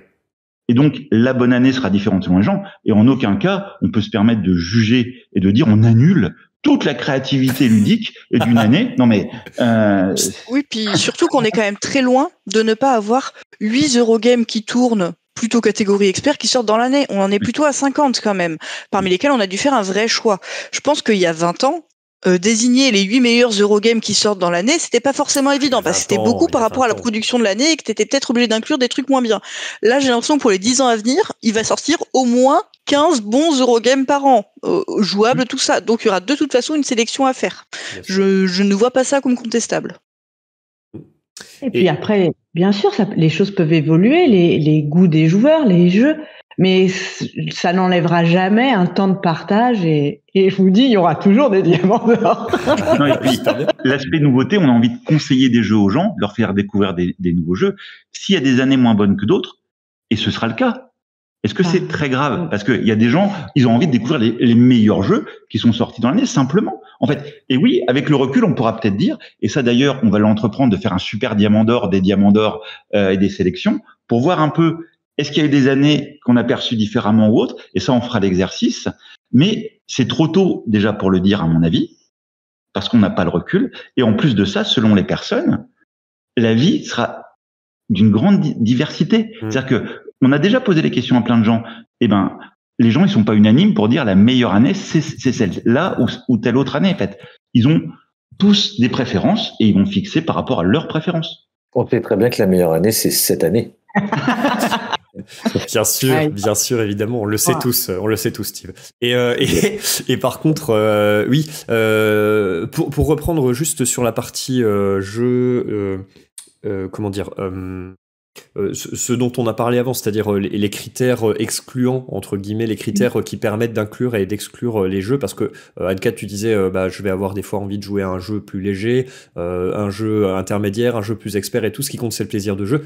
S6: Et donc, la bonne année sera différente selon les gens. Et en aucun cas, on peut se permettre de juger et de dire on annule toute la créativité ludique d'une année. Non mais
S2: euh... oui, puis surtout qu'on est quand même très loin de ne pas avoir 8 Eurogames qui tournent plutôt catégorie expert qui sortent dans l'année. On en est plutôt à 50 quand même, parmi lesquels on a dû faire un vrai choix. Je pense qu'il y a 20 ans, euh, désigner les 8 meilleurs Eurogames qui sortent dans l'année, c'était pas forcément évident parce que c'était beaucoup par rapport à la production de l'année et que tu étais peut-être obligé d'inclure des trucs moins bien. Là, j'ai l'impression que pour les 10 ans à venir, il va sortir au moins 15 bons Eurogames par an, euh, jouables, tout ça. Donc il y aura de toute façon une sélection à faire. Je, je, ne vois pas ça comme contestable.
S5: Et, puis après, bien sûr, ça, les choses peuvent évoluer, les, les, goûts des joueurs, les jeux, mais ça n'enlèvera jamais un temps de partage et, et, je vous dis, il y aura toujours des diamants [laughs] d'or.
S6: L'aspect nouveauté, on a envie de conseiller des jeux aux gens, leur faire découvrir des, des nouveaux jeux. S'il y a des années moins bonnes que d'autres, et ce sera le cas, Est-ce que c'est très grave Parce qu'il y a des gens, ils ont envie de découvrir les, meilleurs jeux qui sont sortis dans l'année, simplement. En fait, et oui, avec le recul, on pourra peut-être dire, et ça d'ailleurs, on va l'entreprendre de faire un super diamant d'or, des diamants d'or euh, et des sélections, pour voir un peu, est-ce qu'il y a eu des années qu'on a perçues différemment ou autres Et ça, on fera l'exercice. Mais c'est trop tôt déjà pour le dire, à mon avis, parce qu'on n'a pas le recul. Et en plus de ça, selon les personnes, la vie sera d'une grande diversité. Mmh. C'est-à-dire que on a déjà posé les questions à plein de gens. Eh ben, les gens, ils sont pas unanimes pour dire la meilleure année, c'est celle-là ou, telle autre année. En fait, ils ont tous des préférences et ils vont fixer par rapport à leurs préférences.
S4: On sait très bien que la meilleure année, c'est cette année. [laughs]
S1: bien [laughs] sûr, bien sûr, évidemment, on le sait tous, on le sait tous, Steve. Et, euh, [laughs] et, par contre, euh, oui, euh, pour, pour, reprendre juste sur la partie jeu, comment dire, ce, dont on a parlé avant, c'est-à-dire les, critères excluants, entre guillemets, les critères qui permettent d'inclure et d'exclure les jeux, parce que, Adkat, tu disais, bah, je vais avoir des fois envie de jouer à un jeu plus léger, un jeu intermédiaire, un jeu plus expert, et tout ce qui compte, c'est le plaisir de jeu.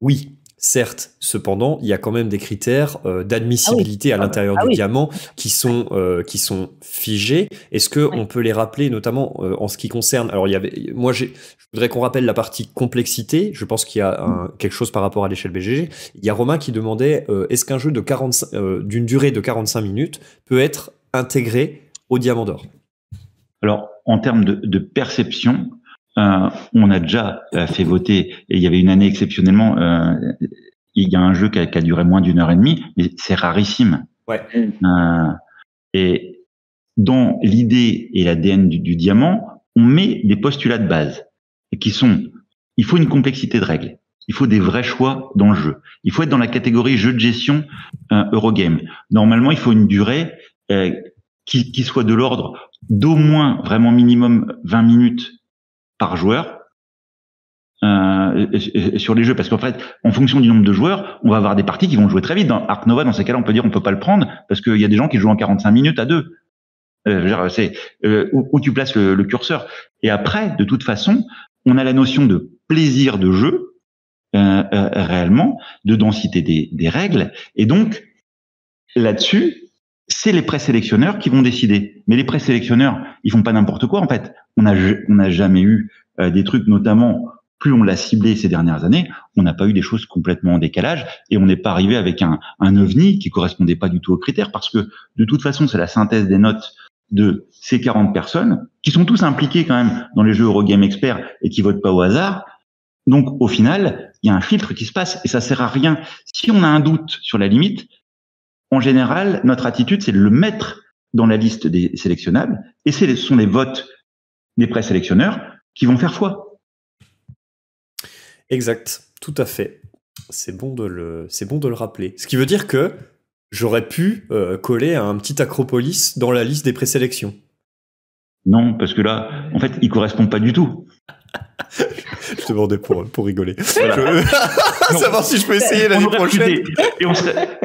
S1: Oui, Certes, cependant, il y a quand même des critères euh, d'admissibilité ah à l'intérieur ah du diamant qui sont euh, qui sont figés. Est-ce que on peut les rappeler, notamment euh, en ce qui concerne Alors, il y avait, moi, je voudrais qu'on rappelle la partie complexité. Je pense qu'il y a un, quelque chose par rapport à l'échelle BGG. Il y a Romain qui demandait est-ce qu'un jeu de 45 d'une durée de 45 minutes peut être intégré au diamant d'or?
S6: Alors, en termes de, de perception, euh, on a déjà euh, fait voter, et il y avait une année exceptionnellement, euh, il y a un jeu qui a, duré moins d'une heure et demie, mais c'est rarissime.
S1: Ouais.
S6: et dans l'idée et l'ADN du, du, diamant, on met des postulats de base, qui sont, il faut une complexité de règles. Il faut des vrais choix dans le jeu. Il faut être dans la catégorie jeu de gestion Eurogame. Normalement, il faut une durée qui, qui soit de l'ordre d'au moins vraiment minimum 20 minutes par joueur euh, sur les jeux. Parce qu'en fait en fonction du nombre de joueurs on va avoir des parties qui vont jouer très vite. Dans Ark Nova dans ces cas-là on peut dire on peut pas le prendre parce qu'il y a des gens qui jouent en 45 minutes à deux. Euh, c'est euh, où, tu places le, curseur. Et après de toute façon on a la notion de plaisir de jeu réellement de densité des règles. Et donc là-dessus c'est les présélectionneurs qui vont décider. Mais les présélectionneurs, ils font pas n'importe quoi en fait. On n'a on a jamais eu euh, des trucs, notamment plus on l'a ciblé ces dernières années, on n'a pas eu des choses complètement en décalage et on n'est pas arrivé avec un, un ovni qui correspondait pas du tout aux critères parce que de toute façon c'est la synthèse des notes de ces 40 personnes qui sont tous impliqués quand même dans les jeux Eurogame Expert et qui votent pas au hasard. Donc au final, il y a un filtre qui se passe et ça sert à rien. Si on a un doute sur la limite, en général, notre attitude, c'est de le mettre dans la liste des sélectionnables, et ce sont les votes des présélectionneurs qui vont faire foi.
S1: Exact, tout à fait. C'est bon de le, c'est bon de le rappeler. Ce qui veut dire que j'aurais pu euh, coller un petit Acropolis dans la liste des présélections.
S6: Non, parce que là, en fait, il correspond pas du tout. [laughs]
S1: je te demandais pour, pour rigoler. [laughs] Savoir si je peux essayer l'année prochaine. Et on serait...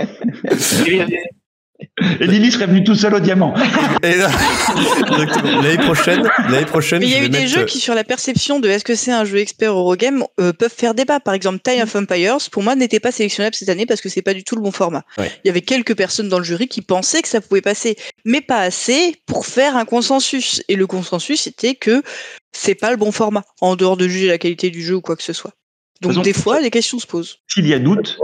S6: Et Lily serait venue tout seul au diamant.
S1: L'année prochaine, l'année prochaine.
S2: Mais il y a eu des jeux qui, sur la perception de est-ce que c'est un jeu expert Eurogame, euh, peuvent faire débat. Par exemple, Time of Empires, pour moi, n'était pas sélectionnable cette année parce que c'est pas du tout le bon format. Il y avait quelques personnes dans le jury qui pensaient que ça pouvait passer, mais pas assez pour faire un consensus. Et le consensus, c'était que c'est pas le bon format, en dehors de juger la qualité du jeu ou quoi que ce soit. Donc, des fois, des questions se posent.
S6: S'il y a doute,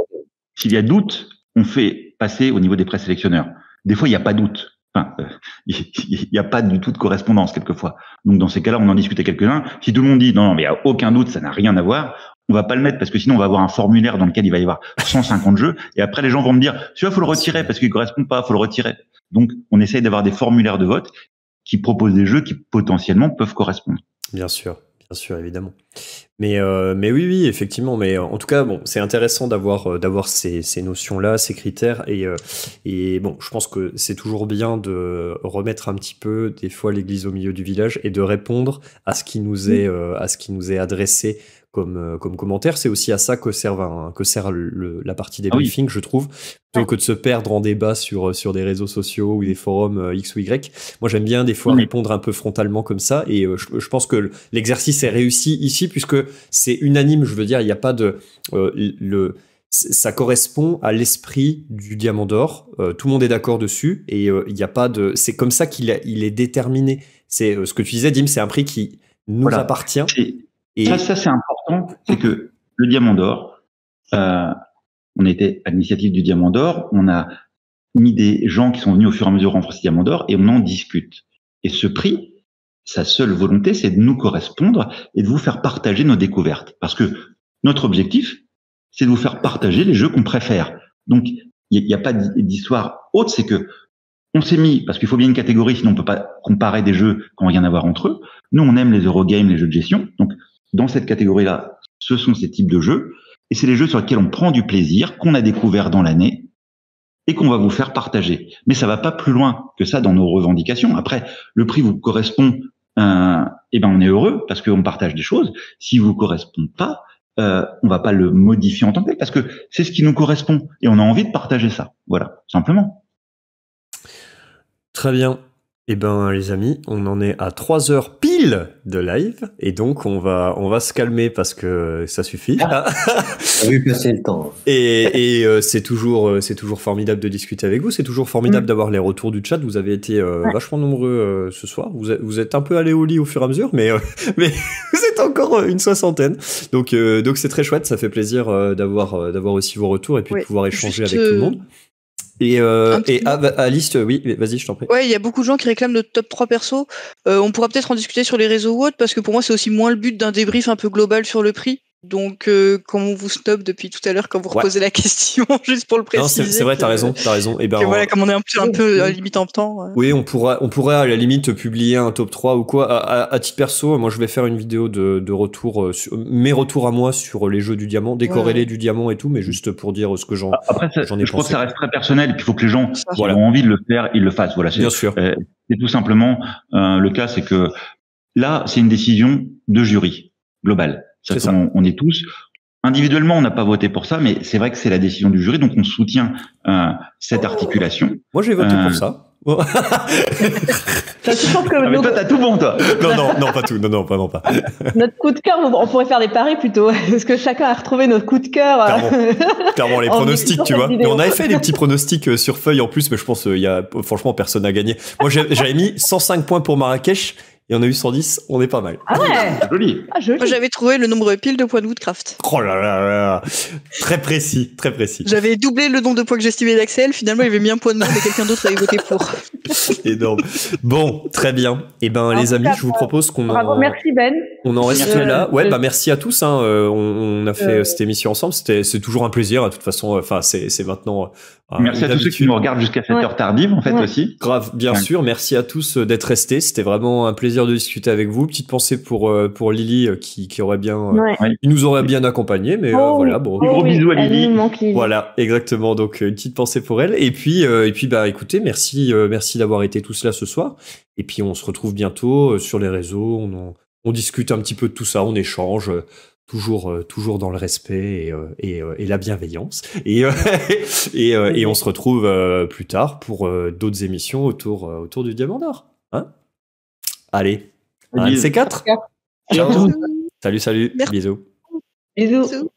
S6: s'il y a doute, on fait passer au niveau des présélectionneurs. Des fois, il n'y a pas doute. Enfin, euh, [laughs] il n'y a pas du tout de correspondance quelquefois. Donc dans ces cas-là, on en discute à quelques-uns. Si tout le monde dit non, mais il n'y a aucun doute, ça n'a rien à voir, on va pas le mettre parce que sinon on va avoir un formulaire dans lequel il va y avoir 150 jeux et après les gens vont me dire celui-là faut le retirer parce qu'il correspond pas, faut le retirer. Donc on essaye d'avoir des formulaires de vote qui proposent des jeux qui potentiellement peuvent correspondre.
S1: Bien sûr. Bien sûr, évidemment. Mais, euh, mais oui, oui, effectivement. Mais en tout cas, bon, c'est intéressant d'avoir euh, d'avoir ces, ces notions-là, ces critères. Et, euh, et bon, je pense que c'est toujours bien de remettre un petit peu, des fois, l'église au milieu du village et de répondre à ce qui nous est, à ce qui nous est adressé comme, euh, comme commentaire. C'est aussi à ça que, sert, que sert la partie des ah briefings, je trouve, plutôt que de se perdre en débat sur, euh, sur des réseaux sociaux ou des forums euh, X ou Y. Moi, j'aime bien des fois répondre un peu frontalement comme ça, et je, pense que l'exercice est réussi ici, puisque c'est unanime, je veux dire, il n'y a pas de... le ça correspond à l'esprit du diamant d'or. tout le monde est d'accord dessus et il n'y a pas de. C'est comme ça qu'il il est déterminé. C'est ce que tu disais, Dim, c'est un prix qui nous appartient.
S6: Et, ça, ça c'est important, c'est que le diamant d'or, on était à l'initiative du diamant d'or, on a mis des gens qui sont venus au fur et à mesure renforcer Diamant d'Or et on en discute. Et ce prix, sa seule volonté, c'est de nous correspondre et de vous faire partager nos découvertes. Parce que notre objectif, c'est de vous faire partager les jeux qu'on préfère. Donc, il n'y a, pas d'histoire haute, c'est que on s'est mis, parce qu'il faut bien une catégorie, sinon on peut pas comparer des jeux qui n'ont rien à voir entre eux. Nous, on aime les Eurogames, les jeux de gestion. Donc, dans cette catégorie-là, ce sont ces types de jeux. Et c'est les jeux sur lesquels on prend du plaisir, qu'on a découvert dans l'année, et qu'on va vous faire partager. Mais ça va pas plus loin que ça dans nos revendications. Après, le prix vous correspond, euh, eh ben on est heureux parce qu'on partage des choses. Si vous correspond pas, euh, on va pas le modifier en tant que tel parce que c'est ce qui nous correspond et on a envie de partager ça. Voilà, simplement.
S1: Très bien. Eh ben les amis, on en est à 3 heures pile de live et donc on va on va se calmer parce que ça suffit.
S4: Ah, [laughs] vu passer le temps.
S1: Et, et euh, c'est toujours euh, c'est toujours formidable de discuter avec vous, c'est toujours formidable mm. d'avoir les retours du chat. Vous avez été euh, vachement nombreux ce soir. Vous êtes, vous êtes un peu allés au lit au fur et à mesure, mais [laughs] mais [laughs] vous êtes encore une soixantaine. Donc donc c'est très chouette, ça fait plaisir d'avoir d'avoir aussi vos retours et puis de pouvoir échanger avec tout le monde. Et, euh, et Alice, oui, vas-y, je t'en prie.
S2: Ouais, il y a beaucoup de gens qui réclament notre top 3 perso. Euh, on pourra peut-être en discuter sur les réseaux ou autres, parce que pour moi, c'est aussi moins le but d'un débrief un peu global sur le prix. Donc, euh, comme on vous stoppe depuis tout à l'heure quand vous reposez la [laughs] question, juste pour le préciser.
S1: c'est vrai, t'as raison, t'as raison. Et
S2: ben, voilà, comme on est un peu, un peu à limite en temps.
S1: Oui, on pourra, on pourrait à la limite publier un top 3 ou quoi. À, titre perso, moi, je vais faire une vidéo de, de retour, euh, sur, mes retours à moi sur les jeux du diamant, décorrélés du diamant et tout, mais juste pour dire ce que j'en,
S6: Après, j'en ai Je crois que ça reste très personnel et qu'il faut que les gens qui ont envie de le faire, ils le fassent. Voilà.
S1: Bien sûr.
S6: Euh, c'est tout simplement le cas, c'est que là, c'est une décision de jury globale. C'est ça. on, est tous, Individuellement, on n'a pas voté pour ça, mais c'est vrai que c'est la décision du jury, donc on soutient euh, cette articulation.
S1: Moi, j'ai voté pour euh, ça. [laughs]
S5: ça que
S6: ah, mais toi, t'as tout bon, toi.
S1: non, non, non, pas tout. Non, non, vraiment pas. [laughs]
S5: Notre coup de cœur, on pourrait faire des paris plutôt. [laughs] Est-ce que chacun a retrouvé notre coup de cœur
S1: Clairement, les pronostics, tu vois. Mais on avait fait des petits pronostics euh, sur feuille en plus, mais je pense il y a franchement personne n'a gagné. Moi, j'avais mis 105 points pour Marrakech et on a eu 110, on est pas mal.
S5: Ah ouais
S6: Joli.
S2: Ah, Moi j'avais trouvé le nombre pile de points de Woodcraft.
S1: Oh là là là Très précis, très précis.
S2: J'avais doublé le nombre de points que j'estimais d'Axel, finalement il avait mis un point de moins et quelqu'un d'autre avait voté pour. [laughs]
S1: Énorme. Bon, très bien. Et eh ben les amis, je vous propose qu'on
S5: en... merci Ben.
S1: On en reste là. Ouais, bah merci à tous. Hein. Euh, on, a fait euh. cette émission ensemble. C'était, c'est toujours un plaisir. De toute façon, enfin, c'est, c'est maintenant
S6: ah, merci à tous ceux qui nous regardent jusqu'à cette heure tardive, en fait, aussi.
S1: Grave, bien sûr. Merci à tous euh, d'être restés. C'était vraiment un plaisir de discuter avec vous. Petite pensée pour, euh, pour Lily, euh, qui, qui aurait bien, il nous aurait bien accompagné, mais
S5: oh,
S1: voilà, bon.
S5: Oh,
S6: gros bisous à Lily.
S1: Voilà, exactement. Donc, une petite pensée pour elle. Et puis, et puis, bah, écoutez, merci, merci d'avoir été tous là ce soir. Et puis, on se retrouve bientôt sur les réseaux. On, on discute un petit peu de tout ça, on échange toujours, euh, toujours dans le respect et, euh, et, euh, et la bienveillance. Et, [laughs] et, et, on se retrouve plus tard pour d'autres émissions autour, autour du Diamant d'Or. Hein? Allez, un de ces quatre? Ciao. Salut, salut. Bisous.
S5: Bisous.